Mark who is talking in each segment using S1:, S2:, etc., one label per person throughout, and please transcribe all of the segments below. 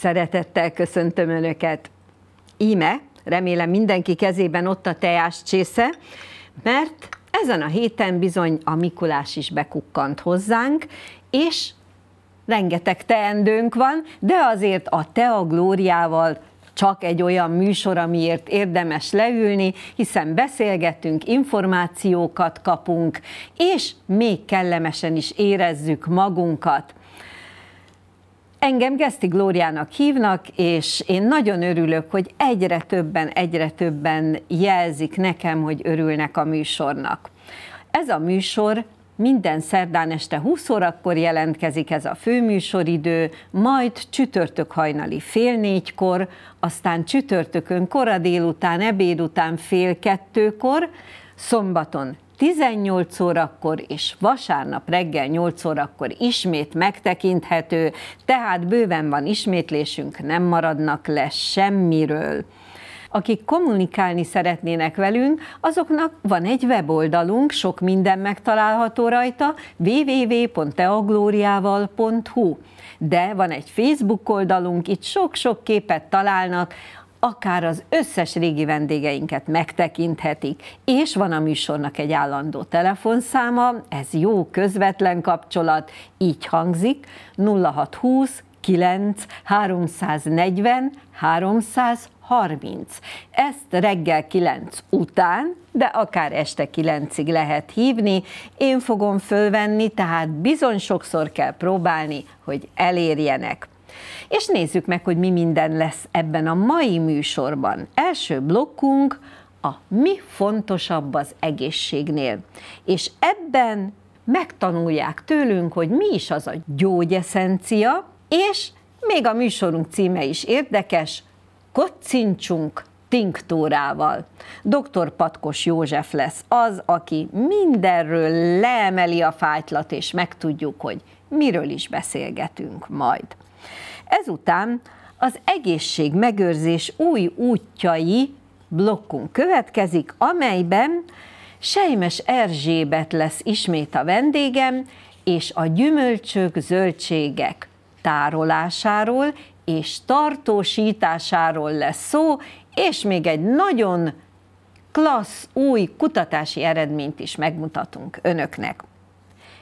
S1: Szeretettel köszöntöm Önöket. Íme, remélem mindenki kezében ott a teás csésze, mert ezen a héten bizony a Mikulás is bekukkant hozzánk, és rengeteg teendőnk van, de azért a Tea Glóriával csak egy olyan műsor, amiért érdemes leülni, hiszen beszélgetünk, információkat kapunk, és még kellemesen is érezzük magunkat. Engem Geszti Glóriának hívnak, és én nagyon örülök, hogy egyre többen, egyre többen jelzik nekem, hogy örülnek a műsornak. Ez a műsor minden szerdán este 20 órakor jelentkezik ez a főműsoridő, majd csütörtök hajnali fél négykor, aztán csütörtökön kora délután, ebéd után fél kettőkor, szombaton 18 órakor és vasárnap reggel 8 órakor ismét megtekinthető, tehát bőven van ismétlésünk, nem maradnak le semmiről. Akik kommunikálni szeretnének velünk, azoknak van egy weboldalunk, sok minden megtalálható rajta, www.teaglóriával.hu de van egy Facebook oldalunk, itt sok-sok képet találnak, akár az összes régi vendégeinket megtekinthetik, és van a műsornak egy állandó telefonszáma, ez jó közvetlen kapcsolat, így hangzik 0620 9 340 330. Ezt reggel 9 után, de akár este 9-ig lehet hívni. Én fogom fölvenni, tehát bizony sokszor kell próbálni, hogy elérjenek. És nézzük meg, hogy mi minden lesz ebben a mai műsorban. Első blokkunk a mi fontosabb az egészségnél. És ebben megtanulják tőlünk, hogy mi is az a gyógyeszencia, és még a műsorunk címe is érdekes, kocincsunk tinktúrával. Dr. Patkos József lesz az, aki mindenről leemeli a fájtlat, és megtudjuk, hogy miről is beszélgetünk majd. Ezután az egészség megőrzés új útjai blokkunk következik, amelyben Sejmes Erzsébet lesz ismét a vendégem, és a gyümölcsök, zöldségek tárolásáról és tartósításáról lesz szó, és még egy nagyon klassz új kutatási eredményt is megmutatunk önöknek.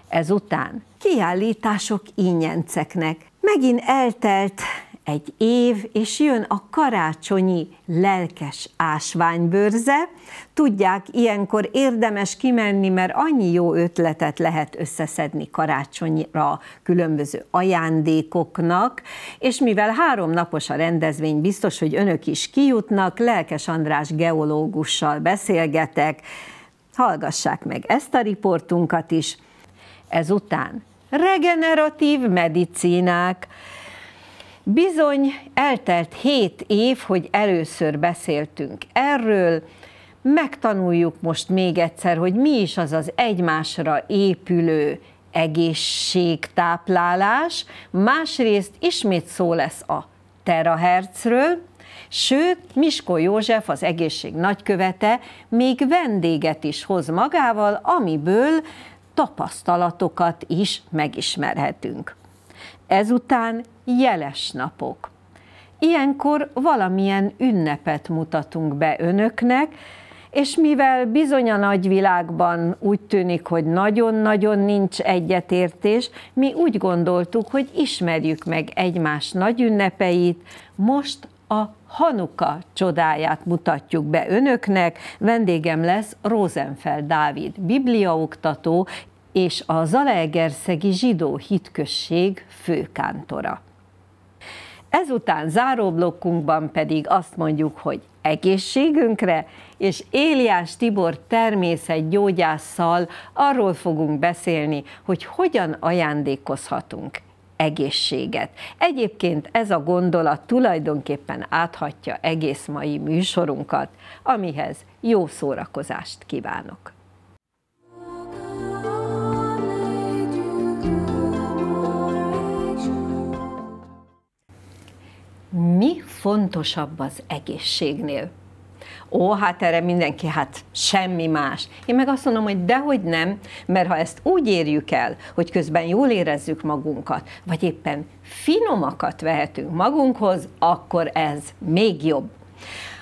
S1: Ezután kiállítások ínyenceknek. Megint eltelt egy év, és jön a karácsonyi lelkes ásványbőrze. Tudják, ilyenkor érdemes kimenni, mert annyi jó ötletet lehet összeszedni karácsonyra különböző ajándékoknak, és mivel három napos a rendezvény, biztos, hogy önök is kijutnak, Lelkes András geológussal beszélgetek, hallgassák meg ezt a riportunkat is. Ezután regeneratív medicinák, Bizony eltelt hét év, hogy először beszéltünk erről, megtanuljuk most még egyszer, hogy mi is az az egymásra épülő egészségtáplálás, másrészt ismét szó lesz a terahertzről, Sőt, Miskó József, az egészség nagykövete, még vendéget is hoz magával, amiből tapasztalatokat is megismerhetünk. Ezután jeles napok. Ilyenkor valamilyen ünnepet mutatunk be önöknek, és mivel bizony a nagyvilágban úgy tűnik, hogy nagyon-nagyon nincs egyetértés, mi úgy gondoltuk, hogy ismerjük meg egymás nagy ünnepeit, most a Hanuka csodáját mutatjuk be önöknek. Vendégem lesz Rosenfeld Dávid, bibliaoktató és a Zalaegerszegi zsidó hitközség főkántora. Ezután záróblokkunkban pedig azt mondjuk, hogy egészségünkre, és Éliás Tibor természetgyógyásszal arról fogunk beszélni, hogy hogyan ajándékozhatunk egészséget. Egyébként ez a gondolat tulajdonképpen áthatja egész mai műsorunkat, amihez jó szórakozást kívánok. Mi fontosabb az egészségnél? Ó, hát erre mindenki, hát semmi más. Én meg azt mondom, hogy dehogy nem, mert ha ezt úgy érjük el, hogy közben jól érezzük magunkat, vagy éppen finomakat vehetünk magunkhoz, akkor ez még jobb.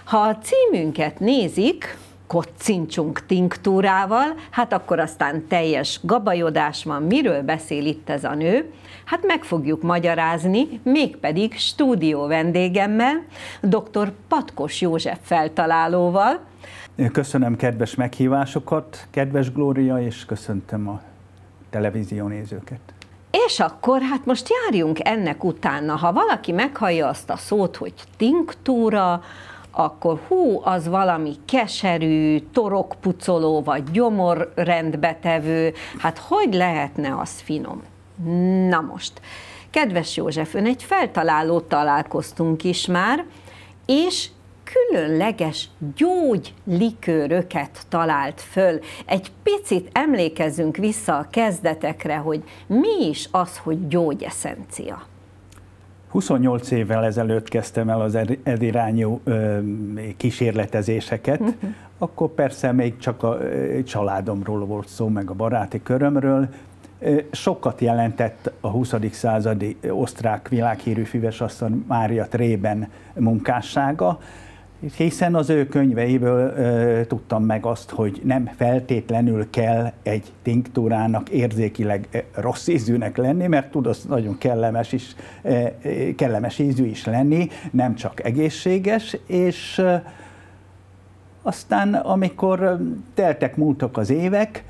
S1: Ha a címünket nézik, kocincsunk tinktúrával, hát akkor aztán teljes gabajodás van, miről beszél itt ez a nő, hát meg fogjuk magyarázni, mégpedig stúdió vendégemmel, dr. Patkos József feltalálóval.
S2: Köszönöm kedves meghívásokat, kedves Glória, és köszöntöm a televízió nézőket.
S1: És akkor hát most járjunk ennek utána. Ha valaki meghallja azt a szót, hogy tinktúra, akkor hú, az valami keserű, torokpucoló, vagy gyomorrendbetevő, hát hogy lehetne az finom? Na most, kedves József, ön egy feltalálót találkoztunk is már, és különleges gyógylikőröket talált föl. Egy picit emlékezzünk vissza a kezdetekre, hogy mi is az, hogy gyógyeszencia.
S2: 28 évvel ezelőtt kezdtem el az edirányú kísérletezéseket, uh-huh. akkor persze még csak a családomról volt szó, meg a baráti körömről. Sokat jelentett a 20. századi osztrák világhírű füvesasszony Mária Trében munkássága, hiszen az ő könyveiből e, tudtam meg azt, hogy nem feltétlenül kell egy tinktúrának érzékileg rossz ízűnek lenni, mert tud az nagyon kellemes, is, e, kellemes ízű is lenni, nem csak egészséges, és e, aztán amikor teltek, múltak az évek,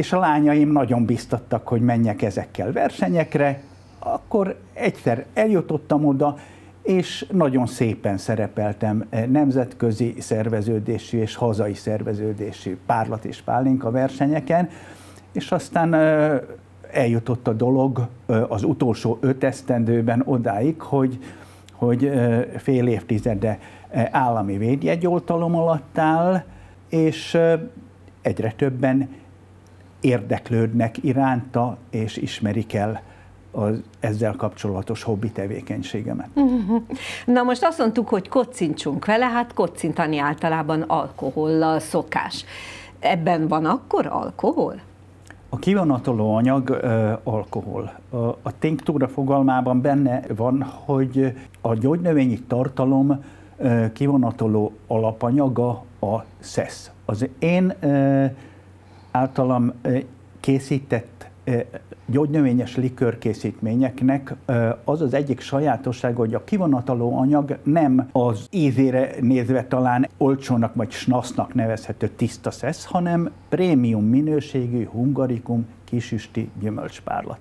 S2: és a lányaim nagyon biztattak, hogy menjek ezekkel versenyekre, akkor egyszer eljutottam oda, és nagyon szépen szerepeltem nemzetközi szerveződésű és hazai szerveződésű párlat és pálinka versenyeken, és aztán eljutott a dolog az utolsó öt esztendőben odáig, hogy, hogy fél évtizede állami védjegyoltalom alatt áll, és egyre többen érdeklődnek iránta, és ismerik el az ezzel kapcsolatos hobbi tevékenységemet.
S1: Na most azt mondtuk, hogy kocincsunk vele, hát kocintani általában alkohollal szokás. Ebben van akkor alkohol?
S2: A kivonatoló anyag uh, alkohol. A, a tinktúra fogalmában benne van, hogy a gyógynövényi tartalom uh, kivonatoló alapanyaga a szesz. Az én uh, általam készített gyógynövényes likörkészítményeknek az az egyik sajátosság, hogy a kivonataló anyag nem az ízére nézve talán olcsónak vagy snasznak nevezhető tiszta szesz, hanem prémium minőségű hungarikum kisüsti gyümölcspárlat.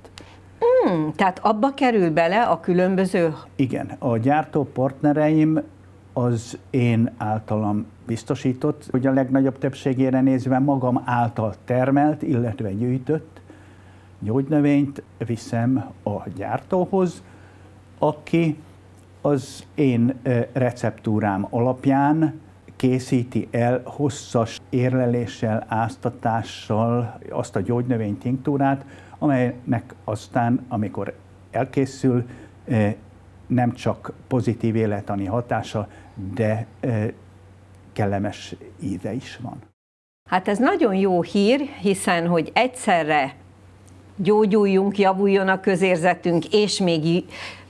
S1: Mm, tehát abba kerül bele a különböző...
S2: Igen, a gyártó partnereim az én általam biztosított, hogy a legnagyobb többségére nézve magam által termelt, illetve gyűjtött, gyógynövényt viszem a gyártóhoz, aki az én receptúrám alapján készíti el hosszas érleléssel, áztatással azt a gyógynövény tinktúrát, amelynek aztán, amikor elkészül, nem csak pozitív életani hatása, de kellemes íze is van.
S1: Hát ez nagyon jó hír, hiszen hogy egyszerre gyógyuljunk, javuljon a közérzetünk, és még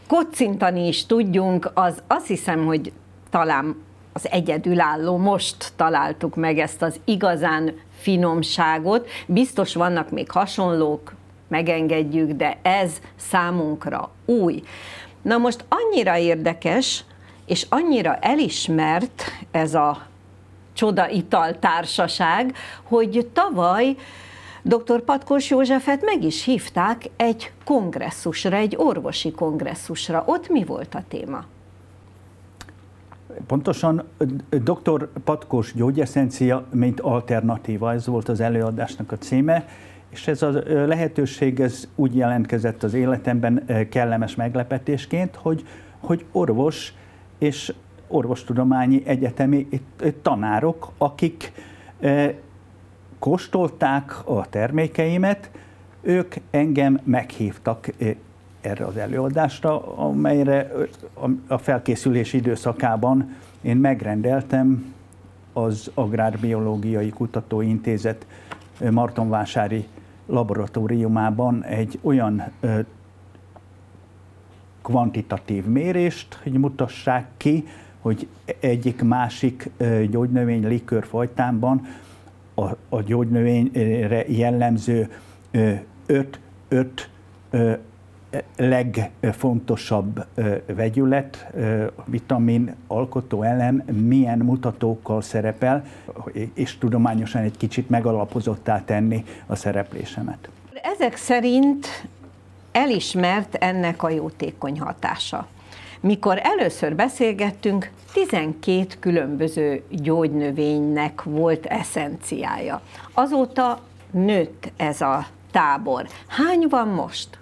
S1: kocintani is tudjunk, az azt hiszem, hogy talán az egyedülálló, most találtuk meg ezt az igazán finomságot. Biztos vannak még hasonlók, megengedjük, de ez számunkra új. Na most annyira érdekes, és annyira elismert ez a csoda ital társaság, hogy tavaly Dr. Patkos Józsefet meg is hívták egy kongresszusra, egy orvosi kongresszusra. Ott mi volt a téma?
S2: Pontosan dr. Patkos gyógyeszencia, mint alternatíva, ez volt az előadásnak a címe, és ez a lehetőség ez úgy jelentkezett az életemben kellemes meglepetésként, hogy, hogy orvos és orvostudományi egyetemi tanárok, akik kóstolták a termékeimet, ők engem meghívtak erre az előadásra, amelyre a felkészülés időszakában én megrendeltem az Agrárbiológiai Kutatóintézet Martonvásári laboratóriumában egy olyan kvantitatív mérést, hogy mutassák ki, hogy egyik másik gyógynövény likőrfajtában a, a gyógynövényre jellemző 5 legfontosabb vegyület, vitamin, alkotó elem milyen mutatókkal szerepel, és tudományosan egy kicsit megalapozottá tenni a szereplésemet.
S1: Ezek szerint elismert ennek a jótékony hatása. Mikor először beszélgettünk, 12 különböző gyógynövénynek volt eszenciája. Azóta nőtt ez a tábor. Hány van most?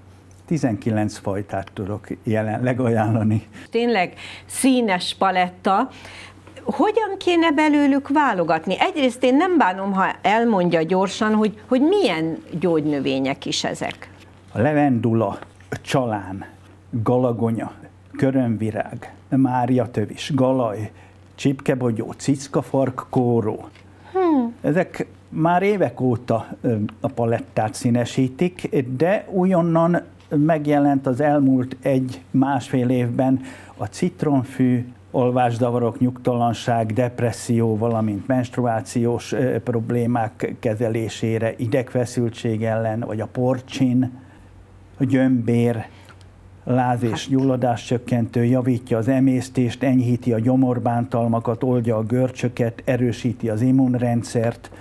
S2: 19 fajtát tudok jelenleg ajánlani.
S1: Tényleg színes paletta. Hogyan kéne belőlük válogatni? Egyrészt én nem bánom, ha elmondja gyorsan, hogy, hogy milyen gyógynövények is ezek.
S2: A levendula, csalán, galagonya, körömvirág, Mária tövis, galaj, csipkebogyó, cickafark, kóró. Hmm. Ezek már évek óta a palettát színesítik, de újonnan megjelent az elmúlt egy-másfél évben. A citronfű, olvásdavarok, nyugtalanság, depresszió, valamint menstruációs problémák kezelésére, idegfeszültség ellen, vagy a porcsin, a gyömbér, láz és gyulladás csökkentő, javítja az emésztést, enyhíti a gyomorbántalmakat, oldja a görcsöket, erősíti az immunrendszert,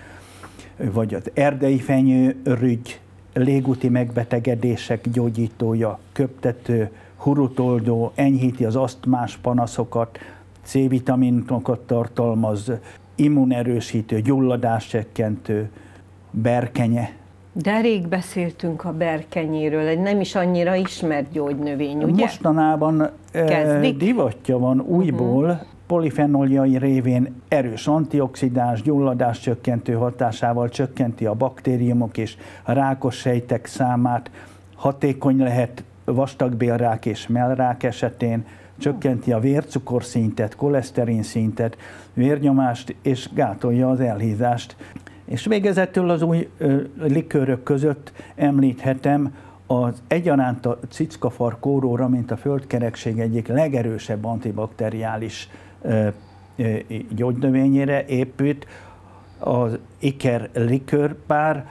S2: vagy az erdei fenyőrügy, légúti megbetegedések gyógyítója, köptető, hurutoldó, enyhíti az asztmás panaszokat, C-vitaminokat tartalmaz, immunerősítő, gyulladáscsökkentő, berkenye.
S1: De rég beszéltünk a berkenyéről, egy nem is annyira ismert gyógynövény, ugye?
S2: Mostanában eh, Kezdik? divatja van újból, uh-huh polifenoljai révén erős antioxidáns, gyulladás csökkentő hatásával csökkenti a baktériumok és a rákos sejtek számát, hatékony lehet vastagbélrák és mellrák esetén, csökkenti a vércukorszintet, koleszterin szintet, vérnyomást és gátolja az elhízást. És végezetül az új ö, likőrök között említhetem az egyaránt a cickafar kóróra, mint a földkerekség egyik legerősebb antibakteriális gyógynövényére épült az iker likőrpár,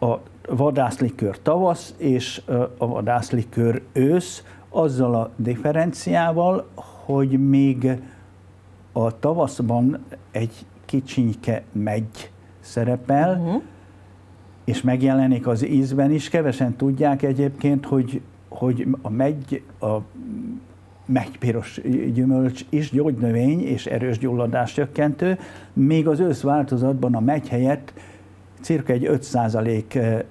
S2: a vadászlikőr tavasz és a vadászlikőr ősz, azzal a differenciával, hogy még a tavaszban egy kicsinyke megy szerepel, uh-huh. és megjelenik az ízben is. Kevesen tudják egyébként, hogy, hogy a megy, a megypiros gyümölcs is gyógynövény és erős gyulladás csökkentő, még az ősz változatban a megy helyett cirka egy 5%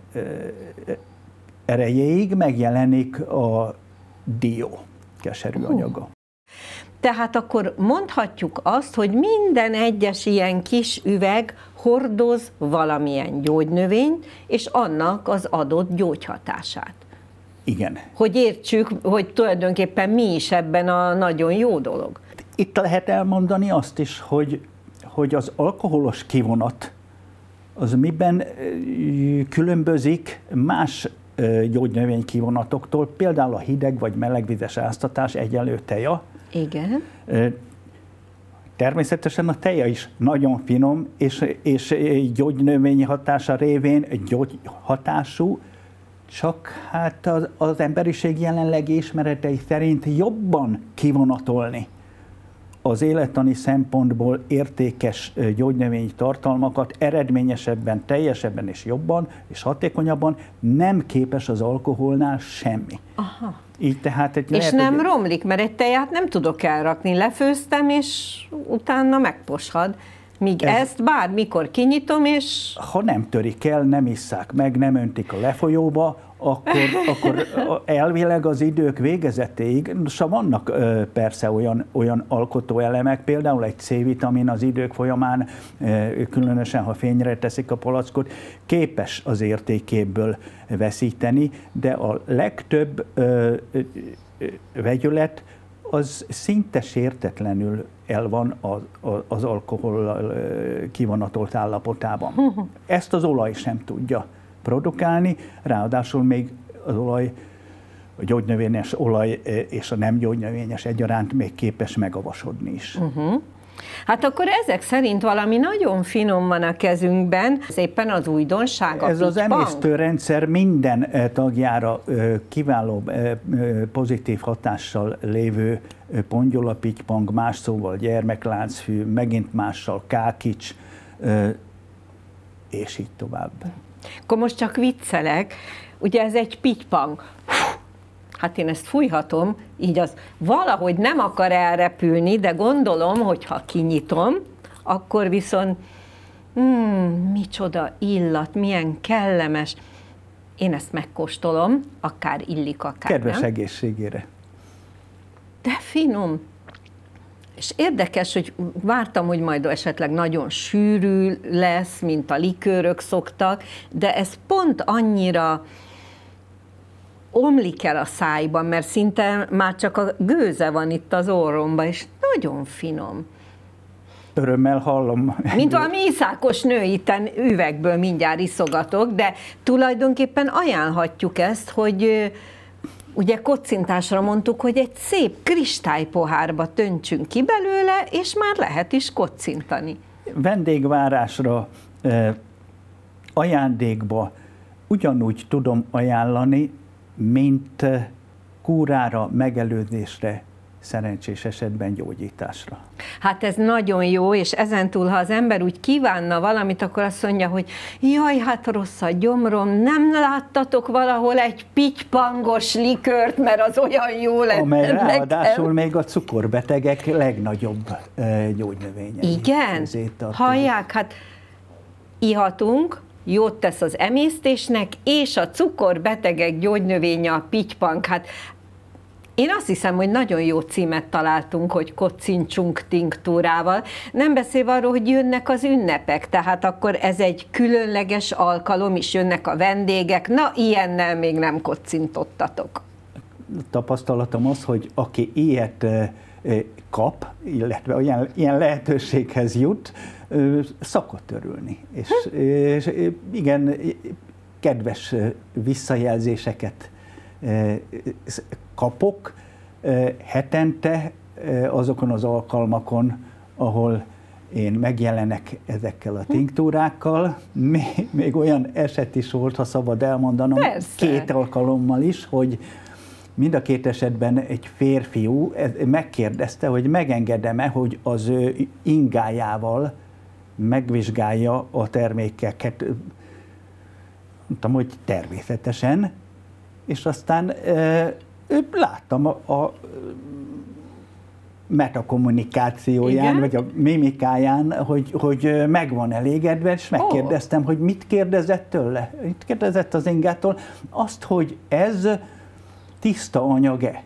S2: erejéig megjelenik a dió keserű anyaga.
S1: Tehát akkor mondhatjuk azt, hogy minden egyes ilyen kis üveg hordoz valamilyen gyógynövényt, és annak az adott gyógyhatását.
S2: Igen.
S1: Hogy értsük, hogy tulajdonképpen mi is ebben a nagyon jó dolog.
S2: Itt lehet elmondani azt is, hogy, hogy az alkoholos kivonat az miben különbözik más gyógynövény kivonatoktól, például a hideg vagy melegvizes áztatás egyenlő teja.
S1: Igen.
S2: Természetesen a teja is nagyon finom, és, és gyógynövényi hatása révén gyógyhatású, csak hát az, az emberiség jelenlegi ismeretei szerint jobban kivonatolni az élettani szempontból értékes gyógynövényi tartalmakat eredményesebben, teljesebben és jobban és hatékonyabban nem képes az alkoholnál semmi.
S1: Aha.
S2: Így tehát egy
S1: és lehet, nem hogy... romlik, mert egy teját nem tudok elrakni. Lefőztem, és utána megposhad. Míg ez, ezt bármikor kinyitom, és...
S2: Ha nem törik el, nem isszák meg, nem öntik a lefolyóba, akkor, akkor elvileg az idők végezetéig, szóval vannak persze olyan, olyan alkotó elemek, például egy C-vitamin az idők folyamán, különösen ha fényre teszik a palackot, képes az értékéből veszíteni, de a legtöbb vegyület az szinte sértetlenül el van az, az alkohol kivonatolt állapotában. Ezt az olaj sem tudja produkálni, ráadásul még az olaj, a gyógynövényes olaj és a nem gyógynövényes egyaránt még képes megavasodni is. Uh-huh.
S1: Hát akkor ezek szerint valami nagyon finom van a kezünkben, ez éppen az újdonság.
S2: Ez az emésztőrendszer minden tagjára kiváló pozitív hatással lévő pongyola, pitypang, más szóval gyermekláncfű, megint mással kákics, és így tovább.
S1: Akkor most csak viccelek, ugye ez egy pitypang. Hát én ezt fújhatom, így az valahogy nem akar elrepülni, de gondolom, hogy ha kinyitom, akkor viszont hmm, micsoda illat, milyen kellemes. Én ezt megkóstolom, akár illik, akár
S2: Kedves
S1: nem.
S2: egészségére.
S1: De finom. És érdekes, hogy vártam, hogy majd esetleg nagyon sűrű lesz, mint a likőrök szoktak, de ez pont annyira omlik el a szájban, mert szinte már csak a gőze van itt az orromban, és nagyon finom.
S2: Örömmel hallom.
S1: Mint valami iszákos nő itten üvegből mindjárt iszogatok, de tulajdonképpen ajánlhatjuk ezt, hogy ugye kocintásra mondtuk, hogy egy szép kristálypohárba töntsünk ki belőle, és már lehet is kocintani.
S2: Vendégvárásra, ajándékba ugyanúgy tudom ajánlani, mint kúrára, megelőzésre, szerencsés esetben gyógyításra.
S1: Hát ez nagyon jó, és ezentúl, ha az ember úgy kívánna valamit, akkor azt mondja, hogy jaj, hát rossz a gyomrom, nem láttatok valahol egy pitypangos likört, mert az olyan jó lett.
S2: Amely ráadásul még a cukorbetegek legnagyobb gyógynövénye.
S1: Igen? Hallják, hát ihatunk, jót tesz az emésztésnek, és a cukorbetegek gyógynövénye a pitypank. Hát én azt hiszem, hogy nagyon jó címet találtunk, hogy kocincsunk tinktúrával. Nem beszélve arról, hogy jönnek az ünnepek, tehát akkor ez egy különleges alkalom, is jönnek a vendégek. Na, ilyennel még nem kocintottatok.
S2: Tapasztalatom az, hogy aki ilyet kap, illetve olyan, ilyen lehetőséghez jut, szokott örülni. És, és igen, kedves visszajelzéseket kapok hetente azokon az alkalmakon, ahol én megjelenek ezekkel a tinktúrákkal. Még, még olyan eset is volt, ha szabad elmondanom, Persze. két alkalommal is, hogy mind a két esetben egy férfiú megkérdezte, hogy megengedem-e, hogy az ő ingájával megvizsgálja a termékeket. Mondtam, hogy természetesen, és aztán láttam a, a metakommunikációján, Igen? vagy a mimikáján, hogy, hogy meg van elégedve, és megkérdeztem, oh. hogy mit kérdezett tőle. Mit kérdezett az ingától? Azt, hogy ez tiszta anyag-e.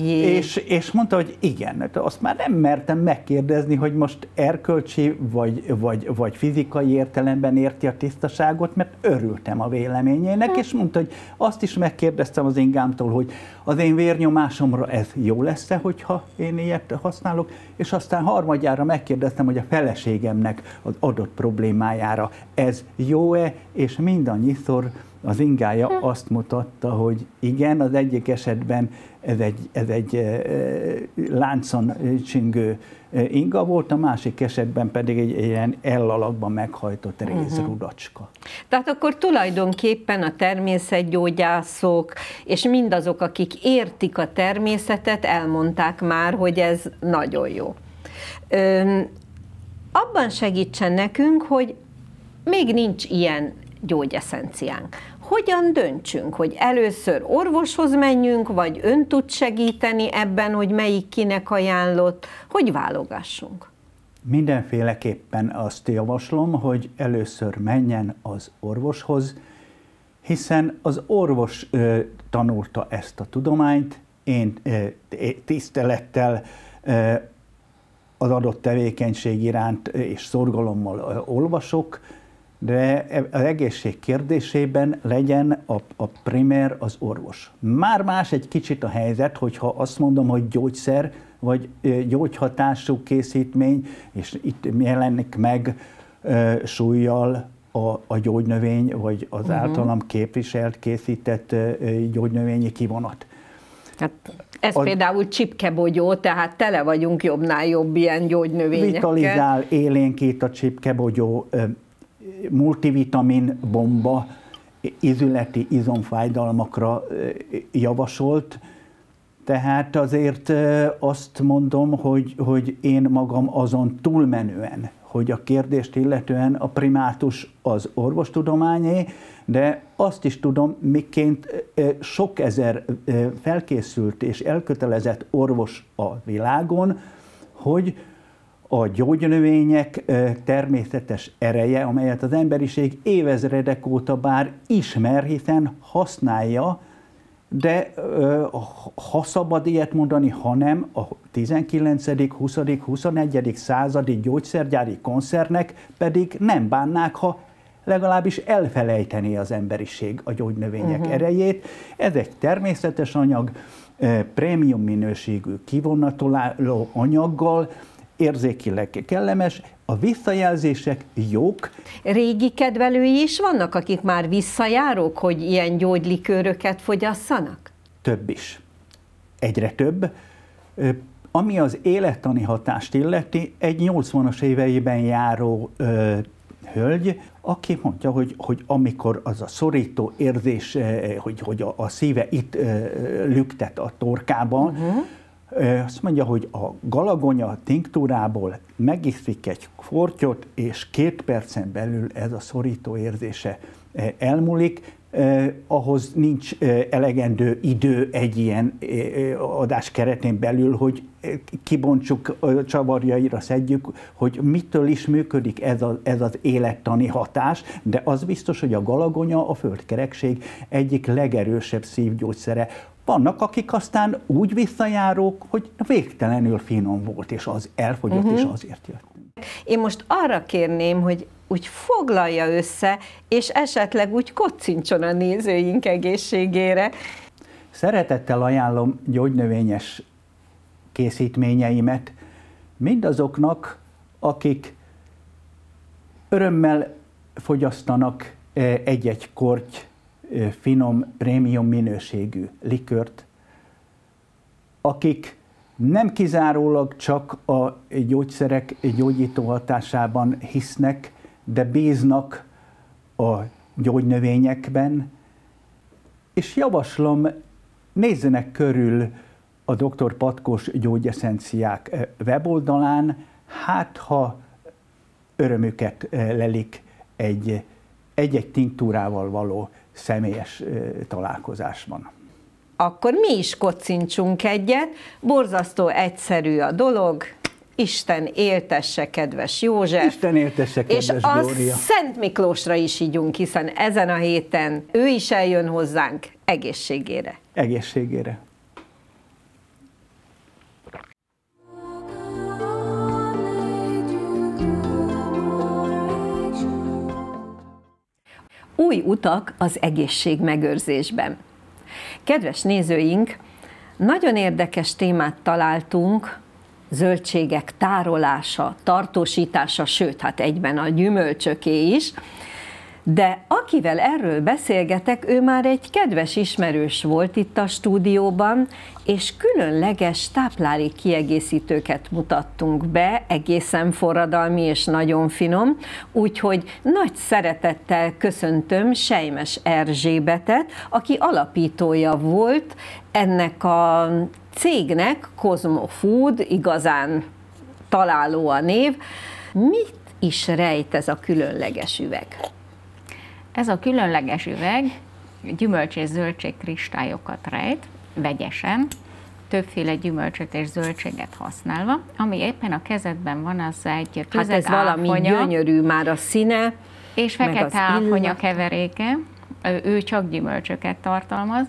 S2: És, és mondta, hogy igen, azt már nem mertem megkérdezni, hogy most erkölcsi vagy, vagy, vagy fizikai értelemben érti a tisztaságot, mert örültem a véleményének, hm. és mondta, hogy azt is megkérdeztem az ingámtól, hogy az én vérnyomásomra ez jó lesz-e, hogyha én ilyet használok, és aztán harmadjára megkérdeztem, hogy a feleségemnek az adott problémájára ez jó-e, és mindannyiszor az ingája azt mutatta, hogy igen, az egyik esetben ez egy, ez egy láncon csingő inga volt, a másik esetben pedig egy ilyen ellalakban meghajtott mhm. rézrudacska. Uh-huh.
S1: Tehát akkor tulajdonképpen a természetgyógyászok és mindazok, akik értik a természetet, elmondták már, hogy ez nagyon jó. Üm, abban segítsen nekünk, hogy még nincs ilyen gyógyeszenciánk hogyan döntsünk, hogy először orvoshoz menjünk, vagy ön tud segíteni ebben, hogy melyik kinek ajánlott, hogy válogassunk?
S2: mindenféleképpen azt javaslom, hogy először menjen az orvoshoz, hiszen az orvos ö, tanulta ezt a tudományt, én ö, tisztelettel ö, az adott tevékenység iránt és szorgalommal olvasok, de e, az egészség kérdésében legyen a, a primer az orvos. Már más egy kicsit a helyzet, hogyha azt mondom, hogy gyógyszer, vagy gyógyhatású készítmény, és itt jelenik meg uh, súlyjal a, a gyógynövény, vagy az uh-huh. általam képviselt, készített uh, gyógynövényi kivonat.
S1: Hát ez a, például csipkebogyó, tehát tele vagyunk jobbnál jobb ilyen gyógynövényekkel.
S2: Vitalizál, élénkít a csipkebogyó, multivitamin bomba, izületi izomfájdalmakra javasolt, tehát azért azt mondom, hogy, hogy én magam azon túlmenően, hogy a kérdést illetően a primátus az orvostudományé, de azt is tudom, miként sok ezer felkészült és elkötelezett orvos a világon, hogy a gyógynövények természetes ereje, amelyet az emberiség évezredek óta bár ismer, hiszen használja, de ha szabad ilyet mondani, hanem a 19., 20., 21. századi gyógyszergyári koncernek pedig nem bánnák, ha legalábbis elfelejteni az emberiség a gyógynövények uh-huh. erejét. Ez egy természetes anyag, prémium minőségű kivonatoló anyaggal, érzékileg kellemes, a visszajelzések jók.
S1: Régi kedvelői is vannak, akik már visszajárók, hogy ilyen gyógylikőröket fogyasszanak?
S2: Több is. Egyre több. Ami az élettani hatást illeti, egy 80-as éveiben járó ö, hölgy, aki mondja, hogy, hogy amikor az a szorító érzés, hogy, hogy a, a szíve itt ö, lüktet a torkában, uh-huh azt mondja, hogy a galagonya tinktúrából megiszik egy fortyot, és két percen belül ez a szorító érzése elmúlik, eh, ahhoz nincs eh, elegendő idő egy ilyen eh, adás keretén belül, hogy kibontsuk, csavarjaira szedjük, hogy mitől is működik ez, a, ez az élettani hatás, de az biztos, hogy a galagonya a földkerekség egyik legerősebb szívgyógyszere. Vannak, akik aztán úgy visszajárók, hogy végtelenül finom volt, és az elfogyott, uh-huh. és mhm. azért jött.
S1: Én most arra kérném, hogy úgy foglalja össze, és esetleg úgy kocincson a nézőink egészségére.
S2: Szeretettel ajánlom gyógynövényes készítményeimet mindazoknak, akik örömmel fogyasztanak eh, egy-egy korty finom, prémium minőségű likört, akik nem kizárólag csak a gyógyszerek gyógyító hatásában hisznek, de bíznak a gyógynövényekben, és javaslom, nézzenek körül a dr. Patkos gyógyeszenciák weboldalán, hát ha örömüket lelik egy egy-egy tinktúrával való személyes találkozásban.
S1: Akkor mi is kocincsunk egyet, borzasztó egyszerű a dolog, Isten éltesse, kedves József.
S2: Isten éltesse, kedves
S1: És
S2: a
S1: Szent Miklósra is ígyunk, hiszen ezen a héten ő is eljön hozzánk egészségére.
S2: Egészségére.
S1: Új utak az egészség megőrzésben. Kedves nézőink, nagyon érdekes témát találtunk, zöldségek tárolása, tartósítása, sőt, hát egyben a gyümölcsöké is, de akivel erről beszélgetek, ő már egy kedves ismerős volt itt a stúdióban, és különleges táplálék kiegészítőket mutattunk be, egészen forradalmi és nagyon finom, úgyhogy nagy szeretettel köszöntöm Sejmes Erzsébetet, aki alapítója volt ennek a cégnek, Cosmo Food, igazán találó a név. Mit is rejt ez a különleges üveg?
S3: Ez a különleges üveg gyümölcs és zöldség kristályokat rejt, vegyesen, többféle gyümölcsöt és zöldséget használva. Ami éppen a kezedben van, az egy
S1: Hát ez valami
S3: áfonya,
S1: gyönyörű már a színe.
S3: és fekete
S1: illata.
S3: keveréke. Ő csak gyümölcsöket tartalmaz,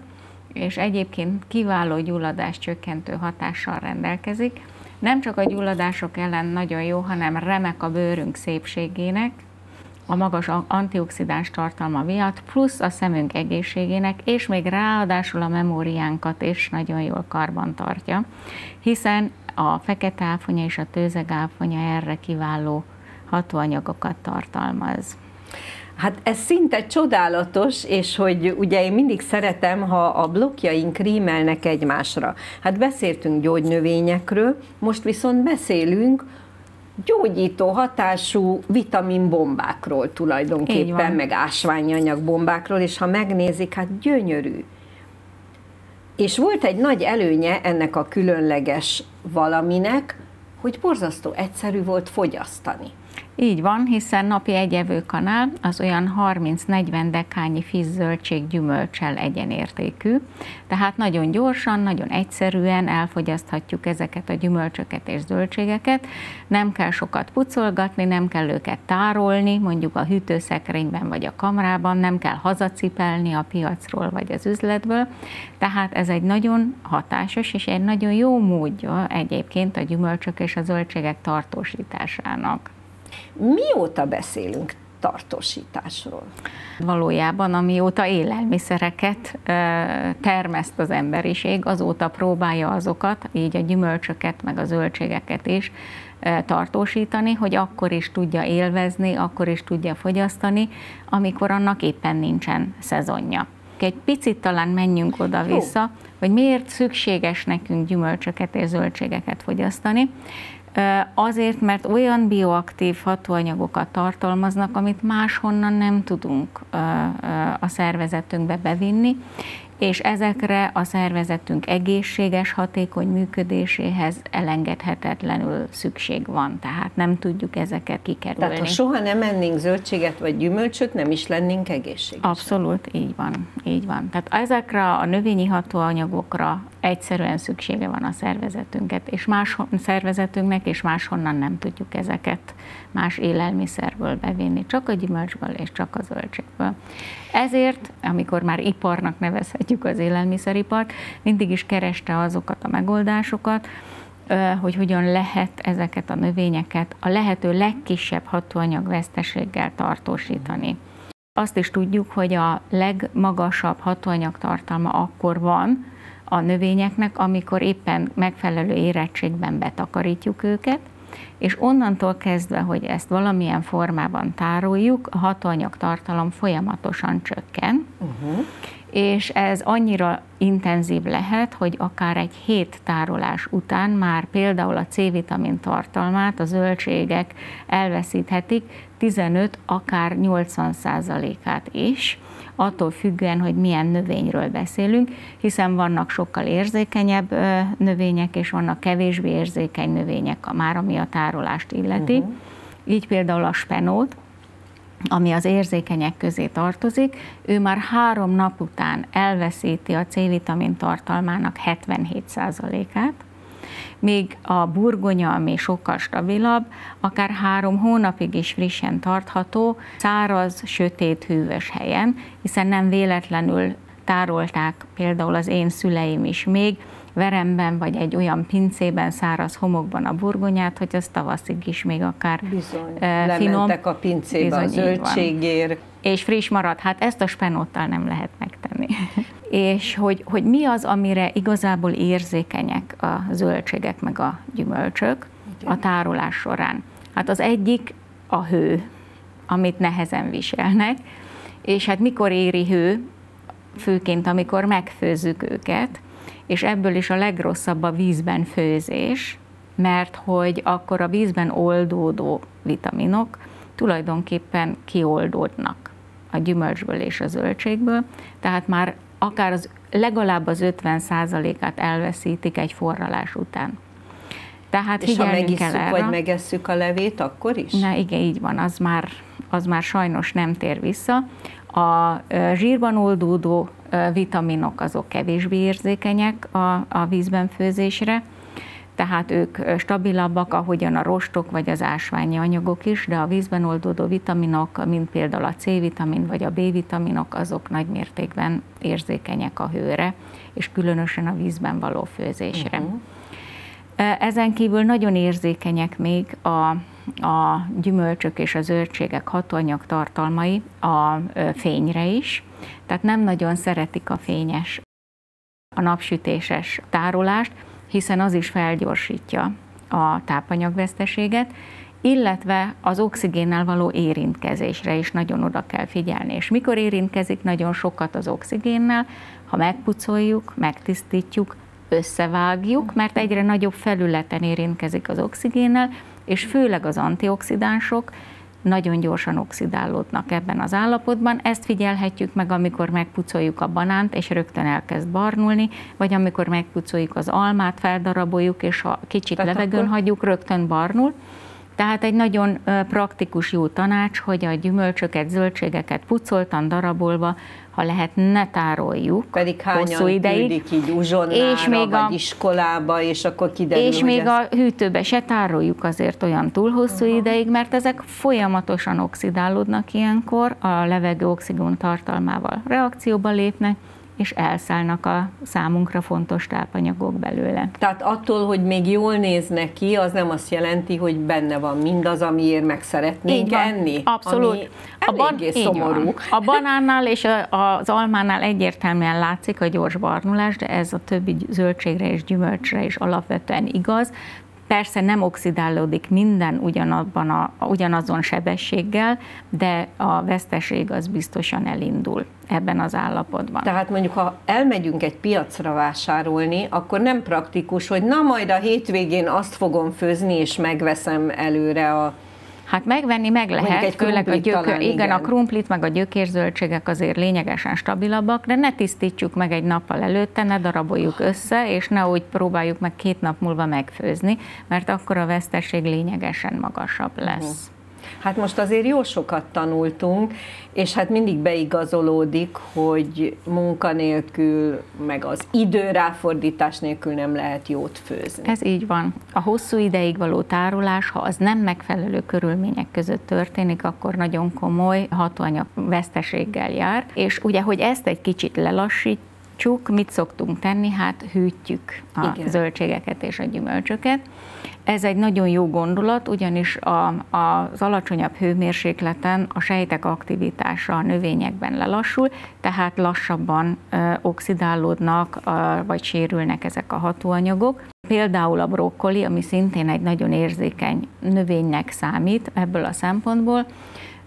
S3: és egyébként kiváló gyulladás csökkentő hatással rendelkezik. Nem csak a gyulladások ellen nagyon jó, hanem remek a bőrünk szépségének, a magas antioxidáns tartalma miatt, plusz a szemünk egészségének, és még ráadásul a memóriánkat is nagyon jól karban tartja, hiszen a fekete áfonya és a tőzeg áfonya erre kiváló hatóanyagokat tartalmaz.
S1: Hát ez szinte csodálatos, és hogy ugye én mindig szeretem, ha a blokkjaink rímelnek egymásra. Hát beszéltünk gyógynövényekről, most viszont beszélünk gyógyító hatású vitaminbombákról tulajdonképpen, meg ásványanyagbombákról, és ha megnézik, hát gyönyörű. És volt egy nagy előnye ennek a különleges valaminek, hogy borzasztó egyszerű volt fogyasztani.
S3: Így van, hiszen napi egy evőkanál az olyan 30-40 dekányi fiszzöldség gyümölcsel egyenértékű, tehát nagyon gyorsan, nagyon egyszerűen elfogyaszthatjuk ezeket a gyümölcsöket és zöldségeket, nem kell sokat pucolgatni, nem kell őket tárolni, mondjuk a hűtőszekrényben vagy a kamrában, nem kell hazacipelni a piacról vagy az üzletből, tehát ez egy nagyon hatásos és egy nagyon jó módja egyébként a gyümölcsök és a zöldségek tartósításának.
S1: Mióta beszélünk tartósításról?
S3: Valójában, amióta élelmiszereket termeszt az emberiség, azóta próbálja azokat, így a gyümölcsöket, meg a zöldségeket is tartósítani, hogy akkor is tudja élvezni, akkor is tudja fogyasztani, amikor annak éppen nincsen szezonja. Egy picit talán menjünk oda-vissza, hogy miért szükséges nekünk gyümölcsöket és zöldségeket fogyasztani. Azért, mert olyan bioaktív hatóanyagokat tartalmaznak, amit máshonnan nem tudunk a szervezetünkbe bevinni, és ezekre a szervezetünk egészséges, hatékony működéséhez elengedhetetlenül szükség van, tehát nem tudjuk ezeket kikerülni.
S1: Tehát ha soha nem ennénk zöldséget vagy gyümölcsöt, nem is lennénk egészségesek.
S3: Abszolút, így van, így van. Tehát ezekre a növényi hatóanyagokra egyszerűen szüksége van a szervezetünket, és más szervezetünknek, és máshonnan nem tudjuk ezeket más élelmiszerből bevinni, csak a gyümölcsből és csak a zöldségből. Ezért, amikor már iparnak nevezhetjük az élelmiszeripart, mindig is kereste azokat a megoldásokat, hogy hogyan lehet ezeket a növényeket a lehető legkisebb hatóanyag veszteséggel tartósítani. Azt is tudjuk, hogy a legmagasabb hatóanyagtartalma akkor van a növényeknek, amikor éppen megfelelő érettségben betakarítjuk őket, és onnantól kezdve, hogy ezt valamilyen formában tároljuk, a hatóanyagtartalom folyamatosan csökken, uh-huh. és ez annyira intenzív lehet, hogy akár egy hét tárolás után már például a C-vitamin tartalmát a zöldségek elveszíthetik 15, akár 80 százalékát is, attól függően, hogy milyen növényről beszélünk, hiszen vannak sokkal érzékenyebb növények, és vannak kevésbé érzékeny növények, a- már ami a tárolást illeti. Uh-huh. Így például a spenót, ami az érzékenyek közé tartozik, ő már három nap után elveszíti a C-vitamin tartalmának 77%-át, míg a burgonya, ami sokkal stabilabb, akár három hónapig is frissen tartható, száraz, sötét, hűvös helyen, hiszen nem véletlenül tárolták például az én szüleim is még veremben, vagy egy olyan pincében, száraz homokban a burgonyát, hogy az tavaszig is még akár
S1: Bizony.
S3: eh,
S1: Lementek a pincébe a
S3: Bizony, van
S1: zöldségért.
S3: És friss marad, hát ezt a spenóttal nem lehet megtenni. és hogy, hogy mi az, amire igazából érzékenyek a zöldségek meg a gyümölcsök a tárolás során. Hát az egyik a hő, amit nehezen viselnek, és hát mikor éri hő, főként amikor megfőzzük őket, és ebből is a legrosszabb a vízben főzés, mert hogy akkor a vízben oldódó vitaminok tulajdonképpen kioldódnak a gyümölcsből és a zöldségből, tehát már akár az legalább az 50%-át elveszítik egy forralás után. Tehát
S1: És ha
S3: figyelnünk kell
S1: megisszuk,
S3: erre.
S1: vagy megesszük a levét, akkor is?
S3: Na igen, így van, az már, az már sajnos nem tér vissza. A zsírban oldódó vitaminok azok kevésbé érzékenyek a, a vízben főzésre, tehát ők stabilabbak, ahogyan a rostok vagy az ásványi anyagok is, de a vízben oldódó vitaminok, mint például a C-vitamin vagy a B-vitaminok, azok nagy mértékben érzékenyek a hőre, és különösen a vízben való főzésre. Uh-huh. Ezen kívül nagyon érzékenyek még a, a gyümölcsök és a zöldségek hatóanyag tartalmai a fényre is, tehát nem nagyon szeretik a fényes, a napsütéses tárolást, hiszen az is felgyorsítja a tápanyagveszteséget, illetve az oxigénnel való érintkezésre is nagyon oda kell figyelni. És mikor érintkezik nagyon sokat az oxigénnel, ha megpucoljuk, megtisztítjuk, összevágjuk, mert egyre nagyobb felületen érintkezik az oxigénnel, és főleg az antioxidánsok, nagyon gyorsan oxidálódnak ebben az állapotban. Ezt figyelhetjük meg, amikor megpucoljuk a banánt, és rögtön elkezd barnulni, vagy amikor megpucoljuk az almát, feldaraboljuk, és ha kicsit Tehát levegőn akkor... hagyjuk, rögtön barnul. Tehát egy nagyon praktikus jó tanács, hogy a gyümölcsöket, zöldségeket pucoltan darabolva ha lehet, ne tároljuk
S1: Pedig hosszú ideig. így uzsonnára, és még a, vagy iskolába, és akkor kiderül,
S3: És még ez... a hűtőbe se tároljuk azért olyan túl hosszú uh-huh. ideig, mert ezek folyamatosan oxidálódnak ilyenkor, a levegő oxigón tartalmával reakcióba lépnek, és elszállnak a számunkra fontos tápanyagok belőle.
S1: Tehát attól, hogy még jól néz neki, az nem azt jelenti, hogy benne van mindaz, amiért meg szeretnénk így enni?
S3: Abszolút. Ami a ban- szomorú. Van. A banánnál és az almánál egyértelműen látszik a gyors barnulás, de ez a többi zöldségre és gyümölcsre is alapvetően igaz. Persze nem oxidálódik minden ugyanabban a, ugyanazon sebességgel, de a veszteség az biztosan elindul ebben az állapotban.
S1: Tehát mondjuk, ha elmegyünk egy piacra vásárolni, akkor nem praktikus, hogy na majd a hétvégén azt fogom főzni, és megveszem előre a
S3: Hát megvenni meg lehet, egy főleg a gyökör, talán, igen, igen, a krumplit, meg a gyökérzöldségek azért lényegesen stabilabbak, de ne tisztítsuk meg egy nappal előtte, ne daraboljuk össze, és ne úgy próbáljuk meg két nap múlva megfőzni, mert akkor a veszteség lényegesen magasabb lesz. Uh-huh.
S1: Hát most azért jó sokat tanultunk, és hát mindig beigazolódik, hogy munkanélkül, meg az idő ráfordítás nélkül nem lehet jót főzni.
S3: Ez így van. A hosszú ideig való tárolás, ha az nem megfelelő körülmények között történik, akkor nagyon komoly hatóanyag veszteséggel jár. És ugye, hogy ezt egy kicsit lelassít, mit szoktunk tenni? Hát hűtjük a Igen. zöldségeket és a gyümölcsöket. Ez egy nagyon jó gondolat, ugyanis a, a, az alacsonyabb hőmérsékleten a sejtek aktivitása a növényekben lelassul, tehát lassabban ö, oxidálódnak ö, vagy sérülnek ezek a hatóanyagok. Például a brokkoli, ami szintén egy nagyon érzékeny növénynek számít ebből a szempontból,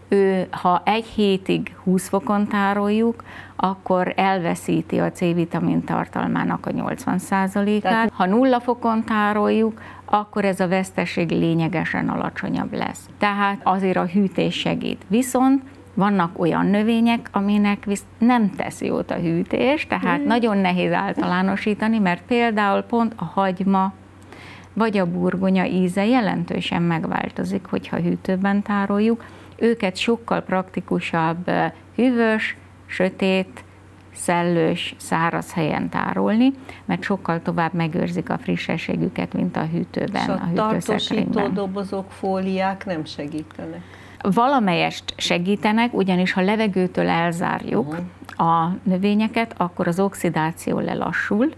S3: ő, ha egy hétig 20 fokon tároljuk, akkor elveszíti a C-vitamin tartalmának a 80%-át. Ha nulla fokon tároljuk, akkor ez a veszteség lényegesen alacsonyabb lesz. Tehát azért a hűtés segít. Viszont vannak olyan növények, aminek visz nem tesz jót a hűtés, tehát mm. nagyon nehéz általánosítani, mert például pont a hagyma vagy a burgonya íze jelentősen megváltozik, hogyha hűtőben tároljuk. Őket sokkal praktikusabb hűvös, sötét, szellős, száraz helyen tárolni, mert sokkal tovább megőrzik a frissességüket, mint a hűtőben, És a, a
S1: tartósító dobozok, fóliák nem segítenek?
S3: Valamelyest segítenek, ugyanis ha levegőtől elzárjuk uh-huh. a növényeket, akkor az oxidáció lelassul,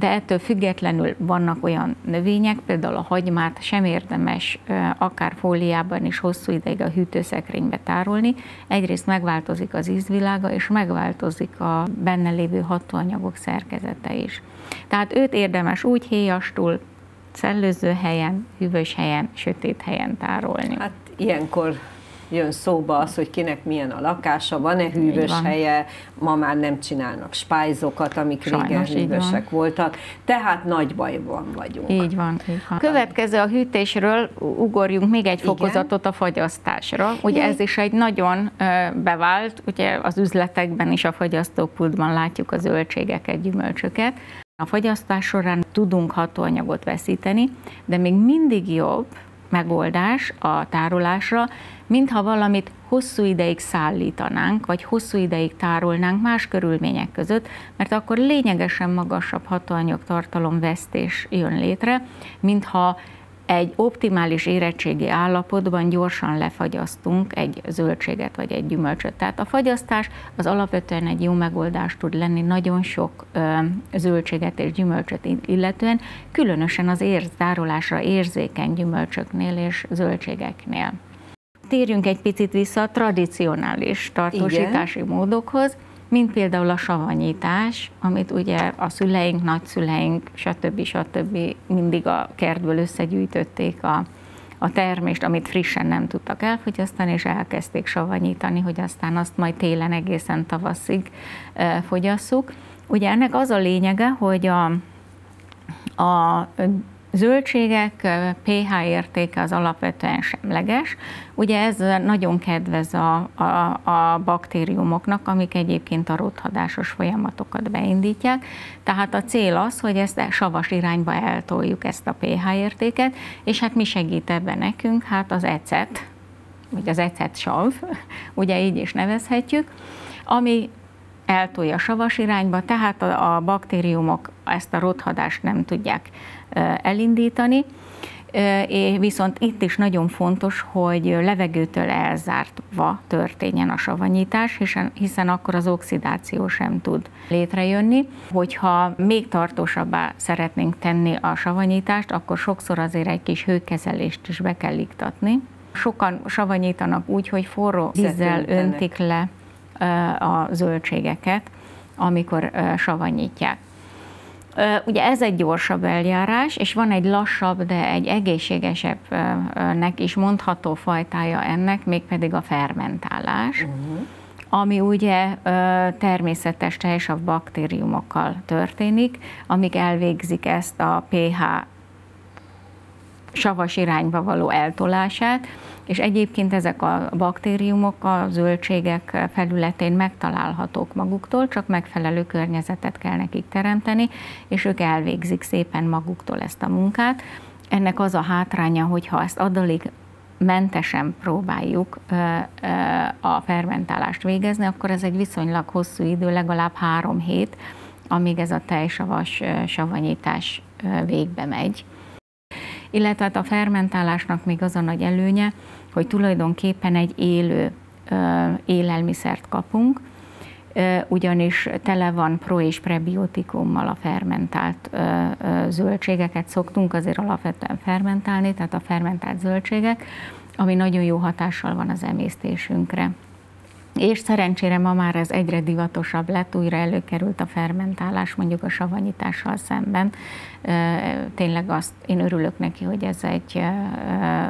S3: de ettől függetlenül vannak olyan növények, például a hagymát sem érdemes akár fóliában is hosszú ideig a hűtőszekrénybe tárolni. Egyrészt megváltozik az ízvilága, és megváltozik a benne lévő hatóanyagok szerkezete is. Tehát őt érdemes úgy héjastul, szellőző helyen, hűvös helyen, sötét helyen tárolni.
S1: Hát ilyenkor jön szóba az, hogy kinek milyen a lakása, van-e hűvös helye, ma már nem csinálnak spájzokat, amik Sajnos, régen hűvösek voltak, tehát nagy bajban vagyunk.
S3: Így van, így van. Következő a hűtésről ugorjunk még egy fokozatot a fagyasztásra. Ugye ez is egy nagyon bevált, ugye az üzletekben is a fagyasztópultban látjuk a zöldségeket, gyümölcsöket, a fagyasztás során tudunk hatóanyagot veszíteni, de még mindig jobb, megoldás a tárolásra, mintha valamit hosszú ideig szállítanánk, vagy hosszú ideig tárolnánk más körülmények között, mert akkor lényegesen magasabb hatóanyag tartalom vesztés jön létre, mintha egy optimális érettségi állapotban gyorsan lefagyasztunk egy zöldséget vagy egy gyümölcsöt. Tehát a fagyasztás az alapvetően egy jó megoldás tud lenni nagyon sok ö, zöldséget és gyümölcsöt illetően, különösen az érzárolásra érzékeny gyümölcsöknél és zöldségeknél. Térjünk egy picit vissza a tradicionális tartósítási Igen. módokhoz mint például a savanyítás, amit ugye a szüleink, nagyszüleink, stb. stb. mindig a kertből összegyűjtötték a, a termést, amit frissen nem tudtak elfogyasztani, és elkezdték savanyítani, hogy aztán azt majd télen egészen tavaszig fogyasszuk. Ugye ennek az a lényege, hogy a, a zöldségek pH értéke az alapvetően semleges. Ugye ez nagyon kedvez a, a, a baktériumoknak, amik egyébként a rothadásos folyamatokat beindítják. Tehát a cél az, hogy ezt savas irányba eltoljuk ezt a pH értéket, és hát mi segít ebben nekünk? Hát az ecet, vagy az ecet sav, ugye így is nevezhetjük, ami eltolja savas irányba, tehát a, a baktériumok ezt a rothadást nem tudják elindítani, viszont itt is nagyon fontos, hogy levegőtől elzártva történjen a savanyítás, hiszen, hiszen akkor az oxidáció sem tud létrejönni. Hogyha még tartósabbá szeretnénk tenni a savanyítást, akkor sokszor azért egy kis hőkezelést is be kell iktatni. Sokan savanyítanak úgy, hogy forró vízzel öntik le a zöldségeket, amikor savanyítják. Ugye ez egy gyorsabb eljárás, és van egy lassabb, de egy egészségesebbnek is mondható fajtája ennek, mégpedig a fermentálás. Uh-huh ami ugye természetes teljesabb baktériumokkal történik, amik elvégzik ezt a pH savas irányba való eltolását, és egyébként ezek a baktériumok a zöldségek felületén megtalálhatók maguktól, csak megfelelő környezetet kell nekik teremteni, és ők elvégzik szépen maguktól ezt a munkát. Ennek az a hátránya, hogyha ezt adalig mentesen próbáljuk a fermentálást végezni, akkor ez egy viszonylag hosszú idő, legalább három hét, amíg ez a tejsavas savanyítás végbe megy illetve hát a fermentálásnak még az a nagy előnye, hogy tulajdonképpen egy élő élelmiszert kapunk, ugyanis tele van pro- és prebiotikummal a fermentált zöldségeket. Szoktunk azért alapvetően fermentálni, tehát a fermentált zöldségek, ami nagyon jó hatással van az emésztésünkre és szerencsére ma már ez egyre divatosabb lett, újra előkerült a fermentálás mondjuk a savanyítással szemben. Tényleg azt én örülök neki, hogy ez egy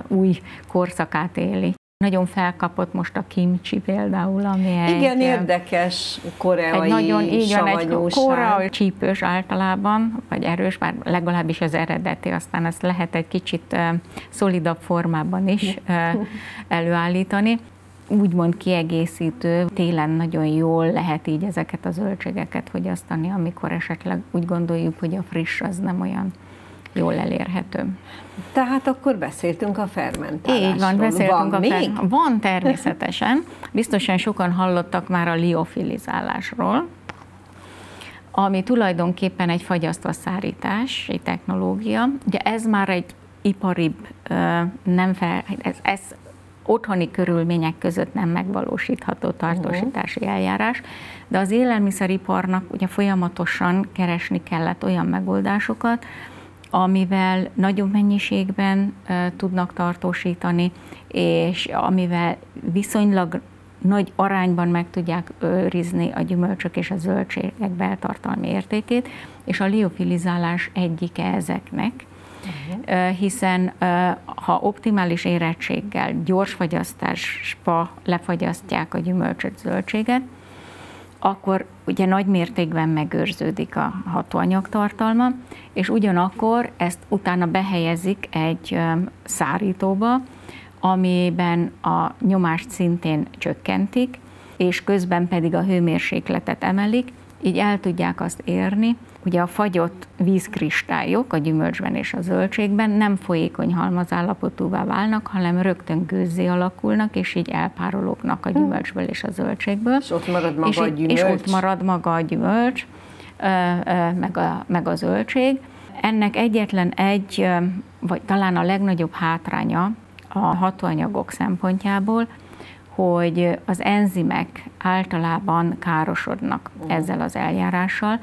S3: új korszakát éli. Nagyon felkapott most a kimchi például, ami
S1: egy... Igen, érdekes koreai
S3: egy nagyon, így van, egy koreai csípős általában, vagy erős, már legalábbis az eredeti, aztán ezt lehet egy kicsit szolidabb formában is előállítani úgymond kiegészítő, télen nagyon jól lehet így ezeket a zöldségeket fogyasztani, amikor esetleg úgy gondoljuk, hogy a friss az nem olyan jól elérhető.
S1: Tehát akkor beszéltünk a fermentálásról.
S3: Így van, beszéltünk van a még? Van természetesen. Biztosan sokan hallottak már a liofilizálásról, ami tulajdonképpen egy fagyasztva szárítási technológia. Ugye ez már egy iparibb, nem fel, ez, ez otthoni körülmények között nem megvalósítható tartósítási eljárás, de az élelmiszeriparnak ugye folyamatosan keresni kellett olyan megoldásokat, amivel nagyobb mennyiségben tudnak tartósítani, és amivel viszonylag nagy arányban meg tudják őrizni a gyümölcsök és a zöldségek beltartalmi értékét, és a liofilizálás egyike ezeknek uh-huh. hiszen ha optimális érettséggel, gyors fagyasztásba lefagyasztják a gyümölcsöt, zöldséget, akkor ugye nagy mértékben megőrződik a hatóanyagtartalma, és ugyanakkor ezt utána behelyezik egy szárítóba, amiben a nyomást szintén csökkentik, és közben pedig a hőmérsékletet emelik, így el tudják azt érni, ugye a fagyott vízkristályok a gyümölcsben és a zöldségben nem folyékony halmazállapotúvá válnak, hanem rögtön gőzzé alakulnak, és így elpárolognak a hm. gyümölcsből és a zöldségből. És
S1: ott marad maga és, a gyümölcs.
S3: És ott marad maga a gyümölcs, meg a, meg a zöldség. Ennek egyetlen egy, vagy talán a legnagyobb hátránya a hatóanyagok szempontjából, hogy az enzimek általában károsodnak ezzel az eljárással,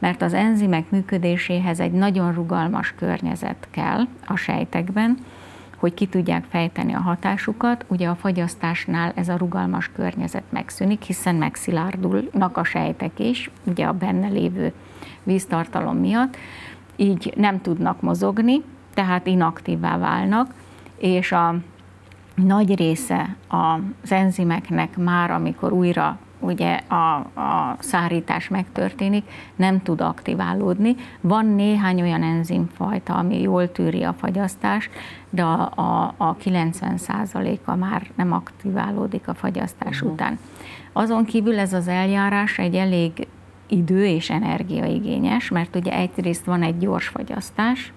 S3: mert az enzimek működéséhez egy nagyon rugalmas környezet kell a sejtekben, hogy ki tudják fejteni a hatásukat. Ugye a fagyasztásnál ez a rugalmas környezet megszűnik, hiszen megszilárdulnak a sejtek is, ugye a benne lévő víztartalom miatt, így nem tudnak mozogni, tehát inaktívvá válnak, és a nagy része az enzimeknek már, amikor újra ugye a, a szárítás megtörténik, nem tud aktiválódni. Van néhány olyan enzimfajta, ami jól tűri a fagyasztást, de a, a, a 90%-a már nem aktiválódik a fagyasztás uh-huh. után. Azon kívül ez az eljárás egy elég idő és energiaigényes, mert ugye egyrészt van egy gyors fagyasztás,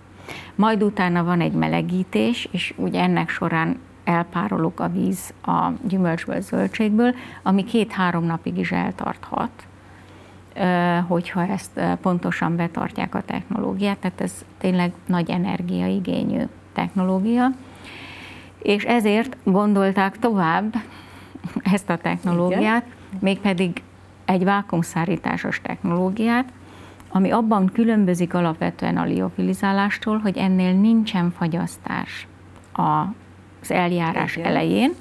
S3: majd utána van egy melegítés, és ugye ennek során elpárolog a víz a gyümölcsből, zöldségből, ami két-három napig is eltarthat, hogyha ezt pontosan betartják a technológiát, tehát ez tényleg nagy energiaigényű technológia, és ezért gondolták tovább ezt a technológiát, Igen. mégpedig egy vákumszárításos technológiát, ami abban különbözik alapvetően a liofilizálástól, hogy ennél nincsen fagyasztás a az eljárás Igen. elején,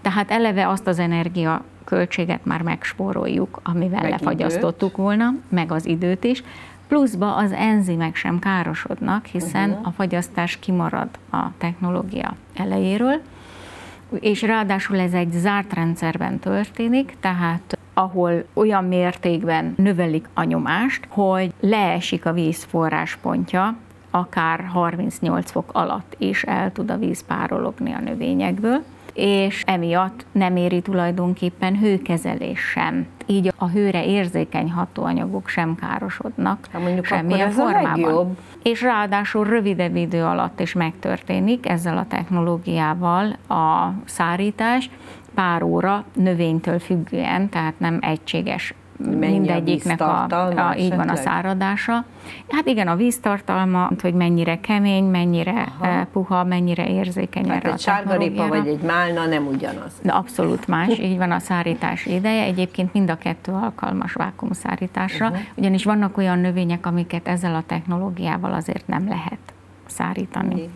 S3: tehát eleve azt az energia költséget már megspóroljuk, amivel meg lefagyasztottuk időt. volna, meg az időt is, pluszba az enzimek sem károsodnak, hiszen uh-huh. a fagyasztás kimarad a technológia elejéről, és ráadásul ez egy zárt rendszerben történik, tehát ahol olyan mértékben növelik a nyomást, hogy leesik a víz forráspontja, akár 38 fok alatt is el tud a víz párologni a növényekből, és emiatt nem éri tulajdonképpen hőkezelés sem. Így a hőre érzékeny hatóanyagok sem károsodnak
S1: ha mondjuk semmilyen ez formában. A
S3: és ráadásul rövidebb idő alatt is megtörténik ezzel a technológiával a szárítás, pár óra növénytől függően, tehát nem egységes mindegyiknek a, a, így van a száradása. Hát igen, a víztartalma, hogy mennyire kemény, mennyire Aha. Eh, puha, mennyire érzékeny
S1: Tehát erre egy sárgarépa vagy egy málna nem ugyanaz.
S3: De abszolút más, így van a szárítás ideje. Egyébként mind a kettő alkalmas vákumszárításra, uh-huh. ugyanis vannak olyan növények, amiket ezzel a technológiával azért nem lehet szárítani. Uh-huh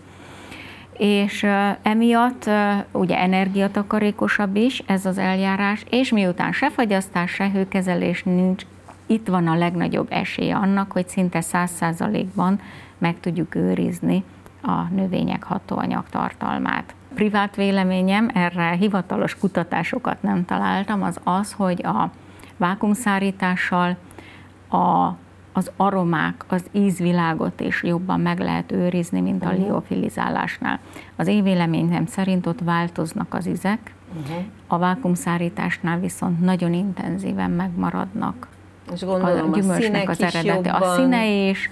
S3: és emiatt ugye energiatakarékosabb is ez az eljárás, és miután se fagyasztás, se hőkezelés nincs, itt van a legnagyobb esélye annak, hogy szinte száz százalékban meg tudjuk őrizni a növények hatóanyag tartalmát. Privát véleményem, erre hivatalos kutatásokat nem találtam, az az, hogy a vákumszárítással a az aromák, az ízvilágot is jobban meg lehet őrizni, mint a uh-huh. liofilizálásnál. Az én véleményem szerint ott változnak az ízek, uh-huh. a vákumszárításnál viszont nagyon intenzíven megmaradnak.
S1: És gondolom, a gyümölcsnek a az eredete,
S3: a színe is,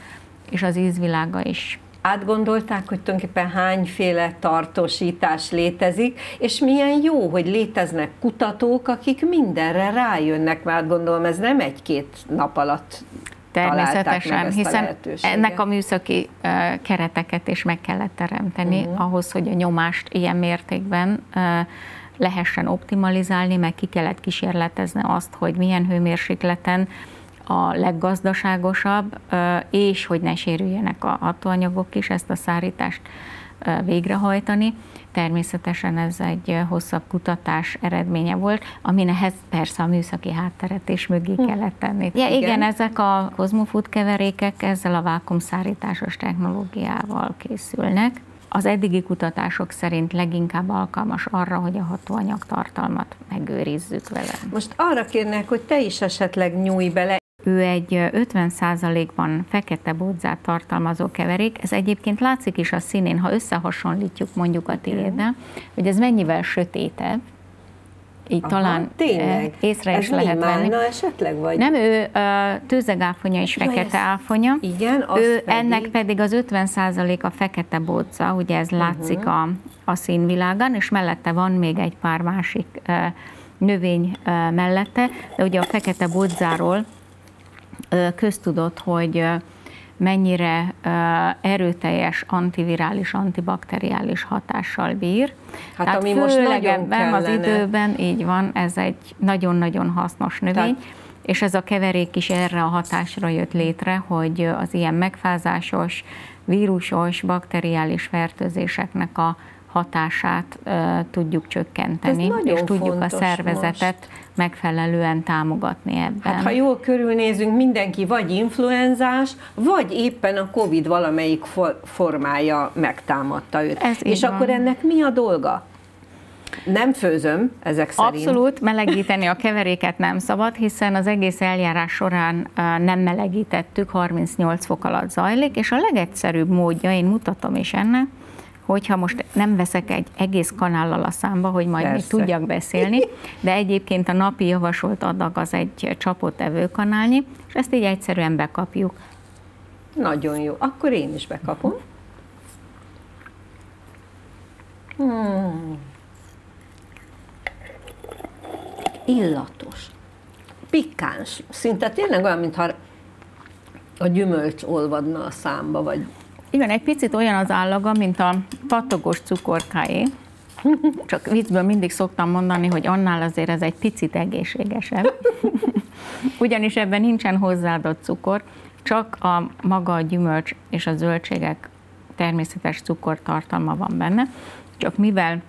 S3: és az ízvilága is
S1: átgondolták, hogy tulajdonképpen hányféle tartósítás létezik, és milyen jó, hogy léteznek kutatók, akik mindenre rájönnek, mert gondolom ez nem egy-két nap alatt Természetesen, hiszen a
S3: ennek a műszaki kereteket is meg kellett teremteni uh-huh. ahhoz, hogy a nyomást ilyen mértékben lehessen optimalizálni, meg ki kellett kísérletezni azt, hogy milyen hőmérsékleten a leggazdaságosabb, és hogy ne sérüljenek a hatóanyagok is, ezt a szárítást végrehajtani. Természetesen ez egy hosszabb kutatás eredménye volt, aminehez persze a műszaki hátteret is mögé hm. kellett tenni. Ja, igen. igen, ezek a kozmofood keverékek ezzel a vákumszárításos technológiával készülnek. Az eddigi kutatások szerint leginkább alkalmas arra, hogy a hatóanyag tartalmat megőrizzük vele.
S1: Most arra kérnek, hogy te is esetleg nyújj bele.
S3: Ő egy 50%-ban fekete bodzát tartalmazó keverék, ez egyébként látszik is a színén, ha összehasonlítjuk mondjuk a tiéddel, hogy ez mennyivel sötétebb, így Aha, talán tényleg? észre
S1: Ez
S3: is lehet venni.
S1: esetleg? Vagy?
S3: Nem, ő tőzegáfonya és ja, fekete ez... áfonya.
S1: Igen,
S3: ő, pedig... Ennek pedig az 50% a fekete bóca, ugye ez látszik uh-huh. a, a színvilágán, és mellette van még egy pár másik növény mellette, de ugye a fekete bodzáról köztudott, hogy mennyire erőteljes antivirális, antibakteriális hatással bír.
S1: Hát Tehát ami most nagyon ebben
S3: az időben, így van, ez egy nagyon-nagyon hasznos növény. Tehát és ez a keverék is erre a hatásra jött létre, hogy az ilyen megfázásos, vírusos, bakteriális fertőzéseknek a hatását uh, tudjuk csökkenteni, és tudjuk a szervezetet most. Megfelelően támogatni ebben.
S1: Hát, ha jól körülnézünk, mindenki vagy influenzás, vagy éppen a COVID valamelyik formája megtámadta őt. Ez és akkor van. ennek mi a dolga? Nem főzöm, ezek szerint.
S3: Abszolút, melegíteni a keveréket nem szabad, hiszen az egész eljárás során nem melegítettük, 38 fok alatt zajlik, és a legegyszerűbb módja, én mutatom is ennek, hogyha most nem veszek egy egész kanállal a számba, hogy majd Persze. még tudjak beszélni, de egyébként a napi javasolt adag az egy csapott evőkanálnyi, és ezt így egyszerűen bekapjuk.
S1: Nagyon jó. Akkor én is bekapom. Hmm. Illatos. Pikáns. Szinte tényleg olyan, mintha a gyümölcs olvadna a számba, vagy
S3: igen, egy picit olyan az állaga, mint a patogos cukorkáé. Csak viccből mindig szoktam mondani, hogy annál azért ez egy picit egészségesebb. Ugyanis ebben nincsen hozzáadott cukor, csak a maga a gyümölcs és a zöldségek természetes cukortartalma van benne. Csak mivel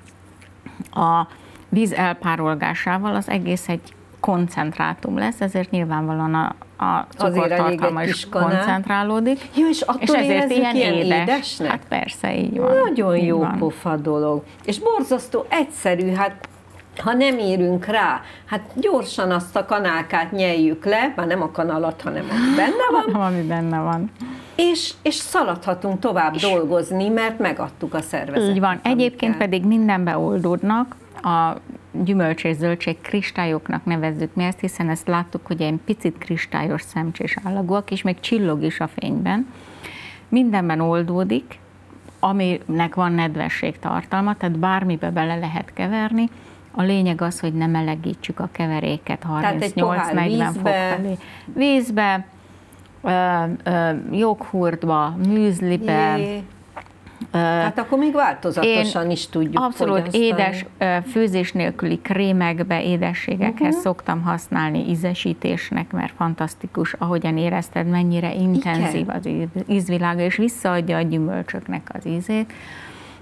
S3: a víz elpárolgásával az egész egy koncentrátum lesz, ezért nyilvánvalóan a, a cukortartalma is koncentrálódik.
S1: Jó, és attól és ezért ilyen, ilyen édes. édesnek?
S3: Hát persze, így van.
S1: Nagyon
S3: így
S1: jó
S3: van.
S1: pofa dolog. És borzasztó egyszerű, hát ha nem érünk rá, hát gyorsan azt a kanálkát nyeljük le, már nem a kanalat, hanem ami benne van.
S3: ami benne van.
S1: És, és szaladhatunk tovább és dolgozni, mert megadtuk a szervezetet.
S3: Így van. Egyébként kell. pedig mindenbe oldódnak, a gyümölcs és zöldség kristályoknak nevezzük mi ezt, hiszen ezt láttuk, hogy egy picit kristályos szemcsés állagúak, és még csillog is a fényben. Mindenben oldódik, aminek van nedvesség tartalma, tehát bármibe bele lehet keverni. A lényeg az, hogy ne melegítsük a keveréket 38-40 fok felé. Vízbe, joghurtba, műzlibe, Jé
S1: Hát akkor még változatosan Én is tudjuk
S3: Abszolút fogyasztani. édes, főzés nélküli krémekbe, édességekhez uh-huh. szoktam használni ízesítésnek, mert fantasztikus, ahogyan érezted, mennyire intenzív Igen. az ízvilága, és visszaadja a gyümölcsöknek az ízét.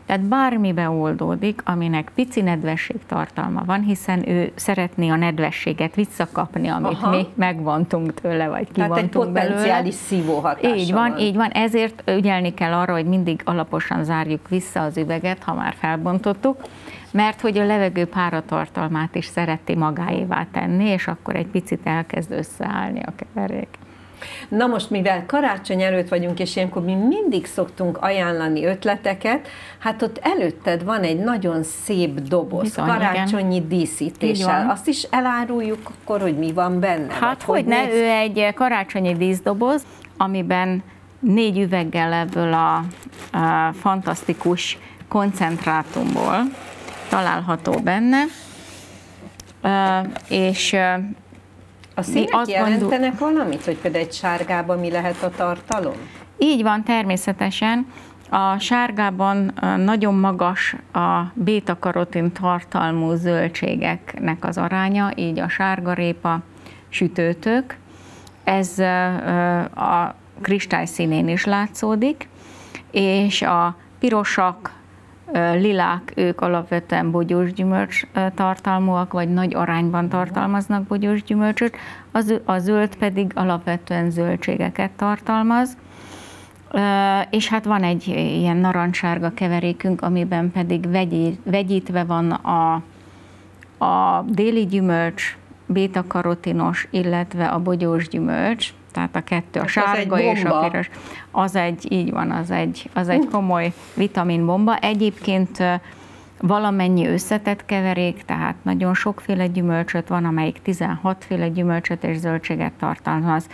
S3: Tehát bármibe oldódik, aminek pici nedvesség tartalma van, hiszen ő szeretné a nedvességet visszakapni, amit Aha. mi megvontunk tőle, vagy kivontunk
S1: belőle. potenciális szívóhatása
S3: Így van, van, így van. Ezért ügyelni kell arra, hogy mindig alaposan zárjuk vissza az üveget, ha már felbontottuk, mert hogy a levegő páratartalmát is szereti magáévá tenni, és akkor egy picit elkezd összeállni a keverék.
S1: Na most, mivel karácsony előtt vagyunk, és ilyenkor mi mindig szoktunk ajánlani ötleteket, hát ott előtted van egy nagyon szép doboz, Bizony, karácsonyi igen. díszítéssel. Azt is eláruljuk akkor, hogy mi van benne?
S3: Hát hogy ne, ő egy karácsonyi díszdoboz, amiben négy üveggel ebből a, a fantasztikus koncentrátumból található benne, és
S1: a színek azt jelentenek gondol... valamit, hogy például egy sárgában mi lehet a tartalom?
S3: Így van, természetesen. A sárgában nagyon magas a béta-karotin tartalmú zöldségeknek az aránya, így a sárgarépa, sütőtök. Ez a kristály színén is látszódik, és a pirosak, lilák, ők alapvetően bogyós gyümölcs tartalmúak, vagy nagy arányban tartalmaznak bogyós gyümölcsöt, a zöld pedig alapvetően zöldségeket tartalmaz. És hát van egy ilyen narancssárga keverékünk, amiben pedig vegyítve van a, a déli gyümölcs, béta-karotinos, illetve a bogyós gyümölcs, tehát a kettő, a hát sárga és a piros, az egy, így van, az egy, az egy komoly vitaminbomba. Egyébként valamennyi összetett keverék, tehát nagyon sokféle gyümölcsöt, van amelyik 16 féle gyümölcsöt és zöldséget tartalmaz,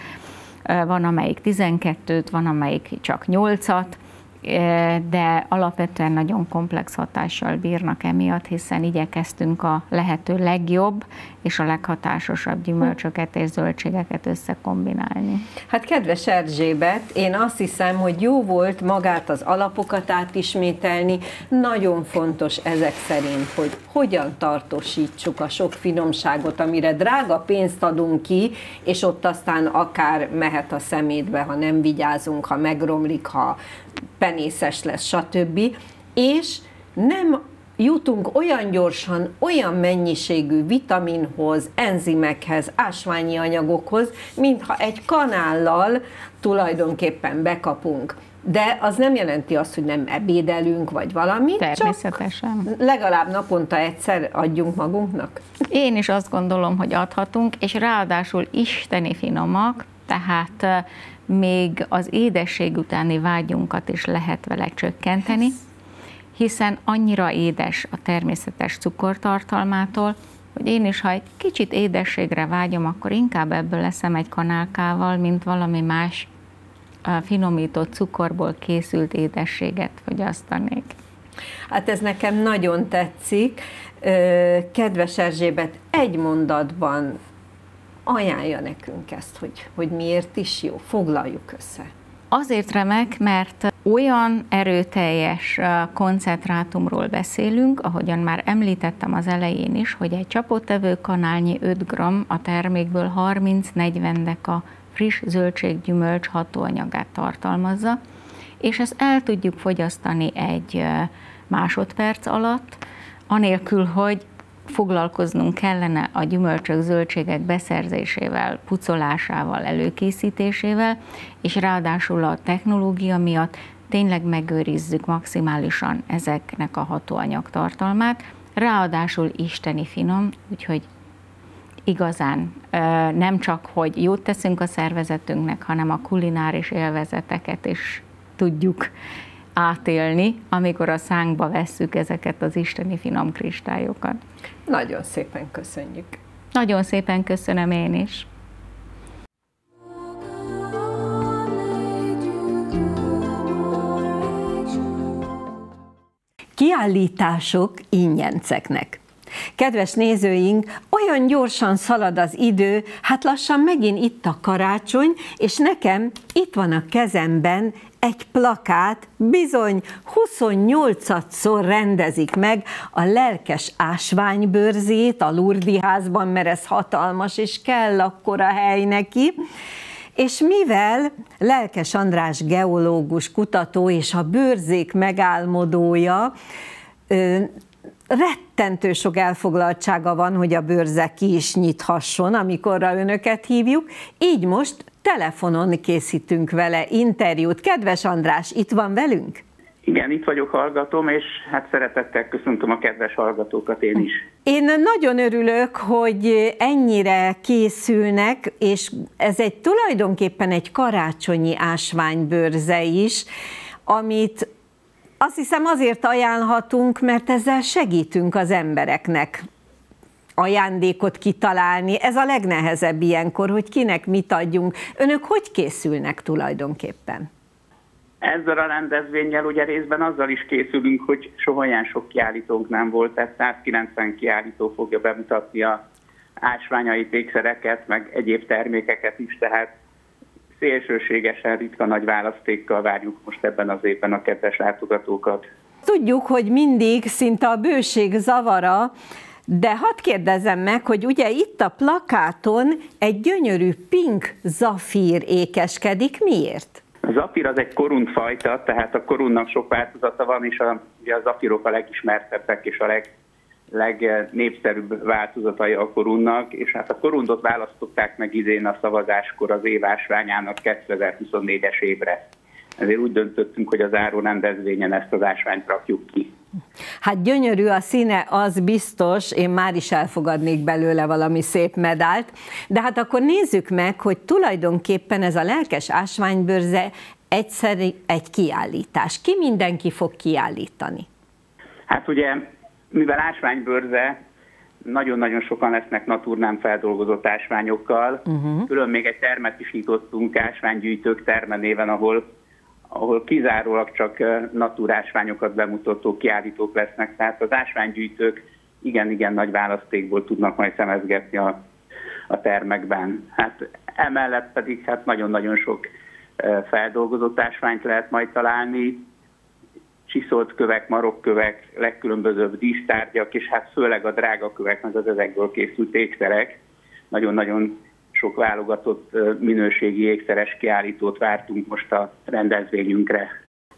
S3: van amelyik 12-t, van amelyik csak 8-at, de alapvetően nagyon komplex hatással bírnak emiatt, hiszen igyekeztünk a lehető legjobb és a leghatásosabb gyümölcsöket és zöldségeket összekombinálni.
S1: Hát kedves Erzsébet, én azt hiszem, hogy jó volt magát az alapokat átismételni. Nagyon fontos ezek szerint, hogy hogyan tartósítsuk a sok finomságot, amire drága pénzt adunk ki, és ott aztán akár mehet a szemétbe, ha nem vigyázunk, ha megromlik, ha penészes lesz, stb. És nem jutunk olyan gyorsan, olyan mennyiségű vitaminhoz, enzimekhez, ásványi anyagokhoz, mintha egy kanállal tulajdonképpen bekapunk. De az nem jelenti azt, hogy nem ebédelünk, vagy valami.
S3: Természetesen.
S1: Csak legalább naponta egyszer adjunk magunknak.
S3: Én is azt gondolom, hogy adhatunk, és ráadásul isteni finomak, tehát még az édesség utáni vágyunkat is lehet vele csökkenteni, hiszen annyira édes a természetes cukortartalmától, hogy én is, ha egy kicsit édességre vágyom, akkor inkább ebből leszem egy kanálkával, mint valami más finomított cukorból készült édességet fogyasztanék.
S1: Hát ez nekem nagyon tetszik. Kedves Erzsébet, egy mondatban ajánlja nekünk ezt, hogy, hogy miért is jó? Foglaljuk össze.
S3: Azért remek, mert olyan erőteljes koncentrátumról beszélünk, ahogyan már említettem az elején is, hogy egy csapottevő kanálnyi 5 g a termékből 30-40 deka friss zöldséggyümölcs hatóanyagát tartalmazza, és ezt el tudjuk fogyasztani egy másodperc alatt, anélkül, hogy foglalkoznunk kellene a gyümölcsök, zöldségek beszerzésével, pucolásával, előkészítésével, és ráadásul a technológia miatt tényleg megőrizzük maximálisan ezeknek a hatóanyag tartalmát, ráadásul isteni finom, úgyhogy igazán nem csak, hogy jót teszünk a szervezetünknek, hanem a kulináris élvezeteket is tudjuk átélni, amikor a szánkba vesszük ezeket az isteni finom kristályokat.
S1: Nagyon szépen köszönjük.
S3: Nagyon szépen köszönöm én is.
S1: Kiállítások ingyenceknek. Kedves nézőink, olyan gyorsan szalad az idő, hát lassan megint itt a karácsony, és nekem itt van a kezemben egy plakát, bizony 28-szor rendezik meg a lelkes ásványbőrzét a Lurdi házban, mert ez hatalmas, és kell akkora hely neki. És mivel Lelkes András geológus, kutató és a bőrzék megálmodója, rettentő sok elfoglaltsága van, hogy a bőrze ki is nyithasson, amikorra önöket hívjuk, így most telefonon készítünk vele interjút. Kedves András, itt van velünk?
S4: Igen, itt vagyok, hallgatom, és hát szeretettel köszöntöm a kedves hallgatókat én is.
S1: Én nagyon örülök, hogy ennyire készülnek, és ez egy tulajdonképpen egy karácsonyi ásványbőrze is, amit azt hiszem azért ajánlhatunk, mert ezzel segítünk az embereknek ajándékot kitalálni. Ez a legnehezebb ilyenkor, hogy kinek mit adjunk. Önök hogy készülnek tulajdonképpen?
S4: Ezzel a rendezvényel ugye részben azzal is készülünk, hogy soha olyan sok kiállítónk nem volt, tehát 190 kiállító fogja bemutatni a ásványai ékszereket, meg egyéb termékeket is, tehát szélsőségesen ritka nagy választékkal várjuk most ebben az évben a kedves látogatókat.
S1: Tudjuk, hogy mindig szinte a bőség zavara, de hadd kérdezem meg, hogy ugye itt a plakáton egy gyönyörű pink zafír ékeskedik, miért?
S4: A zafír az egy fajta, tehát a korunnak sok változata van, és a, ugye a zafírok a legismertebbek és a leg, legnépszerűbb változatai a korunnak, és hát a korundot választották meg idén a szavazáskor az évásványának 2024-es évre. Ezért úgy döntöttünk, hogy az áró rendezvényen ezt az ásványt rakjuk ki.
S1: Hát gyönyörű a színe, az biztos, én már is elfogadnék belőle valami szép medált, de hát akkor nézzük meg, hogy tulajdonképpen ez a lelkes ásványbőrze egyszerű egy kiállítás. Ki mindenki fog kiállítani?
S4: Hát ugye mivel ásványbőrze, nagyon-nagyon sokan lesznek natúrnán feldolgozott ásványokkal. Uh-huh. Külön még egy termet is nyitottunk ásványgyűjtők termenéven, ahol, ahol kizárólag csak natúrásványokat bemutató kiállítók lesznek. Tehát az ásványgyűjtők igen-igen nagy választékból tudnak majd szemezgetni a, a termekben. Hát emellett pedig hát nagyon-nagyon sok feldolgozott ásványt lehet majd találni, csiszolt kövek, marokkövek, legkülönbözőbb dísztárgyak, és hát főleg a drága kövek, meg az ezekből készült ékszerek. Nagyon-nagyon sok válogatott minőségi ékszeres kiállítót vártunk most a rendezvényünkre.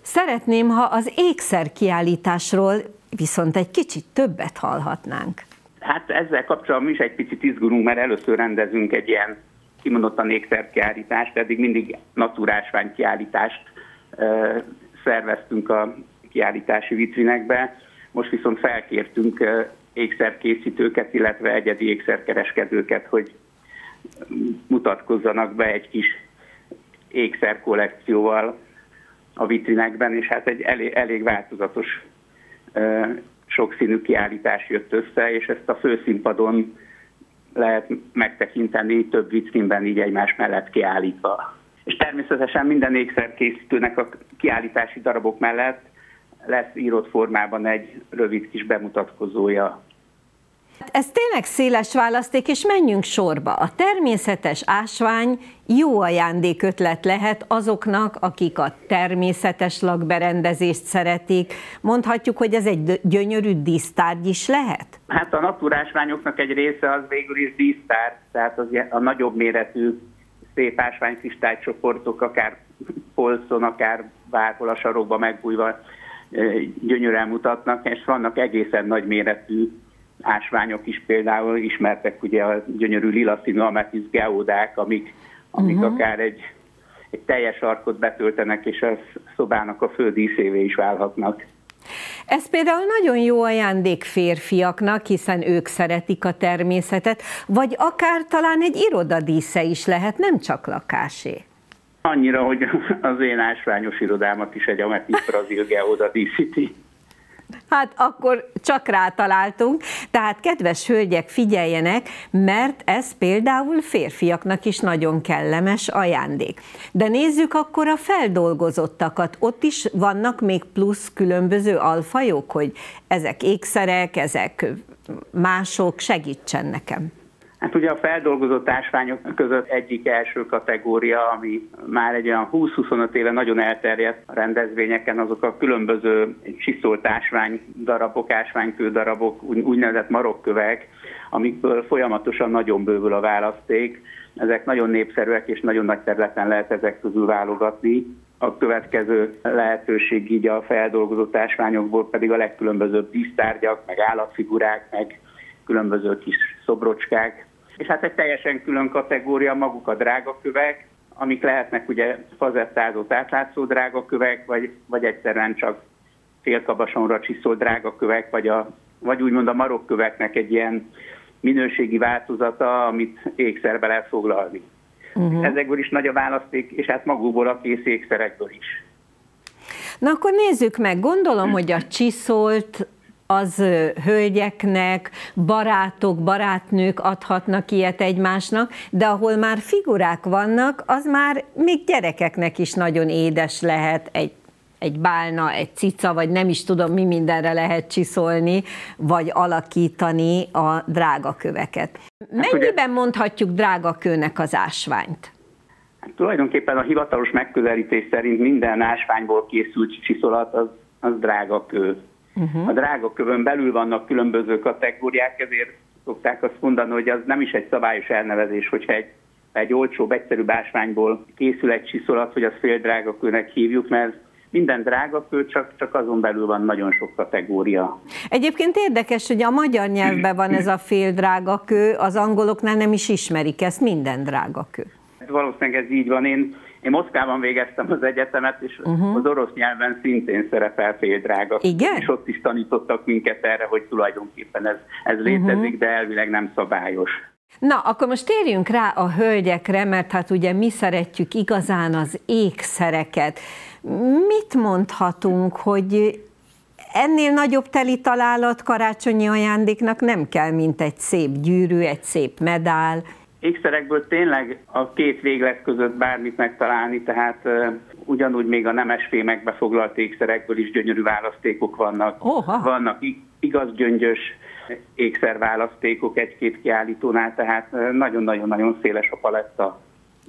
S1: Szeretném, ha az ékszer kiállításról viszont egy kicsit többet hallhatnánk.
S4: Hát ezzel kapcsolatban is egy picit izgulunk, mert először rendezünk egy ilyen kimondottan ékszerkiállítást, eddig mindig naturásvány kiállítást szerveztünk a kiállítási vitrinekbe. Most viszont felkértünk ékszerkészítőket, illetve egyedi ékszerkereskedőket, hogy mutatkozzanak be egy kis ékszerkollekcióval a vitrinekben, és hát egy elég, elég változatos sokszínű kiállítás jött össze, és ezt a főszínpadon lehet megtekinteni több vitrinben így egymás mellett kiállítva. És természetesen minden ékszerkészítőnek a kiállítási darabok mellett lesz írott formában egy rövid kis bemutatkozója.
S1: Ez tényleg széles választék, és menjünk sorba. A természetes ásvány jó ajándékötlet lehet azoknak, akik a természetes lakberendezést szeretik. Mondhatjuk, hogy ez egy gyönyörű dísztárgy is lehet?
S4: Hát a naturásványoknak egy része az végül is dísztárgy, tehát az a nagyobb méretű szép ásványkristálycsoportok, akár polcon, akár bárhol a sarokba megbújva gyönyörűen mutatnak, és vannak egészen nagy méretű ásványok is például, ismertek ugye a gyönyörű lila színű ametisz geódák, amik, amik uh-huh. akár egy, egy teljes arkot betöltenek, és a szobának a fő díszévé is válhatnak.
S1: Ez például nagyon jó ajándék férfiaknak, hiszen ők szeretik a természetet, vagy akár talán egy irodadísze is lehet, nem csak lakásé.
S4: Annyira, hogy az én ásványos irodámat is egy ametis brazil geoda díszíti.
S1: Hát akkor csak rátaláltunk. Tehát kedves hölgyek, figyeljenek, mert ez például férfiaknak is nagyon kellemes ajándék. De nézzük akkor a feldolgozottakat. Ott is vannak még plusz különböző alfajok, hogy ezek ékszerek, ezek mások, segítsen nekem.
S4: Hát ugye a feldolgozott ásványok között egyik első kategória, ami már egy olyan 20-25 éve nagyon elterjedt a rendezvényeken, azok a különböző csiszolt ásvány darabok, ásványkő darabok, úgynevezett marokkövek, amikből folyamatosan nagyon bővül a választék. Ezek nagyon népszerűek, és nagyon nagy területen lehet ezek közül válogatni. A következő lehetőség így a feldolgozott ásványokból pedig a legkülönbözőbb dísztárgyak, meg állatfigurák, meg különböző kis szobrocskák, és hát egy teljesen külön kategória maguk a drágakövek, amik lehetnek ugye fazettázott átlátszó drágakövek, vagy, vagy egyszerűen csak félkabasonra csiszolt drágakövek, vagy, a, vagy úgymond a marokköveknek egy ilyen minőségi változata, amit ékszerbe lehet foglalni. Uh-huh. Ezekből is nagy a választék, és hát magukból a kész ékszerekből is.
S1: Na akkor nézzük meg, gondolom, hogy a csiszolt az hölgyeknek, barátok, barátnők adhatnak ilyet egymásnak, de ahol már figurák vannak, az már még gyerekeknek is nagyon édes lehet egy egy bálna, egy cica, vagy nem is tudom, mi mindenre lehet csiszolni, vagy alakítani a drágaköveket. Hát Mennyiben mondhatjuk drágakőnek az ásványt?
S4: Hát tulajdonképpen a hivatalos megközelítés szerint minden ásványból készült csiszolat az, az drágakő. Uh-huh. A drágakövön belül vannak különböző kategóriák, ezért szokták azt mondani, hogy az nem is egy szabályos elnevezés, hogyha egy, egy olcsó, egyszerű ásványból készül egy csiszolat, hogy azt fél drágakőnek hívjuk, mert minden drágakő, csak, csak azon belül van nagyon sok kategória.
S1: Egyébként érdekes, hogy a magyar nyelvben van ez a fél drágakő, az angoloknál nem is ismerik ezt, minden drágakő.
S4: Valószínűleg ez így van. Én én Moszkvában végeztem az egyetemet, és uh-huh. az orosz nyelven szintén szerepel féldrága.
S1: Igen?
S4: És ott is tanítottak minket erre, hogy tulajdonképpen ez, ez létezik, uh-huh. de elvileg nem szabályos.
S1: Na, akkor most térjünk rá a hölgyekre, mert hát ugye mi szeretjük igazán az ékszereket. Mit mondhatunk, hogy ennél nagyobb teli találat karácsonyi ajándéknak nem kell, mint egy szép gyűrű, egy szép medál.
S4: Ékszerekből tényleg a két véglet között bármit megtalálni, tehát ugyanúgy még a nemes fémekbe foglalt ékszerekből is gyönyörű választékok vannak.
S1: Oha.
S4: Vannak igaz gyöngyös ékszerválasztékok egy-két kiállítónál, tehát nagyon-nagyon-nagyon széles a paletta.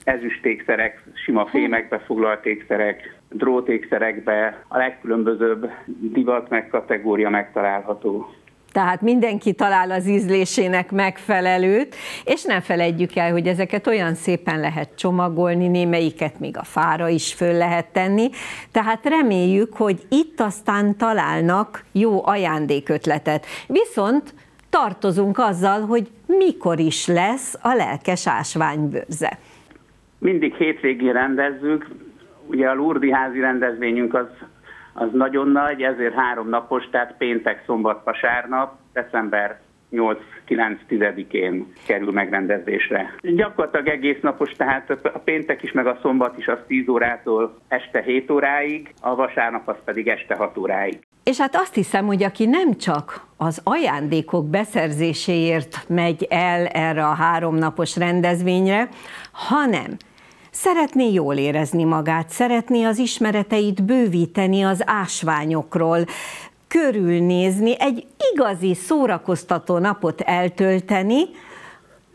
S4: Ezüstékszerek, sima fémekbe foglalt ékszerek, drótékszerekbe, a legkülönbözőbb divat meg kategória megtalálható.
S1: Tehát mindenki talál az ízlésének megfelelőt, és nem felejtjük el, hogy ezeket olyan szépen lehet csomagolni, némelyiket még a fára is föl lehet tenni. Tehát reméljük, hogy itt aztán találnak jó ajándékötletet. Viszont tartozunk azzal, hogy mikor is lesz a lelkes ásványbőrze.
S4: Mindig hétvégén rendezzük, ugye a Lurdi házi rendezvényünk az az nagyon nagy, ezért három napos, tehát péntek, szombat, vasárnap, december 8-9-10-én kerül megrendezésre. Gyakorlatilag egész napos, tehát a péntek is, meg a szombat is az 10 órától este 7 óráig, a vasárnap az pedig este 6 óráig.
S1: És hát azt hiszem, hogy aki nem csak az ajándékok beszerzéséért megy el erre a háromnapos rendezvényre, hanem Szeretné jól érezni magát, szeretné az ismereteit bővíteni az ásványokról, körülnézni, egy igazi szórakoztató napot eltölteni,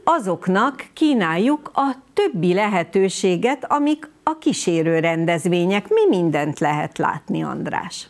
S1: azoknak kínáljuk a többi lehetőséget, amik a kísérő rendezvények. Mi mindent lehet látni, András?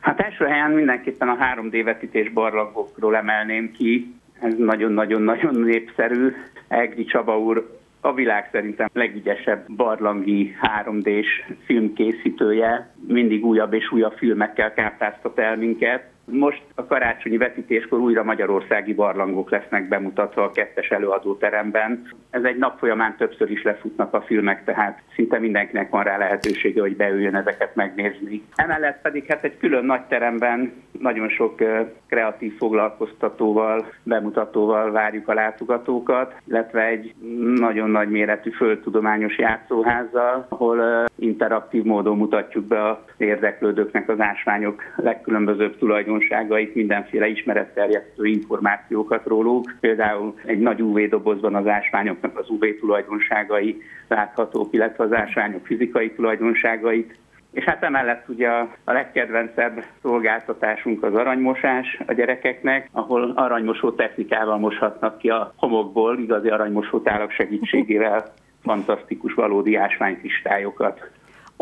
S4: Hát első helyen mindenképpen a 3D vetítés barlangokról emelném ki. Ez nagyon-nagyon-nagyon népszerű. Egri Csaba úr a világ szerintem legügyesebb barlangi 3D-s filmkészítője, mindig újabb és újabb filmekkel kápráztat el minket. Most a karácsonyi vetítéskor újra magyarországi barlangok lesznek bemutatva a kettes előadóteremben. Ez egy nap folyamán többször is lefutnak a filmek, tehát szinte mindenkinek van rá lehetősége, hogy beüljön ezeket megnézni. Emellett pedig hát egy külön nagy teremben nagyon sok kreatív foglalkoztatóval, bemutatóval várjuk a látogatókat, illetve egy nagyon nagy méretű földtudományos játszóházzal, ahol interaktív módon mutatjuk be a érdeklődőknek az ásványok legkülönbözőbb tulajdonságait, mindenféle ismeretterjesztő információkat róluk. Például egy nagy UV dobozban az ásványoknak az UV tulajdonságai láthatók, illetve az ásványok fizikai tulajdonságait és hát emellett ugye a, legkedvencebb szolgáltatásunk az aranymosás a gyerekeknek, ahol aranymosó technikával moshatnak ki a homokból, igazi aranymosó tálak segítségével fantasztikus valódi ásványkistályokat.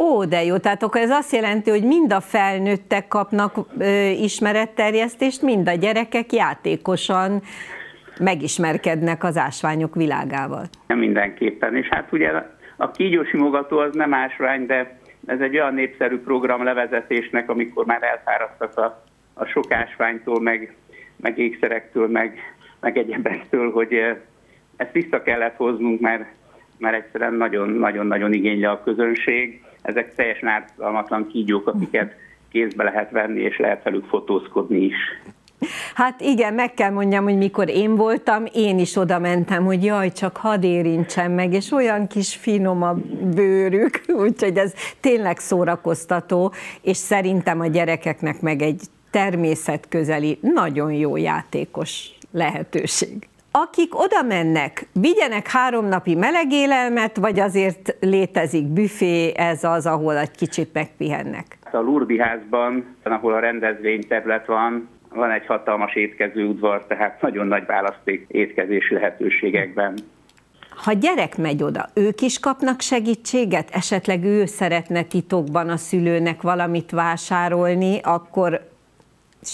S1: Ó, de jó, tehát akkor ez azt jelenti, hogy mind a felnőttek kapnak ö, ismeretterjesztést, mind a gyerekek játékosan megismerkednek az ásványok világával.
S4: Mindenképpen, és hát ugye a kígyósimogató az nem ásvány, de ez egy olyan népszerű program levezetésnek, amikor már elfáradtak a, a sok ásványtól, meg, meg ékszerektől, meg, meg egyebektől, hogy ezt vissza kellett hoznunk, mert, mert egyszerűen nagyon-nagyon-nagyon igényli a közönség. Ezek teljesen ártalmatlan kígyók, akiket kézbe lehet venni, és lehet velük fotózkodni is.
S1: Hát igen, meg kell mondjam, hogy mikor én voltam, én is oda mentem, hogy jaj, csak hadd érintsem meg, és olyan kis finom a bőrük, úgyhogy ez tényleg szórakoztató, és szerintem a gyerekeknek meg egy természetközeli, nagyon jó játékos lehetőség. Akik oda mennek, vigyenek három napi melegélelmet, vagy azért létezik büfé, ez az, ahol egy kicsit megpihennek?
S4: A Lurdi házban, ahol a rendezvényterület van, van egy hatalmas étkezőudvar, tehát nagyon nagy választék étkezési lehetőségekben.
S1: Ha gyerek megy oda, ők is kapnak segítséget? Esetleg ő szeretne titokban a szülőnek valamit vásárolni, akkor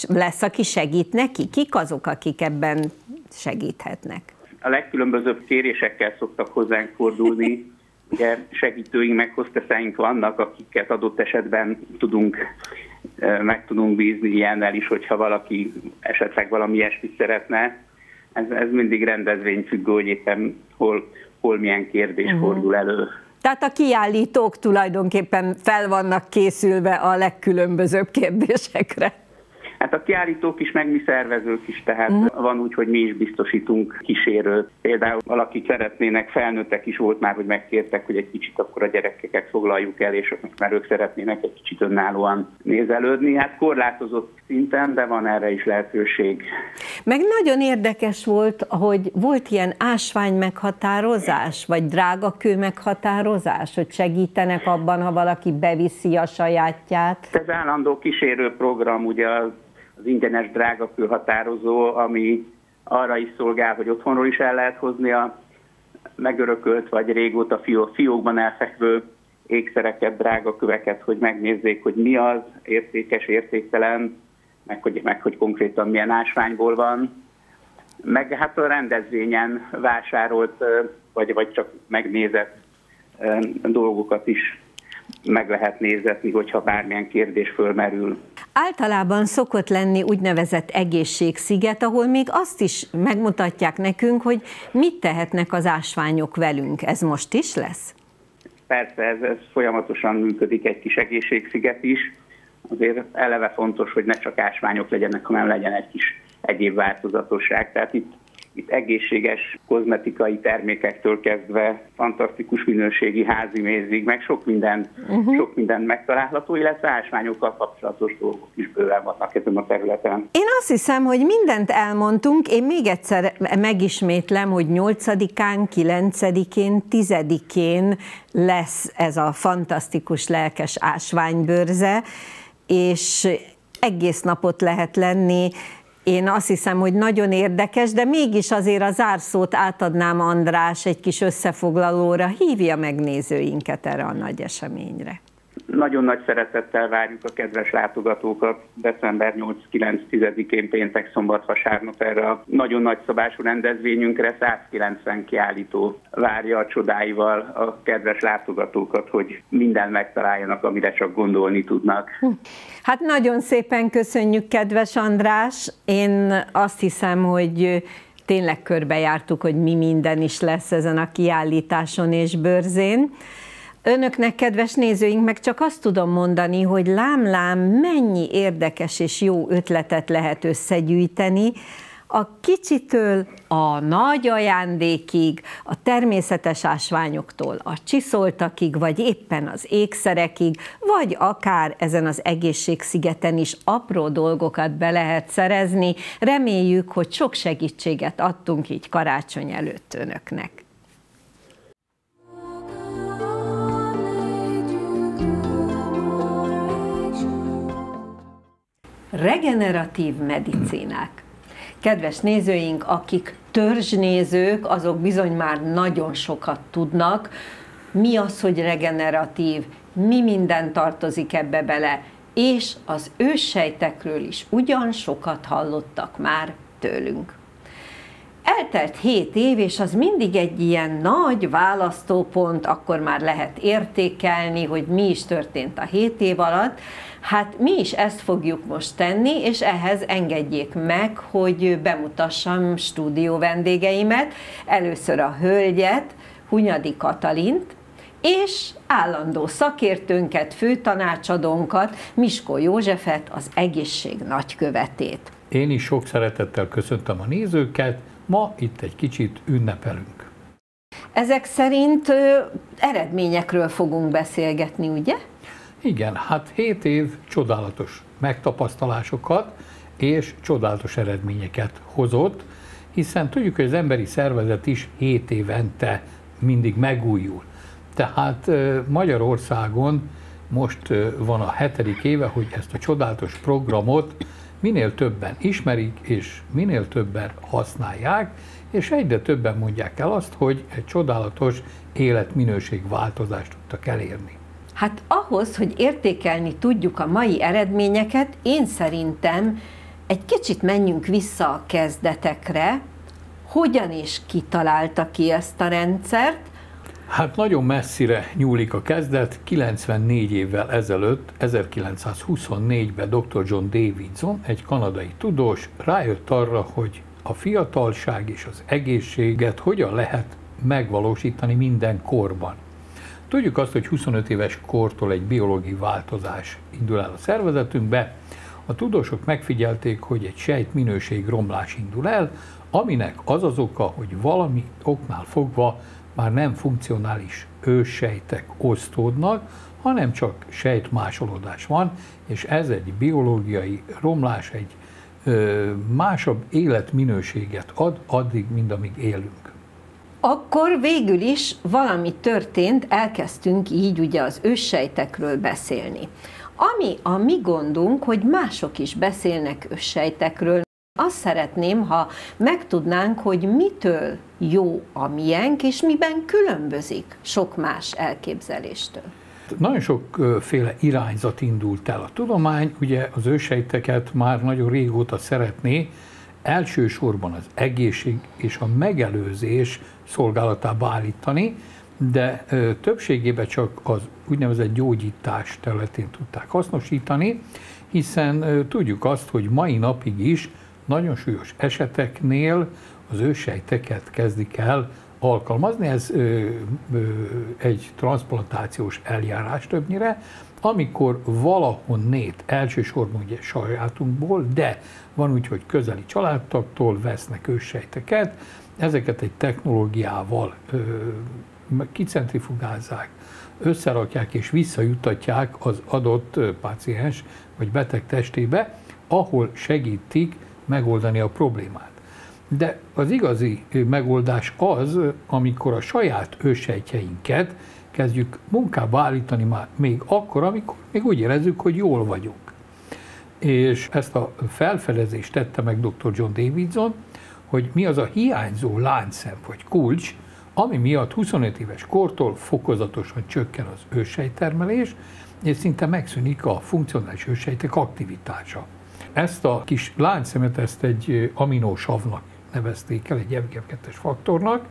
S1: lesz, aki segít neki? Kik azok, akik ebben segíthetnek?
S4: A legkülönbözőbb kérésekkel szoktak hozzánk fordulni. Ugye segítőink, meg hozteszáink vannak, akiket adott esetben tudunk meg tudunk bízni ilyennel is, hogyha valaki esetleg valami ilyesmit szeretne. Ez, ez mindig rendezvényfüggő, hogy éppen hol, hol milyen kérdés uh-huh. fordul elő.
S1: Tehát a kiállítók tulajdonképpen fel vannak készülve a legkülönbözőbb kérdésekre.
S4: Hát a kiállítók is, meg mi szervezők is, tehát mm. van úgy, hogy mi is biztosítunk kísérőt. Például valaki szeretnének, felnőttek is volt már, hogy megkértek, hogy egy kicsit akkor a gyerekeket foglaljuk el, és már ők szeretnének egy kicsit önállóan nézelődni. Hát korlátozott szinten, de van erre is lehetőség.
S1: Meg nagyon érdekes volt, hogy volt ilyen ásvány meghatározás, vagy drágakő meghatározás, hogy segítenek abban, ha valaki beviszi a sajátját.
S4: Ez állandó kísérőprogram, ugye az ingyenes drágakő határozó, ami arra is szolgál, hogy otthonról is el lehet hozni a megörökölt vagy régóta fiókban elfekvő ékszereket, drágaköveket, hogy megnézzék, hogy mi az értékes, értéktelen, meg hogy, meg hogy konkrétan milyen ásványból van. Meg hát a rendezvényen vásárolt, vagy, vagy csak megnézett dolgokat is meg lehet nézetni, hogyha bármilyen kérdés fölmerül.
S1: Általában szokott lenni úgynevezett egészségsziget, ahol még azt is megmutatják nekünk, hogy mit tehetnek az ásványok velünk. Ez most is lesz?
S4: Persze, ez, ez folyamatosan működik egy kis egészségsziget is. Azért eleve fontos, hogy ne csak ásványok legyenek, hanem legyen egy kis egyéb változatosság. Tehát itt itt egészséges kozmetikai termékektől kezdve fantasztikus minőségi házi mézig, meg sok minden, uh-huh. sok minden megtalálható, illetve ásványokkal kapcsolatos dolgok is bőven vannak ezen a területen.
S1: Én azt hiszem, hogy mindent elmondtunk, én még egyszer megismétlem, hogy 8-án, 9-én, 10-én lesz ez a fantasztikus lelkes ásványbőrze, és egész napot lehet lenni, én azt hiszem, hogy nagyon érdekes, de mégis azért a zárszót átadnám András egy kis összefoglalóra, hívja meg nézőinket erre a nagy eseményre.
S4: Nagyon nagy szeretettel várjuk a kedves látogatókat december 8-9-10-én péntek, szombat, vasárnap erre a nagyon nagy szabású rendezvényünkre 190 kiállító várja a csodáival a kedves látogatókat, hogy minden megtaláljanak, amire csak gondolni tudnak. Hm.
S1: Hát nagyon szépen köszönjük, kedves András. Én azt hiszem, hogy tényleg körbejártuk, hogy mi minden is lesz ezen a kiállításon és bőrzén. Önöknek, kedves nézőink, meg csak azt tudom mondani, hogy lám-lám mennyi érdekes és jó ötletet lehet összegyűjteni, a kicsitől a nagy ajándékig, a természetes ásványoktól a csiszoltakig, vagy éppen az ékszerekig, vagy akár ezen az egészségszigeten is apró dolgokat be lehet szerezni. Reméljük, hogy sok segítséget adtunk így karácsony előtt önöknek. Regeneratív medicinák. Kedves nézőink, akik törzsnézők, azok bizony már nagyon sokat tudnak. Mi az, hogy regeneratív, mi minden tartozik ebbe bele, és az őssejtekről is ugyan sokat hallottak már tőlünk. Eltelt 7 év, és az mindig egy ilyen nagy választópont, akkor már lehet értékelni, hogy mi is történt a 7 év alatt, Hát mi is ezt fogjuk most tenni, és ehhez engedjék meg, hogy bemutassam stúdió vendégeimet. Először a hölgyet, Hunyadi Katalint, és állandó szakértőnket, főtanácsadónkat, Miskó Józsefet, az egészség nagykövetét.
S5: Én is sok szeretettel köszöntöm a nézőket, ma itt egy kicsit ünnepelünk.
S1: Ezek szerint ö, eredményekről fogunk beszélgetni, ugye?
S5: Igen, hát 7 év csodálatos megtapasztalásokat és csodálatos eredményeket hozott, hiszen tudjuk, hogy az emberi szervezet is 7 évente mindig megújul. Tehát Magyarországon most van a hetedik éve, hogy ezt a csodálatos programot minél többen ismerik, és minél többen használják, és egyre többen mondják el azt, hogy egy csodálatos életminőség változást tudtak elérni.
S1: Hát ahhoz, hogy értékelni tudjuk a mai eredményeket, én szerintem egy kicsit menjünk vissza a kezdetekre, hogyan is kitalálta ki ezt a rendszert.
S5: Hát nagyon messzire nyúlik a kezdet. 94 évvel ezelőtt, 1924-ben dr. John Davidson, egy kanadai tudós, rájött arra, hogy a fiatalság és az egészséget hogyan lehet megvalósítani minden korban. Tudjuk azt, hogy 25 éves kortól egy biológiai változás indul el a szervezetünkbe, A tudósok megfigyelték, hogy egy sejt minőség romlás indul el, aminek az az oka, hogy valami oknál fogva már nem funkcionális őssejtek osztódnak, hanem csak sejtmásolódás van, és ez egy biológiai romlás, egy ö, másabb életminőséget ad addig, mind amíg élünk.
S1: Akkor végül is valami történt, elkezdtünk így ugye az őssejtekről beszélni. Ami a mi gondunk, hogy mások is beszélnek őssejtekről, azt szeretném, ha megtudnánk, hogy mitől jó a miénk, és miben különbözik sok más elképzeléstől.
S5: Nagyon sokféle irányzat indult el. A tudomány ugye az ősejteket már nagyon régóta szeretné elsősorban az egészség és a megelőzés szolgálatába állítani, de többségében csak az úgynevezett gyógyítás területén tudták hasznosítani, hiszen tudjuk azt, hogy mai napig is nagyon súlyos eseteknél az ősejteket kezdik el alkalmazni. Ez ö, ö, egy transplantációs eljárás többnyire, amikor valahonnét, elsősorban ugye sajátunkból, de van úgy, hogy közeli családtaktól vesznek őssejteket, ezeket egy technológiával ö, kicentrifugázzák, összerakják és visszajutatják az adott páciens vagy beteg testébe, ahol segítik megoldani a problémát. De az igazi megoldás az, amikor a saját ősejtjeinket kezdjük munkába állítani már még akkor, amikor még úgy érezzük, hogy jól vagyunk. És ezt a felfedezést tette meg dr. John Davidson, hogy mi az a hiányzó láncszem vagy kulcs, ami miatt 25 éves kortól fokozatosan csökken az ősejtermelés, és szinte megszűnik a funkcionális ősejtek aktivitása. Ezt a kis láncszemet, ezt egy aminósavnak nevezték el, egy FGF2-es faktornak,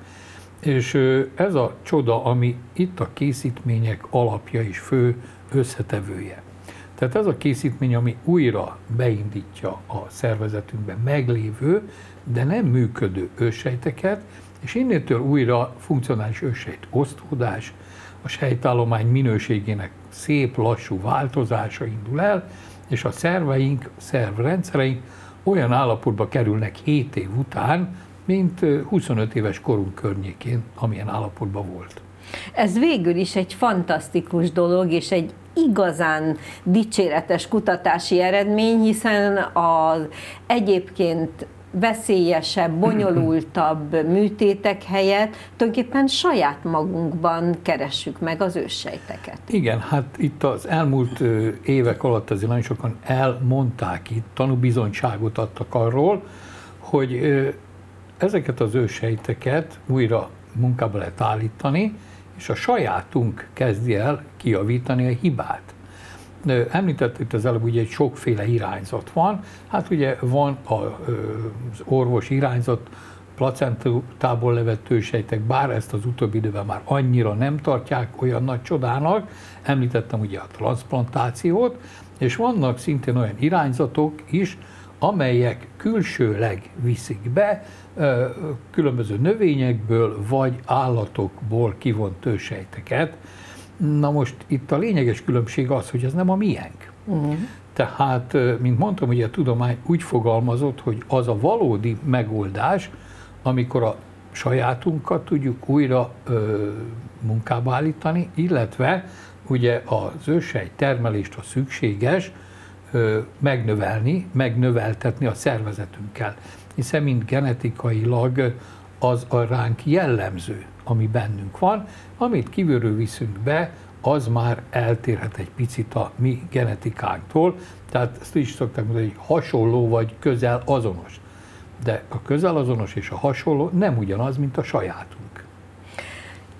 S5: és ez a csoda, ami itt a készítmények alapja és fő összetevője. Tehát ez a készítmény, ami újra beindítja a szervezetünkben meglévő, de nem működő ősejteket, és innétől újra funkcionális ősejt osztódás, a sejtállomány minőségének szép, lassú változása indul el, és a szerveink, szervrendszereink olyan állapotba kerülnek 7 év után, mint 25 éves korunk környékén, amilyen állapotban volt.
S1: Ez végül is egy fantasztikus dolog, és egy igazán dicséretes kutatási eredmény, hiszen az egyébként veszélyesebb, bonyolultabb műtétek helyett tulajdonképpen saját magunkban keressük meg az őssejteket.
S5: Igen, hát itt az elmúlt évek alatt azért nagyon sokan elmondták itt, tanúbizonyságot adtak arról, hogy ezeket az ősejteket újra munkába lehet állítani, és a sajátunk kezdi el kiavítani a hibát. Említett itt az előbb, ugye egy sokféle irányzat van. Hát ugye van az orvos irányzat, placentából levett ősejtek, bár ezt az utóbbi időben már annyira nem tartják olyan nagy csodának, említettem ugye a transplantációt, és vannak szintén olyan irányzatok is, amelyek külsőleg viszik be különböző növényekből vagy állatokból kivont ősejteket, Na most itt a lényeges különbség az, hogy ez nem a miénk. Uh-huh. Tehát, mint mondtam, hogy a tudomány úgy fogalmazott, hogy az a valódi megoldás, amikor a sajátunkat tudjuk újra ö, munkába állítani, illetve ugye az ősej termelést, a szükséges, ö, megnövelni, megnöveltetni a szervezetünkkel. Hiszen mind genetikailag az a ránk jellemző, ami bennünk van, amit kívülről viszünk be, az már eltérhet egy picit a mi genetikánktól, tehát ezt is szokták mondani, hogy hasonló vagy közel azonos. De a közel azonos és a hasonló nem ugyanaz, mint a sajátunk.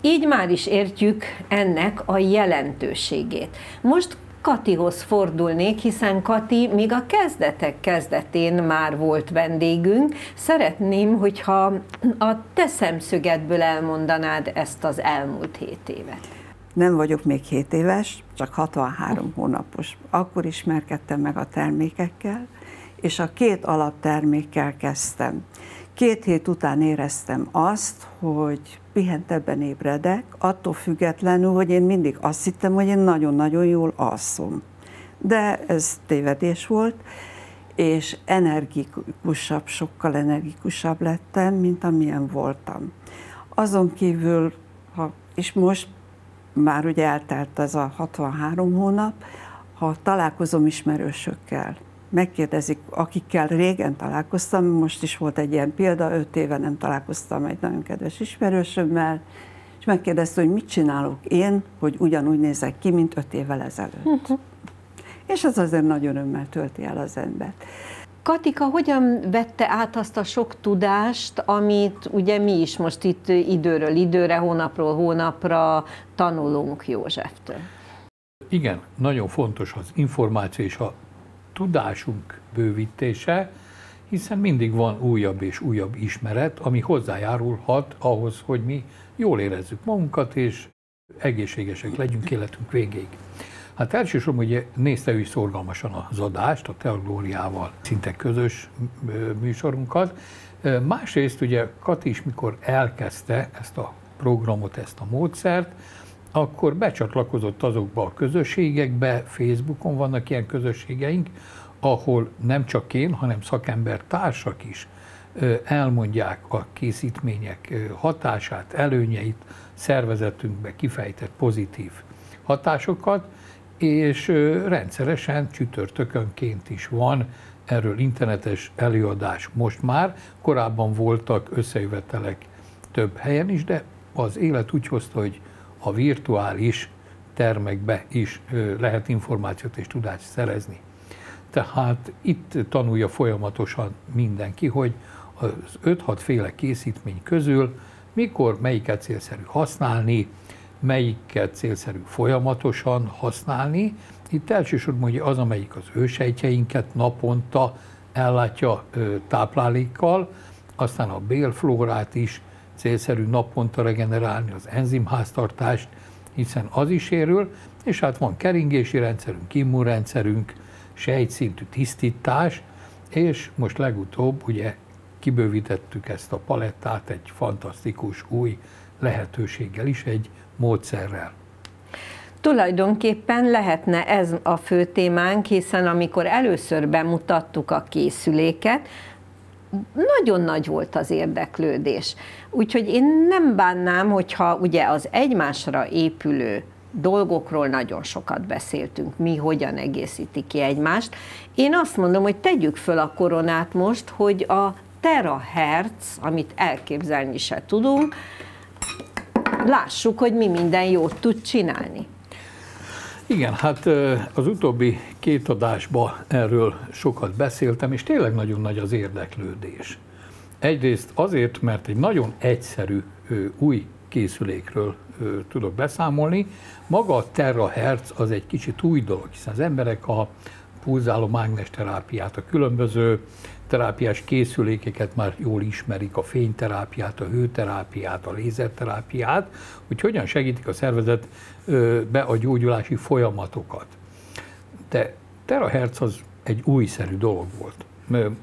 S1: Így már is értjük ennek a jelentőségét. Most Katihoz fordulnék, hiszen Kati még a kezdetek kezdetén már volt vendégünk. Szeretném, hogyha a te szemszögedből elmondanád ezt az elmúlt hét évet.
S6: Nem vagyok még 7 éves, csak 63 hónapos. Akkor ismerkedtem meg a termékekkel, és a két alaptermékkel kezdtem. Két hét után éreztem azt, hogy pihentebben ébredek, attól függetlenül, hogy én mindig azt hittem, hogy én nagyon-nagyon jól alszom. De ez tévedés volt, és energikusabb, sokkal energikusabb lettem, mint amilyen voltam. Azon kívül, ha, és most már ugye eltelt ez a 63 hónap, ha találkozom ismerősökkel, megkérdezik, akikkel régen találkoztam, most is volt egy ilyen példa, öt éve nem találkoztam egy nagyon kedves ismerősömmel, és megkérdezte, hogy mit csinálok én, hogy ugyanúgy nézek ki, mint öt évvel ezelőtt. Uh-huh. És ez azért nagy örömmel tölti el az embert.
S1: Katika hogyan vette át azt a sok tudást, amit ugye mi is most itt időről időre, hónapról hónapra tanulunk Józseftől?
S5: Igen, nagyon fontos az információ és a tudásunk bővítése, hiszen mindig van újabb és újabb ismeret, ami hozzájárulhat ahhoz, hogy mi jól érezzük magunkat, és egészségesek legyünk életünk végéig. Hát elsősorban ugye nézte ő is szorgalmasan az adást, a Teoglóriával szinte közös műsorunkat. Másrészt ugye Kati is, mikor elkezdte ezt a programot, ezt a módszert, akkor becsatlakozott azokba a közösségekbe, Facebookon vannak ilyen közösségeink, ahol nem csak én, hanem szakember társak is elmondják a készítmények hatását, előnyeit, szervezetünkbe kifejtett pozitív hatásokat, és rendszeresen csütörtökönként is van erről internetes előadás most már. Korábban voltak összejövetelek több helyen is, de az élet úgy hozta, hogy a virtuális termekbe is lehet információt és tudást szerezni. Tehát itt tanulja folyamatosan mindenki, hogy az 5-6 féle készítmény közül mikor melyiket célszerű használni, melyiket célszerű folyamatosan használni. Itt elsősorban ugye az, amelyik az ősejtjeinket naponta ellátja táplálékkal, aztán a bélflórát is célszerű naponta regenerálni, az enzimháztartást, hiszen az is érül, és hát van keringési rendszerünk, immunrendszerünk, sejtszintű tisztítás, és most legutóbb ugye kibővítettük ezt a palettát egy fantasztikus új lehetőséggel is, egy módszerrel.
S1: Tulajdonképpen lehetne ez a fő témánk, hiszen amikor először bemutattuk a készüléket, nagyon nagy volt az érdeklődés. Úgyhogy én nem bánnám, hogyha ugye az egymásra épülő dolgokról nagyon sokat beszéltünk, mi hogyan egészíti ki egymást. Én azt mondom, hogy tegyük föl a koronát most, hogy a terahertz, amit elképzelni se tudunk, lássuk, hogy mi minden jót tud csinálni.
S5: Igen, hát az utóbbi két adásban erről sokat beszéltem, és tényleg nagyon nagy az érdeklődés. Egyrészt azért, mert egy nagyon egyszerű új készülékről tudok beszámolni. Maga a terahertz az egy kicsit új dolog, hiszen az emberek a pulzáló mágnes terápiát, a különböző terápiás készülékeket már jól ismerik, a fényterápiát, a hőterápiát, a lézerterápiát, hogy hogyan segítik a szervezet be a gyógyulási folyamatokat. De terahertz az egy újszerű dolog volt.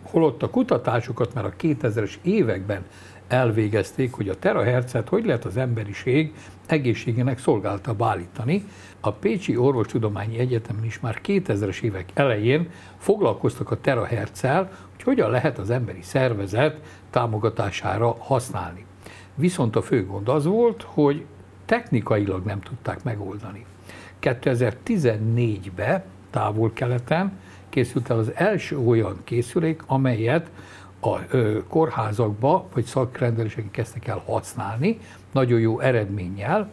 S5: Holott a kutatásokat már a 2000-es években elvégezték, hogy a terahertzet hogy lehet az emberiség egészségének szolgálta állítani. A Pécsi Orvostudományi Egyetemen is már 2000-es évek elején foglalkoztak a terahertzel, hogy hogyan lehet az emberi szervezet támogatására használni. Viszont a fő gond az volt, hogy technikailag nem tudták megoldani. 2014-ben távol-keleten készült el az első olyan készülék, amelyet a kórházakba vagy szakrendelések kezdtek el használni, nagyon jó eredménnyel,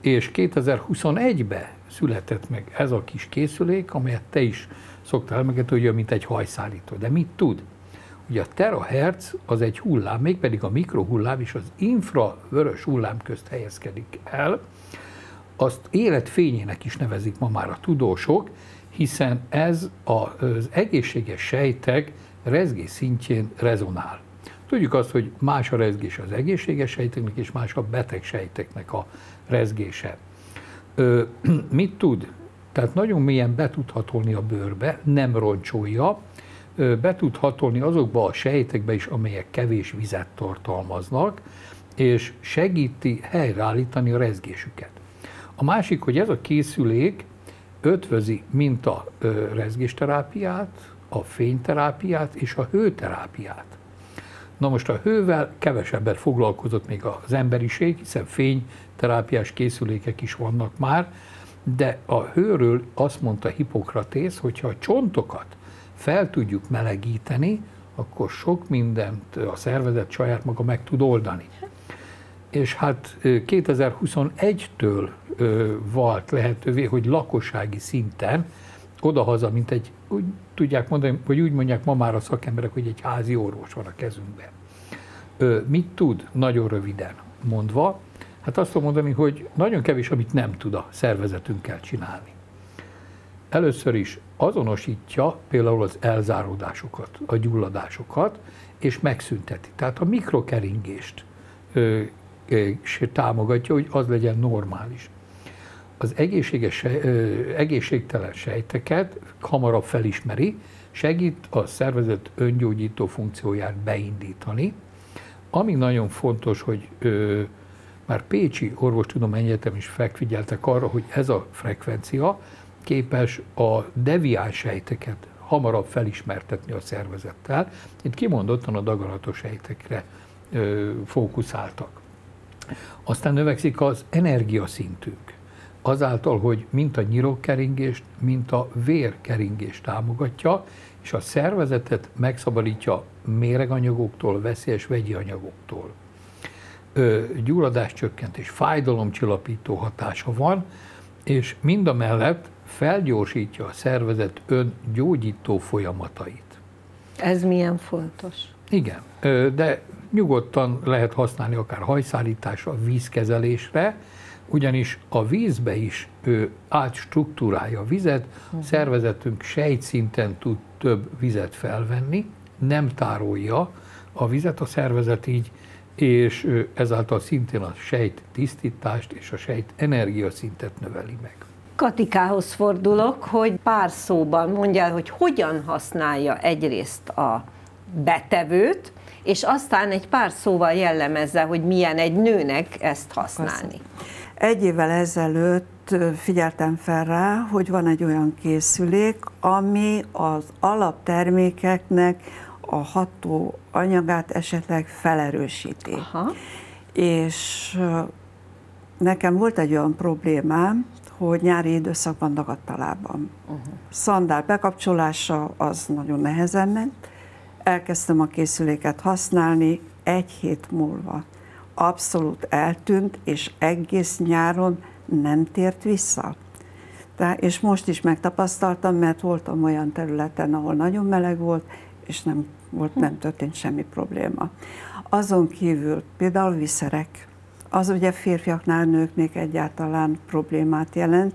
S5: és 2021-ben született meg ez a kis készülék, amelyet te is szoktál emlegetni, hogy mint egy hajszállító. De mit tud? Ugye a terahertz az egy hullám, mégpedig a mikrohullám és az infravörös hullám közt helyezkedik el. Azt életfényének is nevezik ma már a tudósok, hiszen ez az egészséges sejtek rezgés szintjén rezonál. Tudjuk azt, hogy más a rezgés az egészséges sejteknek, és más a beteg sejteknek a rezgése. Ö, mit tud? Tehát nagyon mélyen be tud hatolni a bőrbe, nem roncsolja, be tud hatolni azokba a sejtekbe is, amelyek kevés vizet tartalmaznak, és segíti helyreállítani a rezgésüket. A másik, hogy ez a készülék ötvözi mint a rezgésterápiát, a fényterápiát és a hőterápiát. Na most a hővel kevesebbet foglalkozott még az emberiség, hiszen fényterápiás készülékek is vannak már, de a hőről azt mondta Hippokratész, hogyha a csontokat fel tudjuk melegíteni, akkor sok mindent a szervezet saját maga meg tud oldani. És hát 2021-től volt lehetővé, hogy lakossági szinten odahaza, mint egy, úgy tudják mondani, vagy úgy mondják ma már a szakemberek, hogy egy házi orvos van a kezünkben. Mit tud? Nagyon röviden mondva, hát azt tudom mondani, hogy nagyon kevés, amit nem tud a szervezetünkkel csinálni. Először is azonosítja például az elzáródásokat, a gyulladásokat, és megszünteti. Tehát a mikrokeringést ö, támogatja, hogy az legyen normális. Az egészséges, ö, egészségtelen sejteket hamarabb felismeri, segít a szervezet öngyógyító funkcióját beindítani. Ami nagyon fontos, hogy már Pécsi Orvostudományi Egyetem is megfigyeltek arra, hogy ez a frekvencia képes a deviáns sejteket hamarabb felismertetni a szervezettel. Itt kimondottan a daganatos sejtekre ö, fókuszáltak. Aztán növekszik az energiaszintünk. Azáltal, hogy mint a nyirokkeringést, mint a vérkeringést támogatja, és a szervezetet megszabadítja méreganyagoktól, veszélyes vegyi anyagoktól. Ö, gyulladáscsökkentés, fájdalomcsillapító hatása van, és mind a mellett felgyorsítja a szervezet öngyógyító folyamatait.
S1: Ez milyen fontos?
S5: Igen, de nyugodtan lehet használni akár hajszárításra, vízkezelésre, ugyanis a vízbe is ő átstruktúrálja a vizet, uh-huh. szervezetünk sejtszinten tud több vizet felvenni, nem tárolja a vizet a szervezet így, és ezáltal szintén a sejt tisztítást és a sejt energiaszintet növeli meg.
S1: Katikához fordulok, hogy pár szóban mondja hogy hogyan használja egyrészt a betevőt, és aztán egy pár szóval jellemezze, hogy milyen egy nőnek ezt használni.
S6: Egy évvel ezelőtt figyeltem fel rá, hogy van egy olyan készülék, ami az alaptermékeknek a ható anyagát esetleg felerősíti. Aha. És nekem volt egy olyan problémám, hogy nyári időszakban dagadt a lábam. Uh-huh. Szandál bekapcsolása az nagyon nehezen ment. Elkezdtem a készüléket használni, egy hét múlva abszolút eltűnt, és egész nyáron nem tért vissza. De, és most is megtapasztaltam, mert voltam olyan területen, ahol nagyon meleg volt, és nem, volt, nem történt semmi probléma. Azon kívül például viszerek, az ugye férfiaknál, nőknél egyáltalán problémát jelent,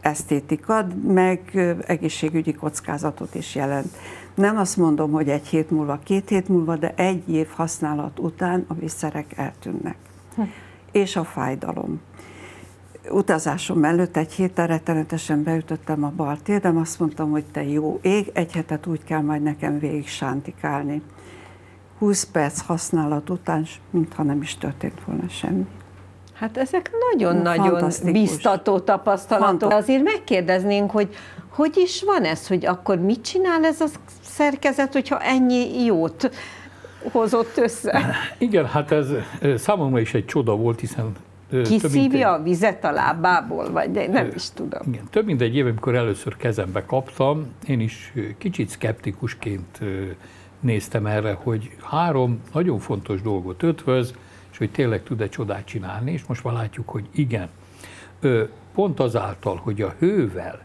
S6: esztétika, meg egészségügyi kockázatot is jelent. Nem azt mondom, hogy egy hét múlva, két hét múlva, de egy év használat után a viszerek eltűnnek. Hm. És a fájdalom. Utazásom előtt egy héttel rettenetesen beütöttem a bal térdem, azt mondtam, hogy te jó ég, egy hetet úgy kell majd nekem végig sántikálni. 20 perc használat után, mintha nem is történt volna semmi.
S1: Hát ezek nagyon-nagyon biztató tapasztalatok. Azért megkérdeznénk, hogy hogy is van ez, hogy akkor mit csinál ez a szerkezet, hogyha ennyi jót hozott össze?
S5: Igen, hát ez számomra is egy csoda volt, hiszen
S1: Kiszívja a vizet a lábából, vagy nem is tudom.
S5: Igen, több mint egy év, amikor először kezembe kaptam, én is kicsit szkeptikusként néztem erre, hogy három nagyon fontos dolgot ötvöz, és hogy tényleg tud-e csodát csinálni, és most már látjuk, hogy igen. Pont azáltal, hogy a hővel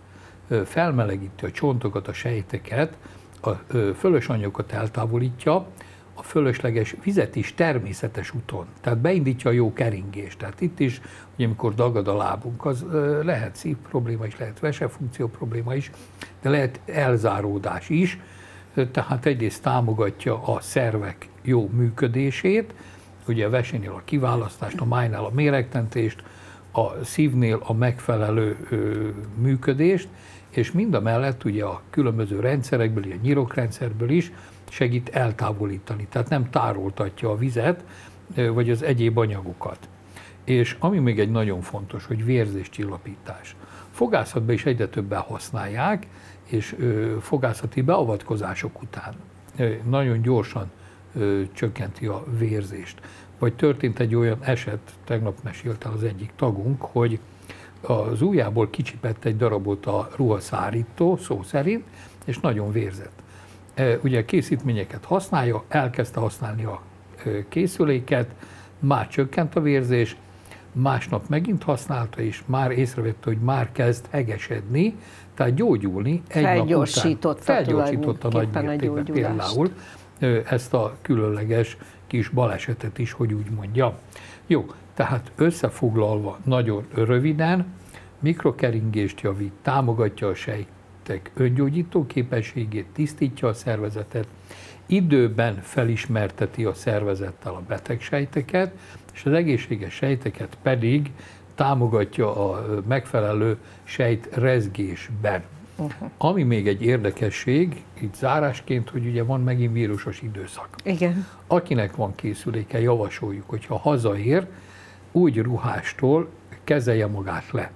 S5: felmelegíti a csontokat, a sejteket, a fölös anyagokat eltávolítja, a fölösleges vizet is természetes úton. Tehát beindítja a jó keringést. Tehát itt is, hogy amikor dagad a lábunk, az lehet szív probléma is, lehet vesefunkció probléma is, de lehet elzáródás is, tehát egyrészt támogatja a szervek jó működését, ugye a vesénél a kiválasztást, a májnál a méregtentést, a szívnél a megfelelő ö, működést, és mind a mellett ugye a különböző rendszerekből, a nyirokrendszerből is segít eltávolítani, tehát nem tároltatja a vizet, vagy az egyéb anyagokat. És ami még egy nagyon fontos, hogy vérzéscsillapítás. fogászatban is egyre többen használják, és fogászati beavatkozások után nagyon gyorsan csökkenti a vérzést. Vagy történt egy olyan eset, tegnap mesélt az egyik tagunk, hogy az ujjából kicsipett egy darabot a ruhaszárító, szó szerint, és nagyon vérzett. Ugye készítményeket használja, elkezdte használni a készüléket, már csökkent a vérzés, másnap megint használta, és már észrevette, hogy már kezd hegesedni, tehát gyógyulni egy nap után. Felgyorsította nagy mértékben például ezt a különleges kis balesetet is, hogy úgy mondja. Jó, tehát összefoglalva nagyon röviden, mikrokeringést javít, támogatja a sejtek öngyógyító képességét, tisztítja a szervezetet, időben felismerteti a szervezettel a betegsejteket, és az egészséges sejteket pedig támogatja a megfelelő sejt rezgésben. Uh-huh. Ami még egy érdekesség, itt zárásként, hogy ugye van megint vírusos időszak.
S1: Igen.
S5: Akinek van készüléke, javasoljuk, hogyha hazaér, úgy ruhástól kezelje magát le.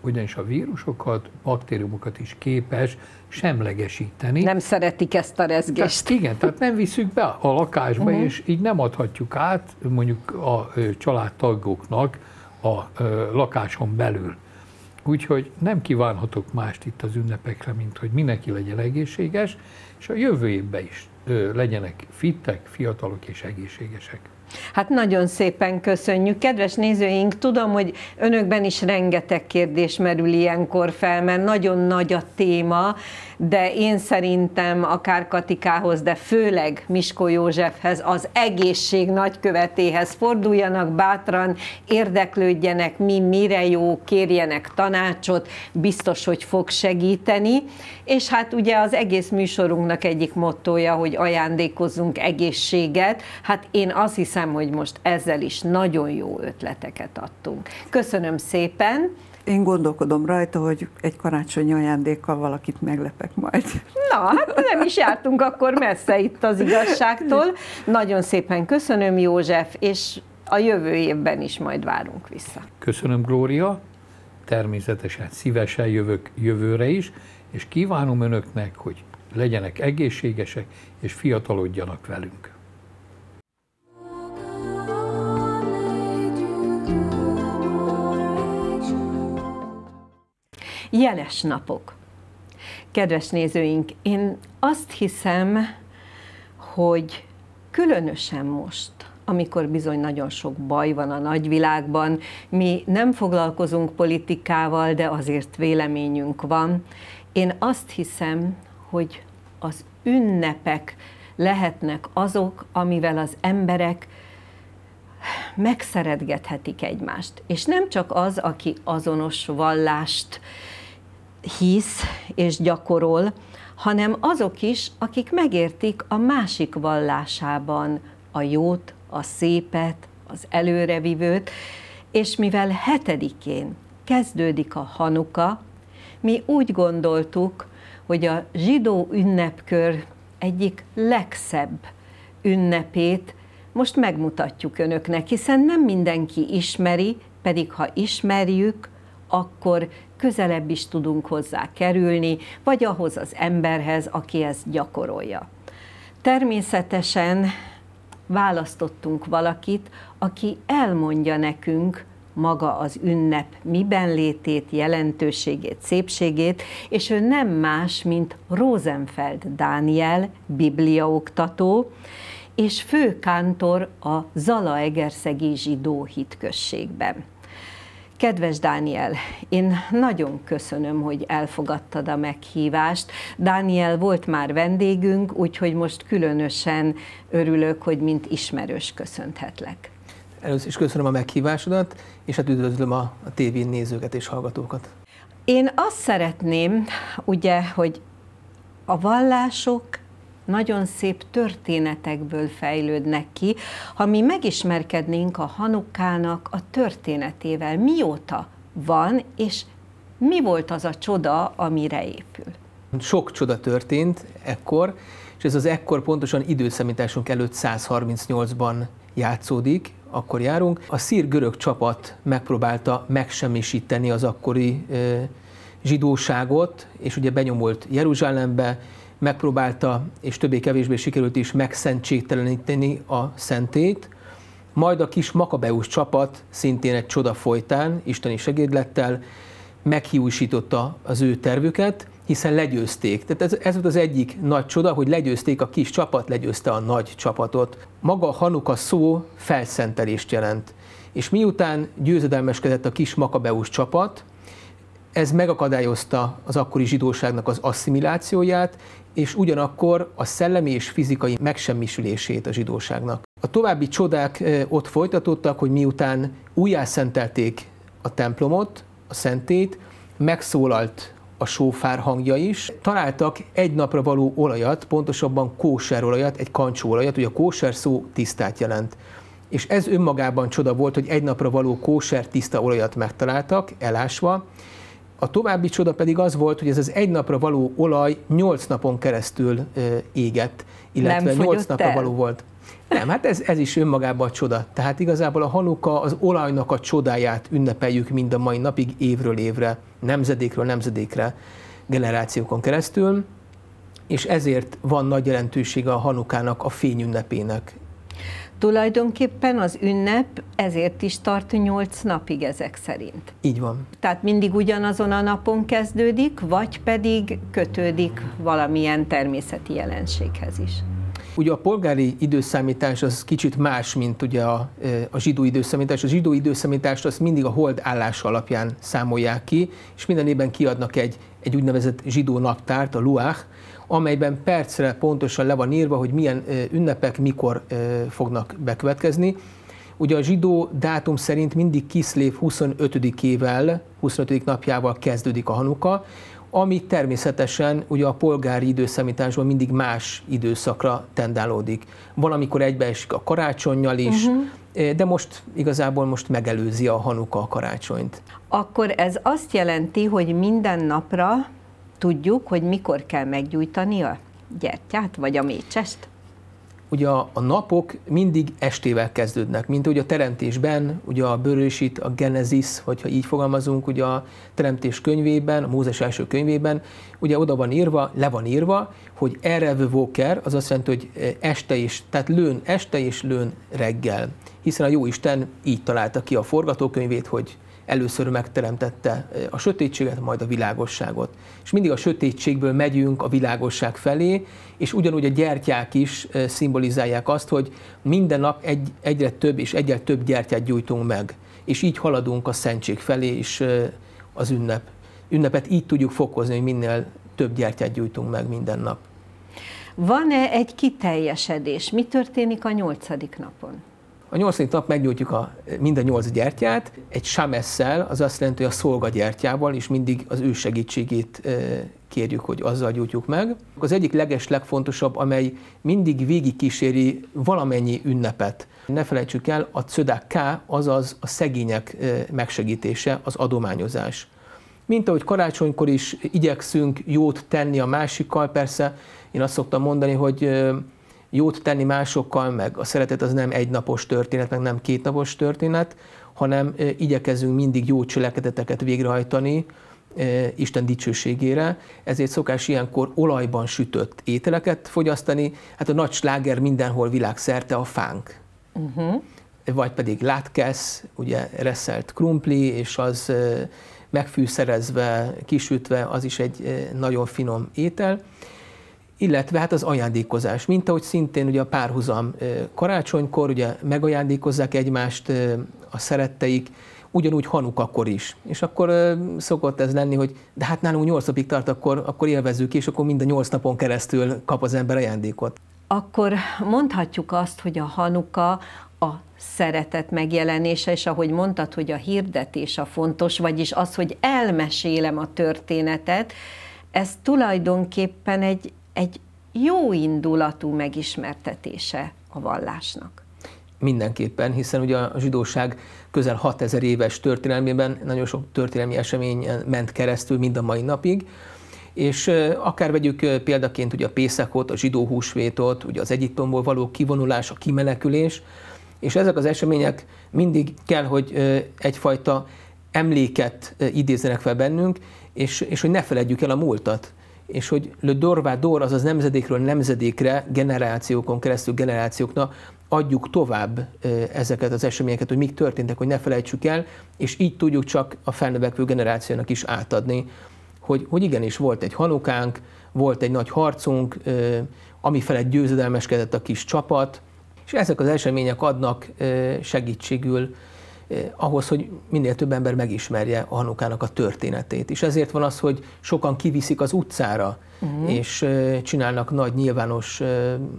S5: Ugyanis a vírusokat, baktériumokat is képes semlegesíteni.
S1: Nem szeretik ezt a rezgést.
S5: Tehát, igen, tehát nem visszük be a lakásba, uh-huh. és így nem adhatjuk át mondjuk a családtagoknak a lakáson belül. Úgyhogy nem kívánhatok mást itt az ünnepekre, mint hogy mindenki legyen egészséges, és a jövő évben is legyenek fittek, fiatalok és egészségesek.
S1: Hát nagyon szépen köszönjük. Kedves nézőink, tudom, hogy önökben is rengeteg kérdés merül ilyenkor fel, mert nagyon nagy a téma, de én szerintem akár Katikához, de főleg Miskó Józsefhez, az egészség nagykövetéhez forduljanak bátran, érdeklődjenek, mi mire jó, kérjenek tanácsot, biztos, hogy fog segíteni. És hát ugye az egész műsorunknak egyik mottoja, hogy ajándékozzunk egészséget, hát én azt hiszem, hogy most ezzel is nagyon jó ötleteket adtunk. Köszönöm szépen!
S6: Én gondolkodom rajta, hogy egy karácsonyi ajándékkal valakit meglepek majd.
S1: Na, hát nem is jártunk akkor messze itt az igazságtól. Nagyon szépen köszönöm, József, és a jövő évben is majd várunk vissza.
S5: Köszönöm, Glória. Természetesen szívesen jövök jövőre is, és kívánom önöknek, hogy legyenek egészségesek, és fiatalodjanak velünk.
S1: Jeles napok. Kedves nézőink, én azt hiszem, hogy különösen most, amikor bizony nagyon sok baj van a nagyvilágban, mi nem foglalkozunk politikával, de azért véleményünk van. Én azt hiszem, hogy az ünnepek lehetnek azok, amivel az emberek megszeretgethetik egymást. És nem csak az, aki azonos vallást hisz és gyakorol, hanem azok is, akik megértik a másik vallásában a jót, a szépet, az előrevivőt, és mivel hetedikén kezdődik a Hanuka, mi úgy gondoltuk, hogy a zsidó ünnepkör egyik legszebb ünnepét most megmutatjuk önöknek, hiszen nem mindenki ismeri, pedig ha ismerjük, akkor közelebb is tudunk hozzá kerülni, vagy ahhoz az emberhez, aki ezt gyakorolja. Természetesen választottunk valakit, aki elmondja nekünk maga az ünnep miben létét, jelentőségét, szépségét, és ő nem más, mint Rosenfeld Dániel, bibliaoktató, és főkántor a Zalaegerszegi zsidó hitközségben. Kedves Dániel, én nagyon köszönöm, hogy elfogadtad a meghívást. Dániel volt már vendégünk, úgyhogy most különösen örülök, hogy mint ismerős köszönhetlek.
S7: Először is köszönöm a meghívásodat, és hát üdvözlöm a, a tévén nézőket és hallgatókat.
S1: Én azt szeretném, ugye, hogy a vallások nagyon szép történetekből fejlődnek ki. Ha mi megismerkednénk a Hanukának a történetével, mióta van, és mi volt az a csoda, amire épül?
S7: Sok csoda történt ekkor, és ez az ekkor pontosan időszámításunk előtt 138-ban játszódik, akkor járunk. A szír-görög csapat megpróbálta megsemmisíteni az akkori zsidóságot, és ugye benyomult Jeruzsálembe, megpróbálta, és többé-kevésbé sikerült is megszentségteleníteni a szentét, majd a kis Makabeus csapat szintén egy csoda folytán, isteni segédlettel meghiúsította az ő tervüket, hiszen legyőzték. Tehát ez, ez volt az egyik nagy csoda, hogy legyőzték a kis csapat, legyőzte a nagy csapatot. Maga a Hanuka szó felszentelést jelent. És miután győzedelmeskedett a kis Makabeus csapat, ez megakadályozta az akkori zsidóságnak az asszimilációját, és ugyanakkor a szellemi és fizikai megsemmisülését a zsidóságnak. A további csodák ott folytatódtak, hogy miután újjászentelték a templomot, a szentét, megszólalt a sófár hangja is. Találtak egy napra való olajat, pontosabban kóser olajat, egy kancsó olajat, ugye a kóser szó tisztát jelent. És ez önmagában csoda volt, hogy egy napra való kóser tiszta olajat megtaláltak, elásva. A további csoda pedig az volt, hogy ez az egy napra való olaj nyolc napon keresztül égett, illetve nyolc napra el? való volt. Nem, hát ez, ez is önmagában a csoda. Tehát igazából a hanuka az olajnak a csodáját ünnepeljük mind a mai napig, évről évre, nemzedékről nemzedékre, generációkon keresztül, és ezért van nagy jelentősége a hanukának, a fényünnepének.
S1: Tulajdonképpen az ünnep ezért is tart nyolc napig ezek szerint.
S7: Így van.
S1: Tehát mindig ugyanazon a napon kezdődik, vagy pedig kötődik valamilyen természeti jelenséghez is.
S7: Ugye a polgári időszámítás az kicsit más, mint ugye a, a zsidó időszámítás. A zsidó időszámítást azt mindig a hold állás alapján számolják ki, és minden évben kiadnak egy, egy úgynevezett zsidó naptárt, a Luach, amelyben percre pontosan le van írva, hogy milyen ünnepek mikor fognak bekövetkezni. Ugye a zsidó dátum szerint mindig Kiszlév 25-ével, 25. napjával kezdődik a Hanuka, ami természetesen ugye a polgári időszámításban mindig más időszakra tendálódik. Valamikor egybeesik a karácsonyjal is, uh-huh. de most igazából most megelőzi a Hanuka a karácsonyt.
S1: Akkor ez azt jelenti, hogy minden napra tudjuk, hogy mikor kell meggyújtani a gyertyát, vagy a mécsest?
S7: ugye a, napok mindig estével kezdődnek, mint ugye a teremtésben, ugye a bőrősít, a Genesis, hogyha így fogalmazunk, ugye a teremtés könyvében, a Mózes első könyvében, ugye oda van írva, le van írva, hogy erre vóker, az azt jelenti, hogy e, este is, tehát lőn este és lőn reggel. Hiszen a jó Isten így találta ki a forgatókönyvét, hogy először megteremtette a sötétséget, majd a világosságot. És mindig a sötétségből megyünk a világosság felé, és ugyanúgy a gyertyák is szimbolizálják azt, hogy minden nap egy, egyre több és egyre több gyertyát gyújtunk meg. És így haladunk a szentség felé, és az ünnep. Ünnepet így tudjuk fokozni, hogy minél több gyertyát gyújtunk meg minden nap.
S1: Van-e egy kiteljesedés? Mi történik a nyolcadik napon?
S7: A nyolcadik nap megnyújtjuk a, mind a nyolc gyertyát, egy samesszel, az azt jelenti, hogy a szolgagyertyával, és mindig az ő segítségét kérjük, hogy azzal gyújtjuk meg. Az egyik leges, legfontosabb, amely mindig végigkíséri valamennyi ünnepet. Ne felejtsük el, a K, azaz a szegények megsegítése, az adományozás. Mint ahogy karácsonykor is igyekszünk jót tenni a másikkal, persze én azt szoktam mondani, hogy jót tenni másokkal, meg a szeretet az nem egynapos történet, meg nem kétnapos történet, hanem igyekezünk mindig jó cselekedeteket végrehajtani, Isten dicsőségére, ezért szokás ilyenkor olajban sütött ételeket fogyasztani, hát a nagy sláger mindenhol világszerte a fánk. Uh-huh. Vagy pedig látkesz, ugye reszelt krumpli, és az megfűszerezve, kisütve, az is egy nagyon finom étel illetve hát az ajándékozás, mint ahogy szintén ugye a párhuzam karácsonykor ugye megajándékozzák egymást a szeretteik, ugyanúgy akkor is. És akkor szokott ez lenni, hogy de hát nálunk nyolc napig tart, akkor, akkor élvezzük, és akkor mind a nyolc napon keresztül kap az ember ajándékot.
S1: Akkor mondhatjuk azt, hogy a Hanuka a szeretet megjelenése, és ahogy mondtad, hogy a hirdetés a fontos, vagyis az, hogy elmesélem a történetet, ez tulajdonképpen egy, egy jó indulatú megismertetése a vallásnak.
S7: Mindenképpen, hiszen ugye a zsidóság közel 6000 éves történelmében nagyon sok történelmi esemény ment keresztül mind a mai napig, és akár vegyük példaként ugye a Pészakot, a zsidó húsvétot, ugye az Egyiptomból való kivonulás, a kimenekülés, és ezek az események mindig kell, hogy egyfajta emléket idézenek fel bennünk, és, és hogy ne feledjük el a múltat és hogy le dorvá dor, azaz nemzedékről nemzedékre, generációkon keresztül generációknak adjuk tovább ezeket az eseményeket, hogy mik történtek, hogy ne felejtsük el, és így tudjuk csak a felnövekvő generációnak is átadni, hogy, hogy igenis volt egy hanukánk, volt egy nagy harcunk, ami felett győzedelmeskedett a kis csapat, és ezek az események adnak segítségül ahhoz, hogy minél több ember megismerje a Hanukának a történetét. És ezért van az, hogy sokan kiviszik az utcára, uh-huh. és csinálnak nagy nyilvános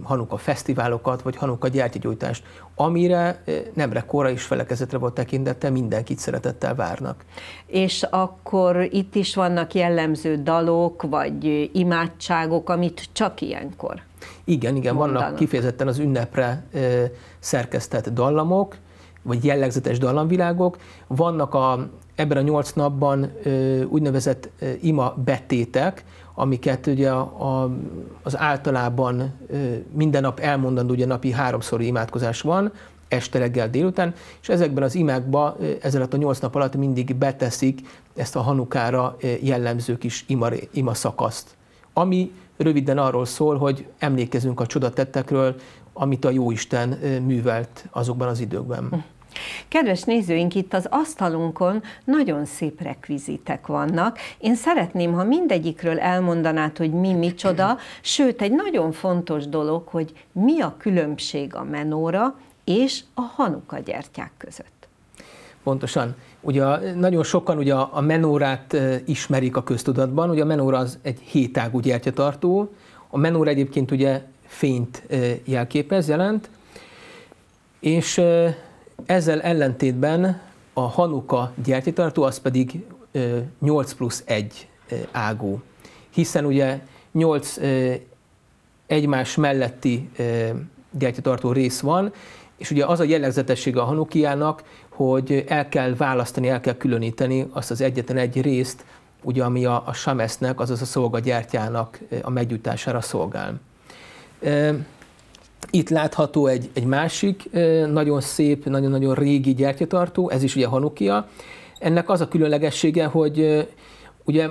S7: Hanuka fesztiválokat, vagy Hanuka gyertyagyújtást, amire nemre kora is felekezetre volt tekintette, mindenkit szeretettel várnak.
S1: És akkor itt is vannak jellemző dalok, vagy imádságok, amit csak ilyenkor
S7: igen, igen, mondanak. vannak kifejezetten az ünnepre szerkesztett dallamok, vagy jellegzetes dallamvilágok. Vannak a, ebben a nyolc napban úgynevezett ima betétek, amiket ugye a, az általában minden nap elmondandó, ugye napi háromszori imádkozás van, este, reggel, délután, és ezekben az imákba ezzel a nyolc nap alatt mindig beteszik ezt a hanukára jellemző kis ima, ima szakaszt, ami röviden arról szól, hogy emlékezünk a csodatettekről, amit a Jóisten művelt azokban az időkben.
S1: Kedves nézőink, itt az asztalunkon nagyon szép rekvizitek vannak. Én szeretném, ha mindegyikről elmondanád, hogy mi micsoda, sőt, egy nagyon fontos dolog, hogy mi a különbség a menóra és a hanuka gyertyák között.
S7: Pontosan. Ugye nagyon sokan ugye a menórát ismerik a köztudatban, ugye a menóra az egy hétágú gyertyatartó, a menóra egyébként ugye fényt jelképez, jelent, és ezzel ellentétben a Hanuka gyertyatartó az pedig 8 plusz 1 ágú, hiszen ugye 8 egymás melletti gyertyatartó rész van, és ugye az a jellegzetessége a Hanukiának, hogy el kell választani, el kell különíteni azt az egyetlen egy részt, ugye, ami a, a samesznek, azaz a szolgagyártyának a meggyújtására szolgál. Itt látható egy, egy másik nagyon szép, nagyon-nagyon régi gyertyatartó, ez is ugye Hanukia. Ennek az a különlegessége, hogy ugye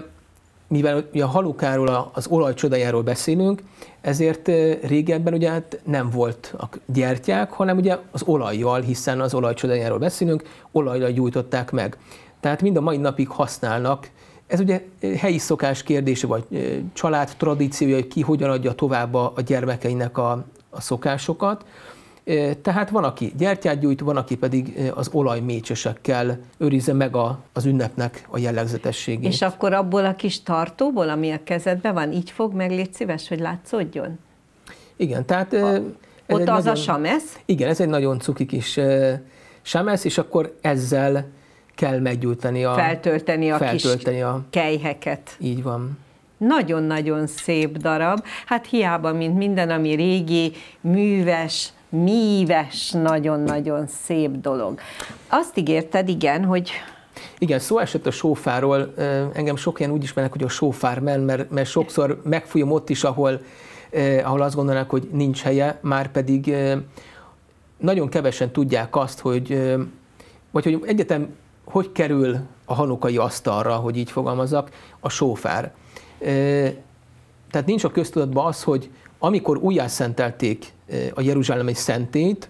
S7: mivel ugye a halukáról, az olaj csodájáról beszélünk, ezért régebben ugye hát nem volt a gyertyák, hanem ugye az olajjal, hiszen az olaj csodájáról beszélünk, olajjal gyújtották meg. Tehát mind a mai napig használnak ez ugye helyi szokás kérdése, vagy család tradíciója, hogy ki hogyan adja tovább a gyermekeinek a, a szokásokat. Tehát van, aki gyertyát gyújt, van, aki pedig az olajmécsesekkel őrizze meg a, az ünnepnek a jellegzetességét.
S1: És akkor abból a kis tartóból, ami a kezedben van, így fog meg, légy szíves, hogy látszódjon?
S7: Igen, tehát... A,
S1: ott az nagyon, a samesz?
S7: Igen, ez egy nagyon cuki kis samesz, és akkor ezzel kell meggyújtani a...
S1: Feltölteni a feltölteni kis a, kejheket.
S7: Így van.
S1: Nagyon-nagyon szép darab. Hát hiába, mint minden, ami régi, műves, míves, nagyon-nagyon szép dolog. Azt ígérted, igen, hogy
S7: igen, szó esett a sófáról, engem sok ilyen úgy ismernek, hogy a sófár men, mert, mert sokszor megfújom ott is, ahol, ahol azt gondolnak, hogy nincs helye, már pedig nagyon kevesen tudják azt, hogy vagy hogy egyetem hogy kerül a hanukai asztalra, hogy így fogalmazok, a sófár. Tehát nincs a köztudatban az, hogy amikor újjászentelték a Jeruzsálemi szentét,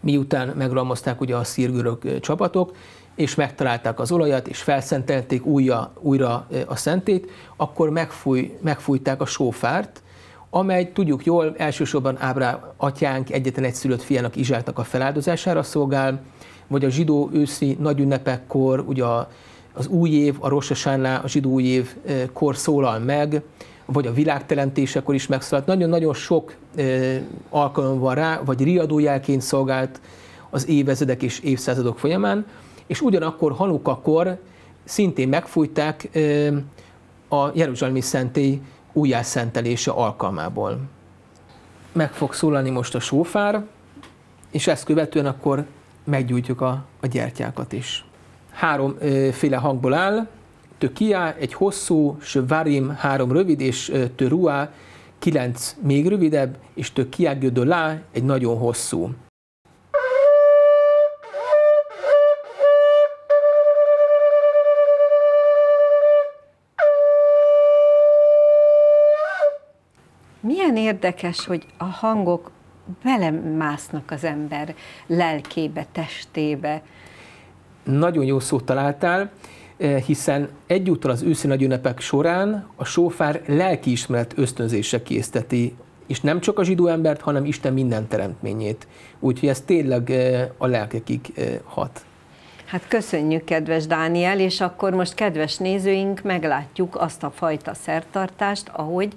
S7: miután megramozták ugye a szírgörök csapatok, és megtalálták az olajat, és felszentelték újra, újra a szentét, akkor megfúj, megfújták a sófárt, amely tudjuk jól, elsősorban Ábrá atyánk egyetlen egy szülött fiának Izsáknak a feláldozására szolgál, vagy a zsidó őszi nagy ünnepekkor, ugye az új év, a Rosh a zsidó új év kor szólal meg, vagy a világteremtésekor is megszólalt. Nagyon-nagyon sok alkalom van rá, vagy riadójelként szolgált az évezredek és évszázadok folyamán, és ugyanakkor Hanukakor szintén megfújták a Jeruzsálemi szentély újjászentelése alkalmából. Meg fog szólalni most a sófár, és ezt követően akkor meggyújtjuk a, a gyertyákat is háromféle hangból áll, tökiá, egy hosszú, svarim, három rövid, és töruá, kilenc még rövidebb, és tökiá gödölá, egy nagyon hosszú.
S1: Milyen érdekes, hogy a hangok belemásznak az ember lelkébe, testébe,
S7: nagyon jó szót találtál, eh, hiszen egyúttal az őszi nagy ünnepek során a sófár lelkiismeret ösztönzése készteti, és nem csak a zsidó embert, hanem Isten minden teremtményét. Úgyhogy ez tényleg eh, a lelkekig eh, hat.
S1: Hát köszönjük, kedves Dániel, és akkor most, kedves nézőink, meglátjuk azt a fajta szertartást, ahogy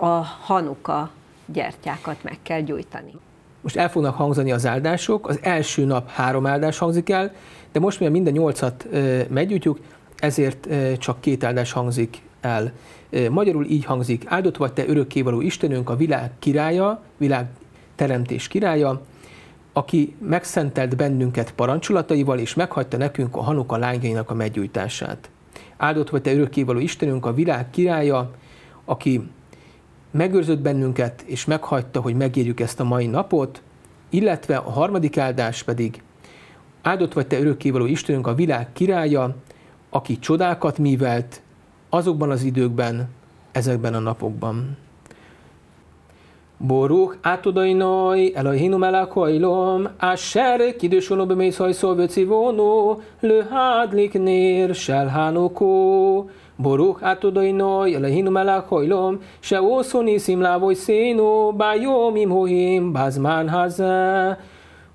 S1: a Hanuka gyertyákat meg kell gyújtani.
S7: Most el fognak hangzani az áldások, az első nap három áldás hangzik el, de most mivel minden nyolcat meggyújtjuk, ezért csak két áldás hangzik el. Magyarul így hangzik, áldott vagy te örökkévaló Istenünk, a világ királya, világ teremtés királya, aki megszentelt bennünket parancsolataival, és meghagyta nekünk a Hanuka lányainak a meggyújtását. Áldott vagy te örökkévaló Istenünk, a világ királya, aki megőrzött bennünket, és meghagyta, hogy megérjük ezt a mai napot, illetve a harmadik áldás pedig, áldott vagy te örökkévaló Istenünk, a világ királya, aki csodákat művelt azokban az időkben, ezekben a napokban. Boruk átodainaj, Elohinu melech hajlom, Asher kidősono bemész hajszol vöcivono, Lőhádlik nér, selhánokó. Boruk átodainaj, Elohinu melech hajlom, Se ószoni szimlávoj széno, Bájom imhohim, bázmán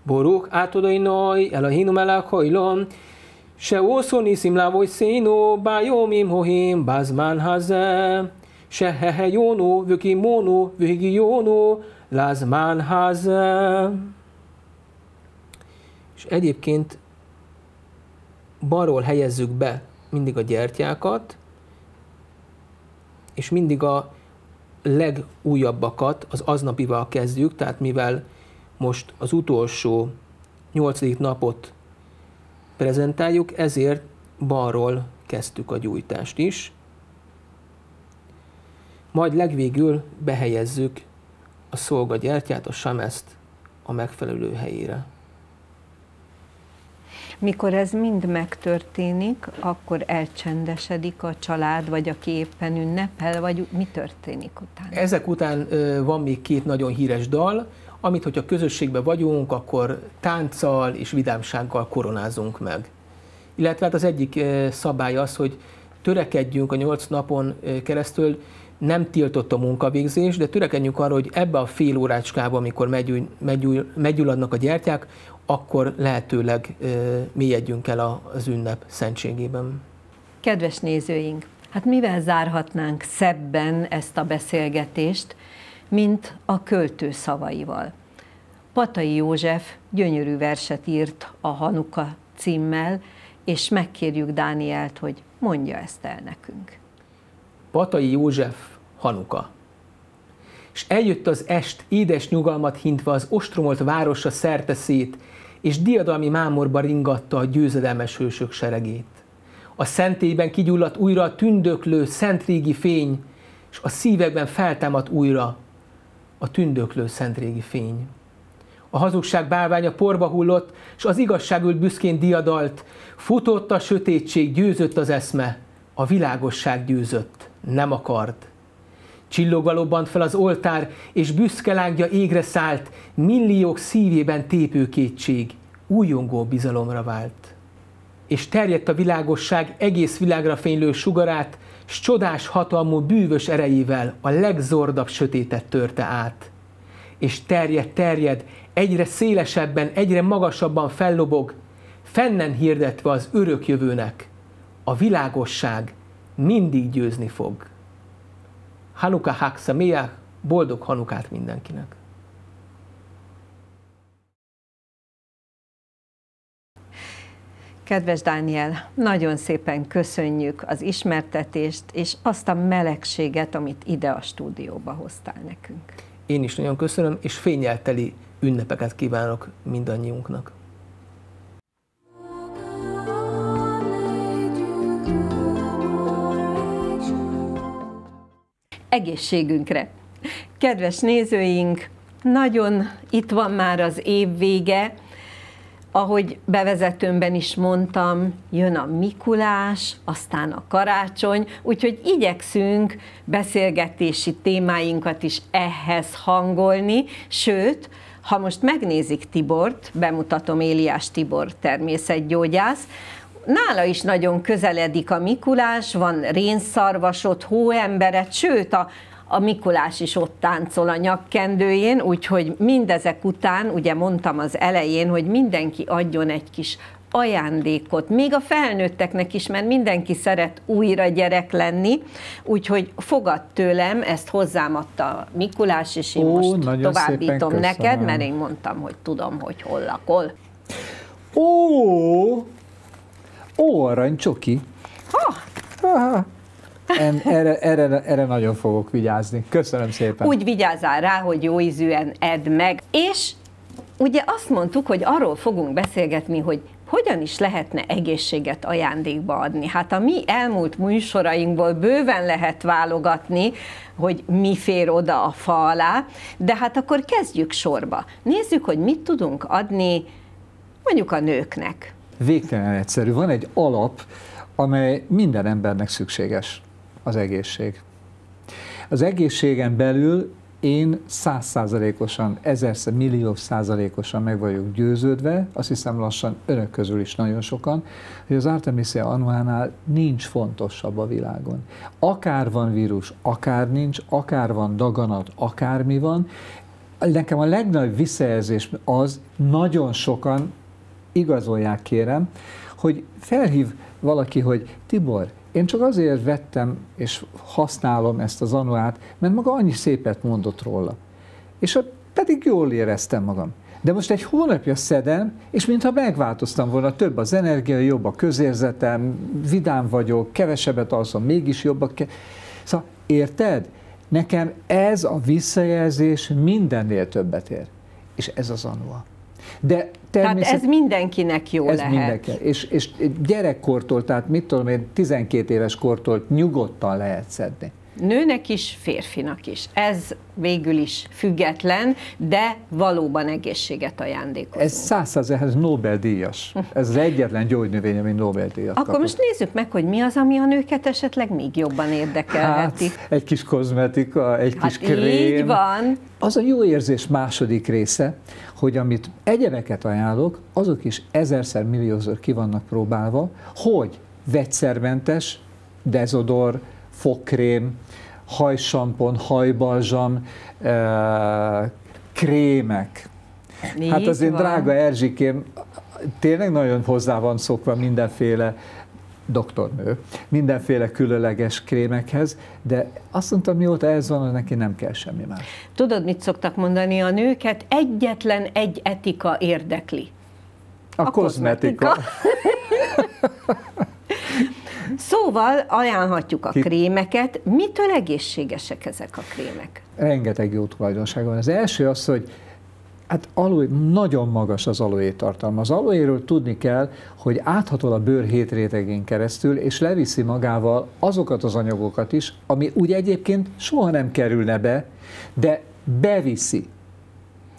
S7: haze. Boruk átodainaj, Elohinu melech hajlom, Se ószoni szimlávoj széno, Bájom imhohim, bázmán haze. Sehehe jónó, vöki mónó, vögi jónó, lázmán ház. És egyébként balról helyezzük be mindig a gyertyákat, és mindig a legújabbakat az aznapival kezdjük, tehát mivel most az utolsó nyolcadik napot prezentáljuk, ezért balról kezdtük a gyújtást is majd legvégül behelyezzük a szolgagyertyát, a sameszt a megfelelő helyére.
S1: Mikor ez mind megtörténik, akkor elcsendesedik a család, vagy aki éppen ünnepel, vagy mi történik utána?
S7: Ezek után van még két nagyon híres dal, amit, hogyha közösségben vagyunk, akkor tánccal és vidámsággal koronázunk meg. Illetve hát az egyik szabály az, hogy törekedjünk a nyolc napon keresztül nem tiltott a munkavégzés, de törekedjünk arra, hogy ebbe a fél órácskába, amikor megyül, megyül, megyuladnak a gyertyák, akkor lehetőleg ö, mélyedjünk el az ünnep szentségében.
S1: Kedves nézőink, hát mivel zárhatnánk szebben ezt a beszélgetést, mint a költő szavaival. Patai József gyönyörű verset írt a Hanuka címmel, és megkérjük Dánielt, hogy mondja ezt el nekünk.
S7: Patai József Hanuka. És eljött az est, édes nyugalmat hintva az ostromolt városa szerte szét, és diadalmi mámorba ringatta a győzedelmes hősök seregét. A szentélyben kigyulladt újra a tündöklő, szentrégi fény, és a szívekben feltámadt újra a tündöklő szentrégi fény. A hazugság bálványa porba hullott, és az igazságül büszkén diadalt, futott a sötétség, győzött az eszme, a világosság győzött nem akart. Csillogva lobbant fel az oltár, és büszke lángja égre szállt, milliók szívében tépő kétség, újongó bizalomra vált. És terjedt a világosság egész világra fénylő sugarát, s csodás hatalmú bűvös erejével a legzordabb sötétet törte át. És terjed, terjed, egyre szélesebben, egyre magasabban fellobog, fennen hirdetve az örök jövőnek, a világosság mindig győzni fog. Hanuka Haksameach, boldog Hanukát mindenkinek!
S1: Kedves Dániel, nagyon szépen köszönjük az ismertetést és azt a melegséget, amit ide a stúdióba hoztál nekünk.
S7: Én is nagyon köszönöm, és fényelteli ünnepeket kívánok mindannyiunknak.
S1: egészségünkre. Kedves nézőink, nagyon itt van már az év vége, ahogy bevezetőmben is mondtam, jön a Mikulás, aztán a karácsony, úgyhogy igyekszünk beszélgetési témáinkat is ehhez hangolni, sőt, ha most megnézik Tibort, bemutatom Éliás Tibor természetgyógyász, nála is nagyon közeledik a Mikulás, van rénszarvasot, hóemberet, sőt a a Mikulás is ott táncol a nyakkendőjén, úgyhogy mindezek után, ugye mondtam az elején, hogy mindenki adjon egy kis ajándékot, még a felnőtteknek is, mert mindenki szeret újra gyerek lenni, úgyhogy fogad tőlem, ezt hozzám adta Mikulás, és én Ó, most továbbítom neked, mert én mondtam, hogy tudom, hogy hol lakol.
S8: Ó, ó, aranycsoki. Ha. Aha. En, erre, erre, erre nagyon fogok vigyázni. Köszönöm szépen.
S1: Úgy vigyázzál rá, hogy jó ízűen edd meg. És ugye azt mondtuk, hogy arról fogunk beszélgetni, hogy hogyan is lehetne egészséget ajándékba adni? Hát a mi elmúlt műsorainkból bőven lehet válogatni, hogy mi fér oda a fa alá, de hát akkor kezdjük sorba. Nézzük, hogy mit tudunk adni mondjuk a nőknek.
S8: Végtelen egyszerű. Van egy alap, amely minden embernek szükséges az egészség. Az egészségen belül én százszázalékosan, ezerszer, millió százalékosan meg vagyok győződve, azt hiszem lassan önök közül is nagyon sokan, hogy az Artemisia annuánál nincs fontosabb a világon. Akár van vírus, akár nincs, akár van daganat, akármi van, nekem a legnagyobb visszajelzés az, nagyon sokan igazolják kérem, hogy felhív valaki, hogy Tibor, én csak azért vettem és használom ezt az anuát, mert maga annyi szépet mondott róla. És pedig jól éreztem magam. De most egy hónapja szedem, és mintha megváltoztam volna, több az energia, jobb a közérzetem, vidám vagyok, kevesebbet alszom, mégis jobbak. Ke- szóval érted? Nekem ez a visszajelzés mindennél többet ér. És ez az anua.
S1: De természet... Tehát ez mindenkinek jó
S8: ez
S1: lehet.
S8: Mindenki. És, és gyerekkortól, tehát mit tudom én, 12 éves kortól nyugodtan lehet szedni.
S1: Nőnek is, férfinak is. Ez végül is független, de valóban egészséget ajándékozunk.
S8: Ez száz ez Nobel-díjas. Ez az egyetlen gyógynövény, ami Nobel-díjat
S1: Akkor
S8: kapott.
S1: most nézzük meg, hogy mi az, ami a nőket esetleg még jobban érdekelheti.
S8: Hát, egy kis kozmetika, egy hát kis krém.
S1: így van.
S8: Az a jó érzés második része, hogy amit egyebeket ajánlok, azok is ezerszer, milliószor ki vannak próbálva, hogy vegyszermentes, dezodor, fogkrém, hajsampon, hajbalzsam, eh, krémek. Így hát az én van. drága Erzsikém tényleg nagyon hozzá van szokva mindenféle doktornő, mindenféle különleges krémekhez, de azt mondta, mióta ez van, neki nem kell semmi más.
S1: Tudod, mit szoktak mondani a nőket? Egyetlen egy etika érdekli.
S8: A, a kozmetika. kozmetika.
S1: Szóval ajánlhatjuk a Ki... krémeket. Mitől egészségesek ezek a krémek?
S8: Rengeteg jó tulajdonság van. Az első az, hogy Hát aloe, nagyon magas az aloe tartalma. Az aloéről tudni kell, hogy áthatol a bőr hét rétegén keresztül, és leviszi magával azokat az anyagokat is, ami úgy egyébként soha nem kerülne be, de beviszi.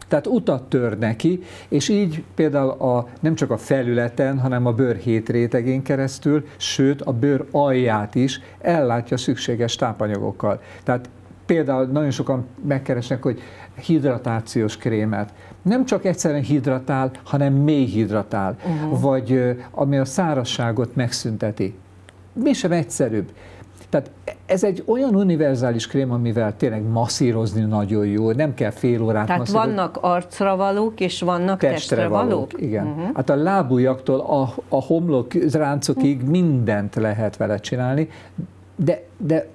S8: Tehát utat tör neki, és így például a, nem csak a felületen, hanem a bőr hét rétegén keresztül, sőt a bőr alját is ellátja szükséges tápanyagokkal. Tehát például nagyon sokan megkeresnek, hogy hidratációs krémet. Nem csak egyszerűen hidratál, hanem mély hidratál, uh-huh. vagy ami a szárazságot megszünteti. Mi sem egyszerűbb. Tehát ez egy olyan univerzális krém, amivel tényleg masszírozni nagyon jó, nem kell fél órát
S1: Tehát
S8: masszírozni.
S1: vannak arcra valók, és vannak testre, testre valók? valók?
S8: Igen. Uh-huh. Hát a lábujjaktól a, a homlok ráncokig uh-huh. mindent lehet vele csinálni, de, de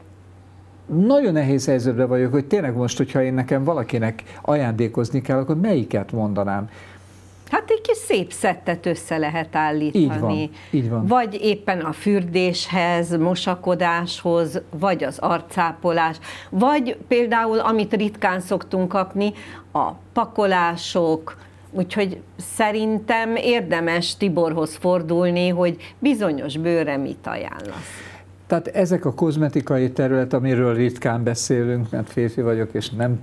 S8: nagyon nehéz helyzetben vagyok, hogy tényleg most, hogyha én nekem valakinek ajándékozni kell, akkor melyiket mondanám?
S1: Hát egy kis szép szettet össze lehet állítani.
S8: Így van, így van.
S1: Vagy éppen a fürdéshez, mosakodáshoz, vagy az arcápolás, vagy például, amit ritkán szoktunk kapni, a pakolások, Úgyhogy szerintem érdemes Tiborhoz fordulni, hogy bizonyos bőre mit ajánlasz.
S8: Tehát ezek a kozmetikai terület, amiről ritkán beszélünk, mert férfi vagyok, és nem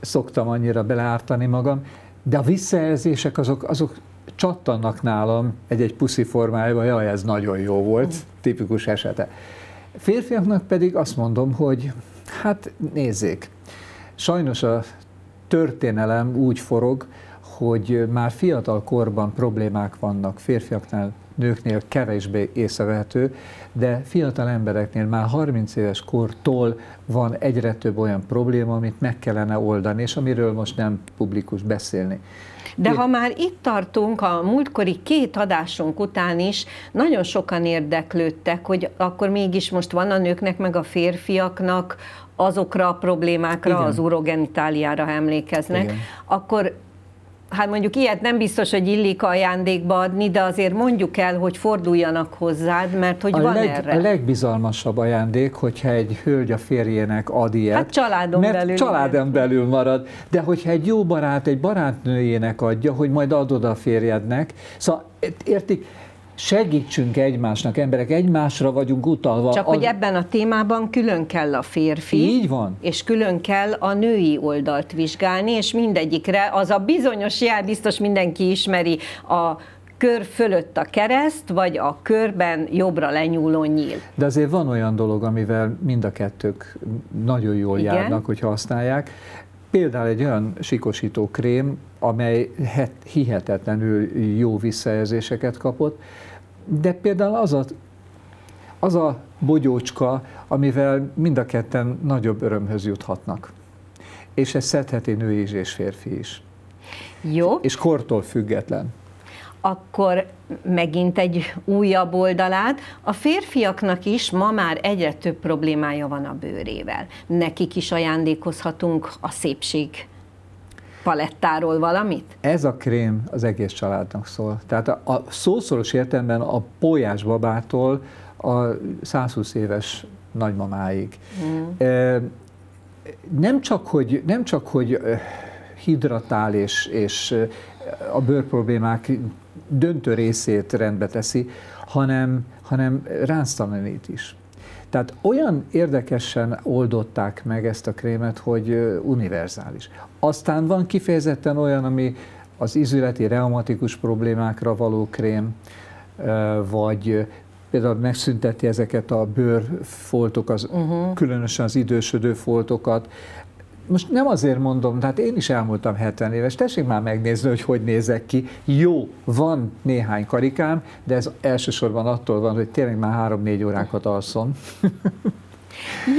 S8: szoktam annyira beleártani magam, de a visszajelzések azok, azok csattannak nálam egy-egy puszi formájában, jaj, ez nagyon jó volt, tipikus esete. Férfiaknak pedig azt mondom, hogy hát nézzék, sajnos a történelem úgy forog, hogy már fiatal korban problémák vannak férfiaknál, nőknél kevésbé észrevehető, de fiatal embereknél már 30 éves kortól van egyre több olyan probléma, amit meg kellene oldani, és amiről most nem publikus beszélni.
S1: De ha már itt tartunk, a múltkori két adásunk után is nagyon sokan érdeklődtek, hogy akkor mégis most van a nőknek meg a férfiaknak azokra a problémákra, Igen. az urogenitáliára emlékeznek, Igen. akkor hát mondjuk ilyet nem biztos, hogy illik ajándékba adni, de azért mondjuk el, hogy forduljanak hozzád, mert hogy
S8: a
S1: van
S8: leg,
S1: erre.
S8: A legbizalmasabb ajándék, hogyha egy hölgy a férjének ad ilyet.
S1: Hát családon
S8: mert
S1: belül.
S8: családon belül marad. De hogyha egy jó barát egy barátnőjének adja, hogy majd adod a férjednek, szóval értik, segítsünk egymásnak, emberek, egymásra vagyunk utalva.
S1: Csak az... hogy ebben a témában külön kell a férfi,
S8: Így van.
S1: és külön kell a női oldalt vizsgálni, és mindegyikre az a bizonyos jel, biztos mindenki ismeri a kör fölött a kereszt, vagy a körben jobbra lenyúló nyíl.
S8: De azért van olyan dolog, amivel mind a kettők nagyon jól Igen. járnak, hogy használják. Például egy olyan sikosító krém, amely hihetetlenül jó visszajelzéseket kapott, de például az a, az a bogyócska, amivel mind a ketten nagyobb örömhöz juthatnak. És ez szedheti nő is és férfi is.
S1: Jó.
S8: És kortól független.
S1: Akkor megint egy újabb oldalát. A férfiaknak is ma már egyre több problémája van a bőrével. Nekik is ajándékozhatunk a szépség palettáról valamit?
S8: Ez a krém az egész családnak szól. Tehát a, a szószoros értelemben a pólyás babától a 120 éves nagymamáig. Mm. Nem csak, hogy, nem csak, hogy hidratál és, és a bőrproblémák döntő részét rendbe teszi, hanem, hanem ránctalanít is. Tehát olyan érdekesen oldották meg ezt a krémet, hogy univerzális. Aztán van kifejezetten olyan, ami az izületi reumatikus problémákra való krém, vagy például megszünteti ezeket a bőrfoltok, az, uh-huh. különösen az idősödő foltokat, most nem azért mondom, tehát én is elmúltam 70 éves, tessék már megnézni, hogy hogy nézek ki. Jó, van néhány karikám, de ez elsősorban attól van, hogy tényleg már 3-4 órákat alszom.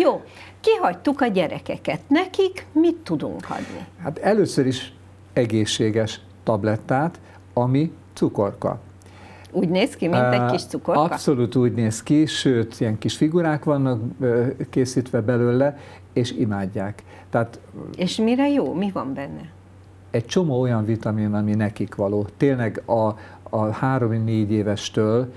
S1: Jó, kihagytuk a gyerekeket. Nekik mit tudunk adni?
S8: Hát először is egészséges tablettát, ami cukorka.
S1: Úgy néz ki, mint egy kis cukorka?
S8: Abszolút úgy néz ki, sőt, ilyen kis figurák vannak készítve belőle, és imádják. Tehát,
S1: és mire jó? Mi van benne?
S8: Egy csomó olyan vitamin, ami nekik való. Tényleg a, a 3-4 évestől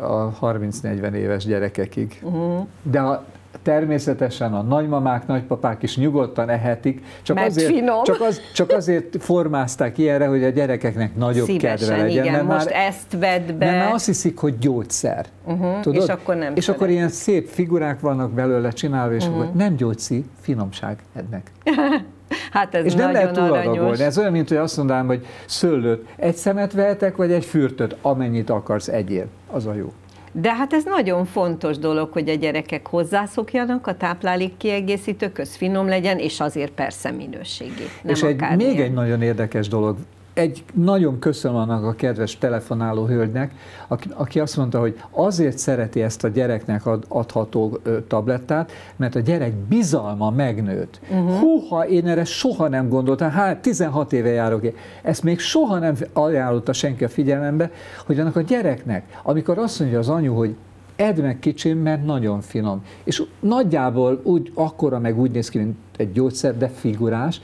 S8: a 30-40 éves gyerekekig. Uh-huh. De a, természetesen a nagymamák, nagypapák is nyugodtan ehetik, csak azért, csak, az, csak azért formázták ilyenre, hogy a gyerekeknek nagyobb Szívesen, kedve legyen.
S1: Igen,
S8: mert
S1: most már, ezt vedd be.
S8: Mert azt hiszik, hogy gyógyszer.
S1: Uh-huh, tudod? És akkor nem
S8: És akkor ilyen szép figurák vannak belőle csinálva, és uh-huh. akkor nem gyógyszi, finomság ennek.
S1: Hát ez
S8: és nem lehet
S1: túladagolni.
S8: Ez olyan, mint hogy azt mondanám, hogy szőlőt egy szemet vehetek, vagy egy fürtöt, amennyit akarsz, egyél. Az a jó.
S1: De hát ez nagyon fontos dolog, hogy a gyerekek hozzászokjanak a táplálék kiegészítőköz, finom legyen, és azért persze minőségi.
S8: Nem és egy, még egy nagyon érdekes dolog, egy nagyon köszönöm annak a kedves telefonáló hölgynek, aki, aki azt mondta, hogy azért szereti ezt a gyereknek ad, adható ö, tablettát, mert a gyerek bizalma megnőtt. Uh-huh. Húha, én erre soha nem gondoltam, hát 16 éve járok, ezt még soha nem ajánlotta senki a figyelembe, hogy annak a gyereknek, amikor azt mondja az anyu, hogy edd meg kicsim, mert nagyon finom. És nagyjából úgy, akkora meg úgy néz ki, mint egy gyógyszer, de figurás,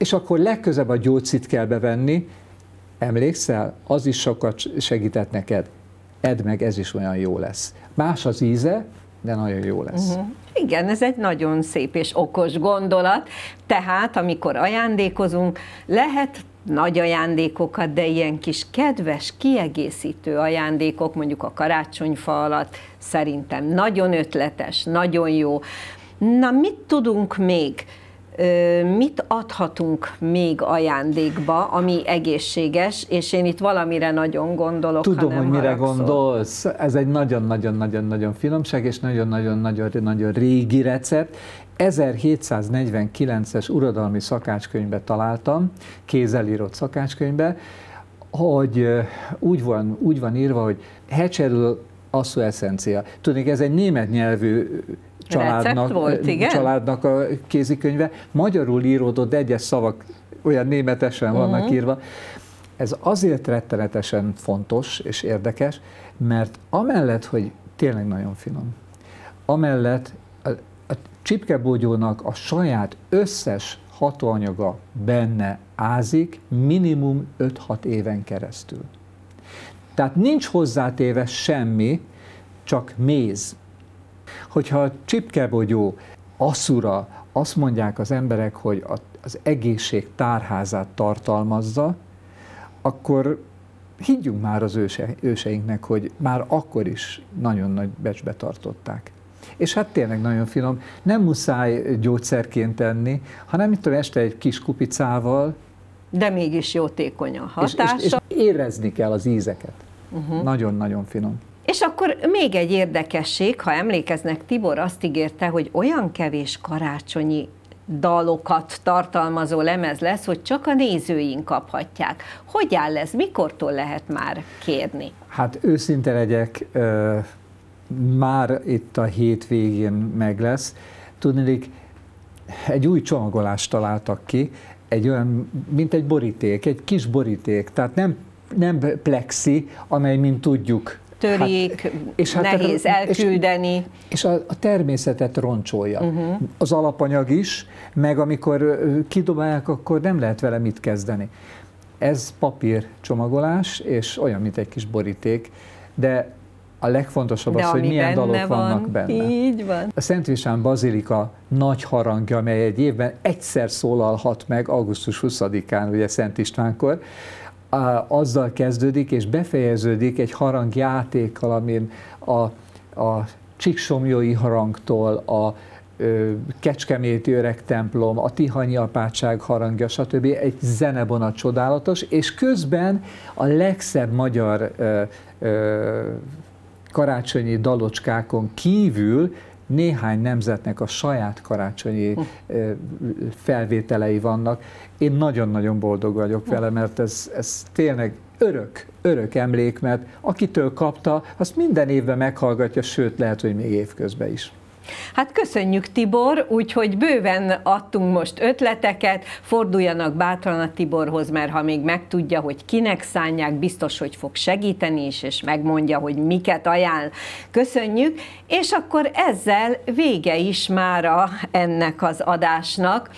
S8: és akkor legközebb a gyógyszit kell bevenni, emlékszel, az is sokat segített neked. Edd meg, ez is olyan jó lesz. Más az íze, de nagyon jó lesz. Uh-huh.
S1: Igen, ez egy nagyon szép és okos gondolat. Tehát, amikor ajándékozunk, lehet nagy ajándékokat, de ilyen kis kedves, kiegészítő ajándékok, mondjuk a karácsonyfa alatt, szerintem nagyon ötletes, nagyon jó. Na, mit tudunk még? Mit adhatunk még ajándékba, ami egészséges, és én itt valamire nagyon gondolok.
S8: Tudom,
S1: hogy
S8: mire haragszol. gondolsz. Ez egy nagyon-nagyon-nagyon-nagyon finomság, és nagyon-nagyon-nagyon régi recept. 1749-es uradalmi szakácskönyvbe találtam, kézzelírott szakácskönyvbe, hogy úgy van, úgy van írva, hogy hecserül asszó eszencia. Tudnék, ez egy német nyelvű családnak, volt, igen? családnak a kézikönyve. Magyarul íródott, de egyes szavak olyan németesen vannak uh-huh. írva. Ez azért rettenetesen fontos és érdekes, mert amellett, hogy tényleg nagyon finom, amellett a, a csipkebógyónak a saját összes hatóanyaga benne ázik minimum 5-6 éven keresztül. Tehát nincs hozzátéve semmi, csak méz. Hogyha a csipkebogyó asszura azt mondják az emberek, hogy az egészség tárházát tartalmazza, akkor higgyünk már az őse, őseinknek, hogy már akkor is nagyon nagy becsbe tartották. És hát tényleg nagyon finom. Nem muszáj gyógyszerként enni, hanem itt este egy kis kupicával.
S1: De mégis jótékony a hatása. És, és,
S8: és érezni kell az ízeket. Uh-huh. Nagyon-nagyon finom.
S1: És akkor még egy érdekesség, ha emlékeznek, Tibor azt ígérte, hogy olyan kevés karácsonyi dalokat tartalmazó lemez lesz, hogy csak a nézőink kaphatják. Hogy áll ez? Mikortól lehet már kérni?
S8: Hát őszinte legyek, már itt a hétvégén meg lesz. Tudnék, egy új csomagolást találtak ki, egy olyan, mint egy boríték, egy kis boríték, tehát nem, nem plexi, amely, mint tudjuk,
S1: törik, hát, és hát nehéz hát, elküldeni. És,
S8: és a, a természetet roncsolja. Uh-huh. Az alapanyag is, meg amikor kidobálják, akkor nem lehet vele mit kezdeni. Ez papír csomagolás, és olyan, mint egy kis boríték, de a legfontosabb De az, hogy milyen dalok van, vannak benne.
S1: Így van.
S8: A Szent Visán Bazilika nagy harangja, amely egy évben egyszer szólalhat meg augusztus 20-án, ugye Szent Istvánkor, azzal kezdődik és befejeződik egy harangjátékkal, amin a, a Csíksomjói harangtól, a Kecskeméti öreg templom, a Tihanyi apátság harangja, stb. egy zenebona csodálatos, és közben a legszebb magyar ö, ö, karácsonyi dalocskákon kívül néhány nemzetnek a saját karácsonyi felvételei vannak. Én nagyon-nagyon boldog vagyok vele, mert ez, ez tényleg örök, örök emlék, mert akitől kapta, azt minden évben meghallgatja, sőt, lehet, hogy még évközben is.
S1: Hát köszönjük Tibor, úgyhogy bőven adtunk most ötleteket, forduljanak bátran a Tiborhoz, mert ha még megtudja, hogy kinek szánják, biztos, hogy fog segíteni is, és megmondja, hogy miket ajánl. Köszönjük, és akkor ezzel vége is mára ennek az adásnak.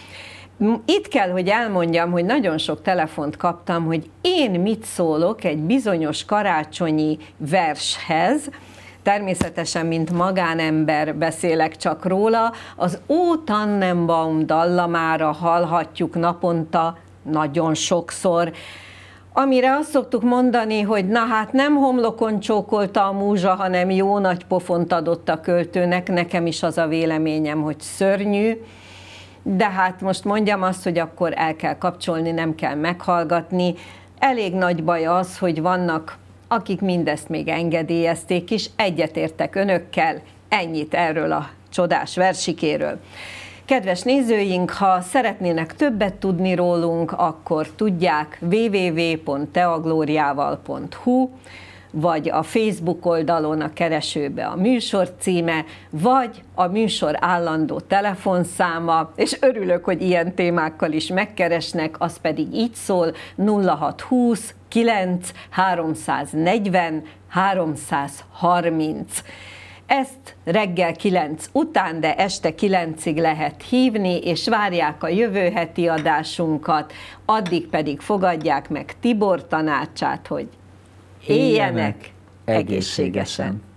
S1: Itt kell, hogy elmondjam, hogy nagyon sok telefont kaptam, hogy én mit szólok egy bizonyos karácsonyi vershez, Természetesen, mint magánember beszélek csak róla, az Ó Tannenbaum dallamára hallhatjuk naponta nagyon sokszor, Amire azt szoktuk mondani, hogy na hát nem homlokon csókolta a múzsa, hanem jó nagy pofont adott a költőnek, nekem is az a véleményem, hogy szörnyű, de hát most mondjam azt, hogy akkor el kell kapcsolni, nem kell meghallgatni. Elég nagy baj az, hogy vannak akik mindezt még engedélyezték is, egyetértek önökkel, ennyit erről a csodás versikéről. Kedves nézőink, ha szeretnének többet tudni rólunk, akkor tudják www.teaglóriával.hu, vagy a Facebook oldalon a keresőbe a műsor címe, vagy a műsor állandó telefonszáma, és örülök, hogy ilyen témákkal is megkeresnek, az pedig így szól 0620 9 340 330. Ezt reggel 9 után, de este 9-ig lehet hívni, és várják a jövő heti adásunkat, addig pedig fogadják meg Tibor tanácsát, hogy éljenek egészségesen. egészségesen.